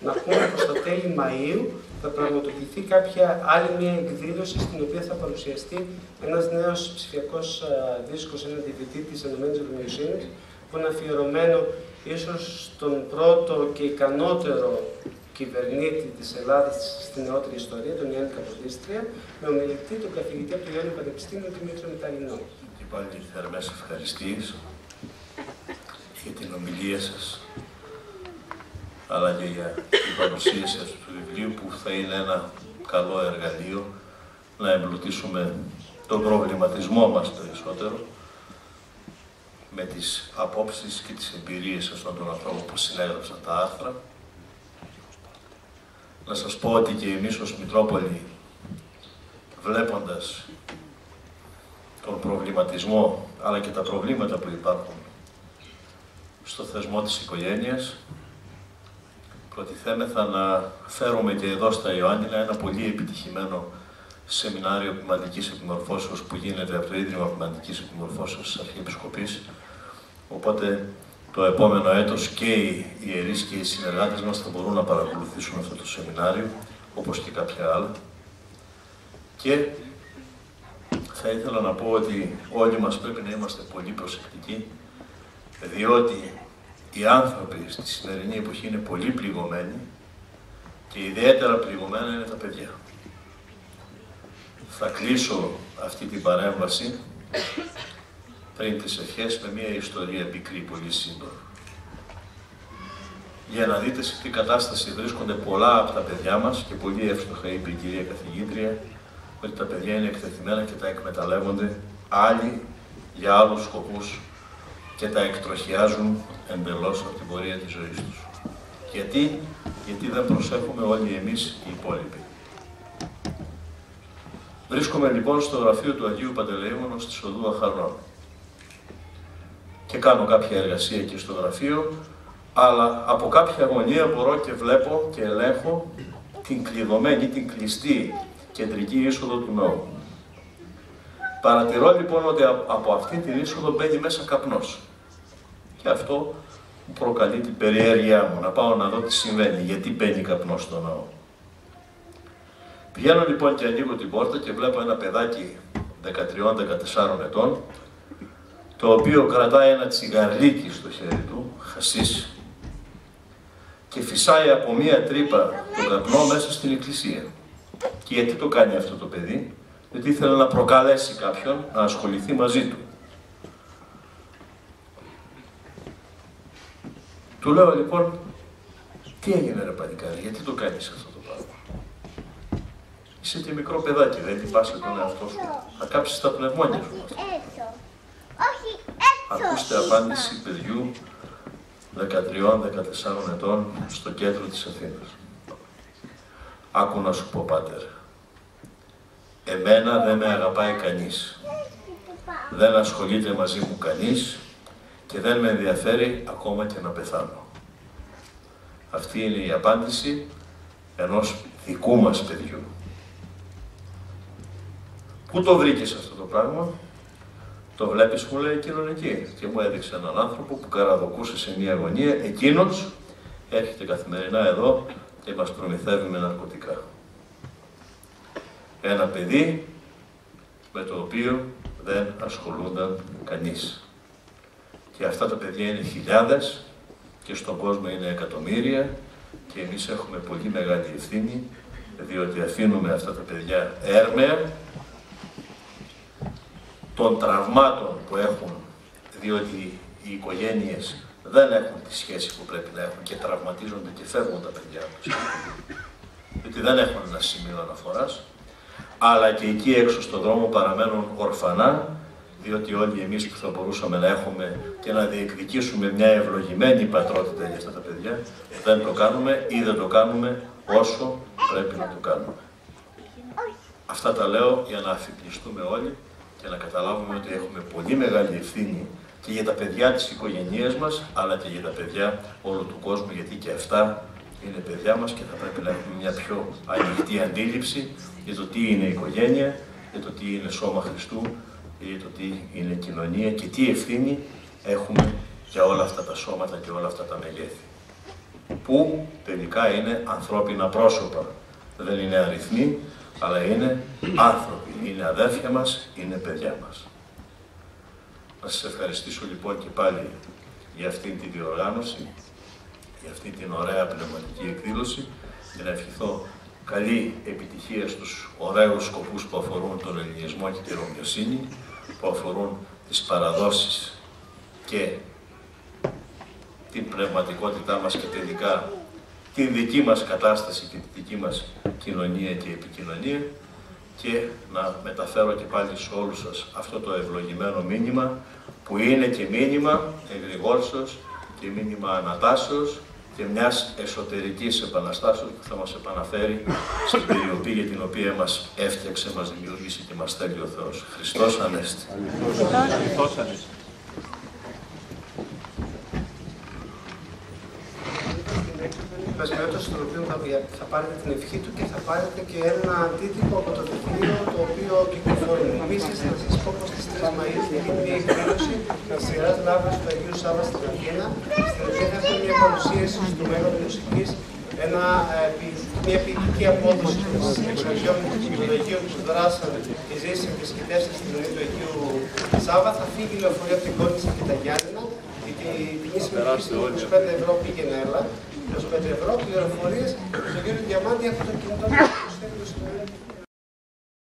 Να πούμε πως στα τέλη Μαΐου θα πραγματοποιηθεί κάποια άλλη μια εκδήλωση στην οποία θα παρουσιαστεί ένας νέος ψηφιακός δίσκος, ένα DVD της Ενωμένης Ορμιοσύνης, που είναι αφιερωμένο ίσως στον πρώτο και ικανότερο κυβερνήτη της Ελλάδας στην νεότερη ιστορία, τον Ιάννη Καποδίστρια, με ομιλητή τον καθηγητή από το Ιάννη Πανεπιστήμιο Δημήτριο Μεταλλινό. Και πάλι θερμές ευχαριστίες για την ομιλία σας, αλλά και για την παρουσίαση αυτού του βιβλίου που θα είναι ένα καλό εργαλείο να εμπλουτίσουμε τον προβληματισμό μας περισσότερο με τις απόψεις και τις εμπειρίες αυτών των ανθρώπων που συνέγραψαν τα άρθρα. Να σας πω ότι και εμείς ως Μητρόπολη, βλέποντας τον προβληματισμό, αλλά και τα προβλήματα που υπάρχουν στο θεσμό της οικογένειας, προτιθέμεθα να φέρουμε και εδώ στα Ιωάννινα ένα πολύ επιτυχημένο σεμινάριο πνευματικής επιμορφώσεως που γίνεται από το Ίδρυμα Πνευματικής Επιμορφώσεως της Αρχιεπισκοπής. Οπότε το επόμενο έτος και οι ιερείς και οι συνεργάτες μας θα μπορούν να παρακολουθήσουν αυτό το σεμινάριο, όπως και κάποια άλλα. Και θα ήθελα να πω ότι όλοι μας πρέπει να είμαστε πολύ προσεκτικοί, διότι οι άνθρωποι στη σημερινή εποχή είναι πολύ πληγωμένοι και ιδιαίτερα πληγωμένα είναι τα παιδιά. Θα κλείσω αυτή την παρέμβαση πριν τις ευχές με μια ιστορία πικρή, πολύ σύντομη. Για να δείτε σε τι κατάσταση βρίσκονται πολλά από τα παιδιά μας και πολύ εύστοχα είπε η κυρία καθηγήτρια ότι τα παιδιά είναι εκτεθειμένα και τα εκμεταλλεύονται άλλοι για άλλους σκοπούς και τα εκτροχιάζουν εντελώς από την πορεία της ζωής τους. Γιατί, γιατί δεν προσέχουμε όλοι εμείς οι υπόλοιποι. Βρίσκομαι λοιπόν στο γραφείο του Αγίου Παντελεήμονος στη Σοδού Αχαρνών και κάνω κάποια εργασία εκεί στο γραφείο, αλλά από κάποια αγωνία μπορώ και βλέπω και ελέγχω την κλειδωμένη, την κλειστή κεντρική είσοδο του ναού. Παρατηρώ λοιπόν ότι από αυτή την είσοδο μπαίνει μέσα καπνός. Και αυτό μου προκαλεί την περιέργειά μου, να πάω να δω τι συμβαίνει, γιατί μπαίνει καπνός στο ναό. Πηγαίνω λοιπόν και ανοίγω την πόρτα και βλέπω ένα παιδάκι 13-14 ετών, το οποίο κρατάει ένα τσιγαρλίκι στο χέρι του, χασίς, και φυσάει από μία τρύπα τον καπνό μέσα στην εκκλησία. Και γιατί το κάνει αυτό το παιδί, γιατί ήθελε να προκαλέσει κάποιον να ασχοληθεί μαζί του. Του λέω λοιπόν, τι έγινε ρε παλικάρι, γιατί το κάνεις αυτό το πράγμα; Είσαι και μικρό παιδάκι, δεν λυπάσαι τον εαυτό σου. Θα κάψεις τα πνευμόνια σου. Ακούστε απάντηση παιδιού 13-14 ετών στο κέντρο της Αθήνας. Άκου να σου πω, Πάτερ. Εμένα δεν με αγαπάει κανείς. Δεν ασχολείται μαζί μου κανείς και δεν με ενδιαφέρει ακόμα και να πεθάνω. Αυτή είναι η απάντηση ενός δικού μας παιδιού. Πού το βρήκες αυτό το πράγμα, το βλέπεις μου λέει κοινωνική και μου έδειξε έναν άνθρωπο που καραδοκούσε σε μια αγωνία, εκείνος έρχεται καθημερινά εδώ και μας προμηθεύει με ναρκωτικά. Ένα παιδί με το οποίο δεν ασχολούνταν κανείς. Και αυτά τα παιδιά είναι χιλιάδες και στον κόσμο είναι εκατομμύρια και εμείς έχουμε πολύ μεγάλη ευθύνη διότι αφήνουμε αυτά τα παιδιά έρμεα των τραυμάτων που έχουν διότι οι οικογένειες δεν έχουν τη σχέση που πρέπει να έχουν και τραυματίζονται και φεύγουν τα παιδιά τους. Διότι δεν έχουν ένα σημείο αναφοράς, αλλά και εκεί έξω στον δρόμο παραμένουν ορφανά διότι όλοι εμείς που θα μπορούσαμε να έχουμε και να διεκδικήσουμε μια ευλογημένη πατρότητα για αυτά τα παιδιά, δεν το κάνουμε ή δεν το κάνουμε όσο πρέπει να το κάνουμε. Αυτά τα λέω για να αφυπνιστούμε όλοι και να καταλάβουμε ότι έχουμε πολύ μεγάλη ευθύνη και για τα παιδιά της οικογένειάς μας, αλλά και για τα παιδιά όλου του κόσμου, γιατί και αυτά είναι παιδιά μας και θα πρέπει να έχουμε μια πιο ανοιχτή αντίληψη για το τι είναι η οικογένεια, για το τι είναι σώμα Χριστού ή το τι είναι κοινωνία και τι ευθύνη έχουμε για όλα αυτά τα σώματα και όλα αυτά τα μεγέθη. Που τελικά είναι ανθρώπινα πρόσωπα. Δεν είναι αριθμοί, αλλά είναι άνθρωποι. Είναι αδέρφια μας, είναι παιδιά μας. Να σας ευχαριστήσω λοιπόν και πάλι για αυτή την διοργάνωση, για αυτή την ωραία πνευματική εκδήλωση και να ευχηθώ καλή επιτυχία στους ωραίους σκοπούς που αφορούν τον ελληνισμό και τη ρωμιοσύνη που αφορούν τις παραδόσεις και την πνευματικότητά μας και τελικά την δική μας κατάσταση και τη δική μας κοινωνία και επικοινωνία. Και να μεταφέρω και πάλι σε όλους σας αυτό το ευλογημένο μήνυμα που είναι και μήνυμα εγρηγόρσεως και μήνυμα ανατάσεως και μιας εσωτερικής επαναστάσεως που θα μας επαναφέρει στην περιοπή για την οποία μας έφτιαξε, μας δημιούργησε και μας θέλει ο Θεός. Χριστός Ανέστη. Χριστός Ανέστη. Πεπεσμένο στο οποίο θα, θα πάρετε την ευχή του και θα πάρετε και ένα αντίτυπο από το βιβλίο το οποίο κυκλοφορεί. Επίσης, να σας πω πως στις 3 Μαου θα γίνει μια εκδήλωση της σειράς Λάβρα του Αγίου Σάβα στην Αθήνα, στην οποία θα έχουμε μια παρουσίαση του μέλλον μουσικής ένα, ε, μια ποιητική απόδοση των εξοχιών των Αγίων που δράσαν και ζήσαν και σκητεύσαν στην ζωή του Αγίου Σάβα. Θα φύγει η λεωφορεία από την Κόνισσα και τα Γιάννηνα, γιατί η ποινή συμμετοχής είναι 25 ευρώ πήγαινε έλα, 25 ευρώ, πληροφορίες στον κύριο Διαμάντη από το κινητό του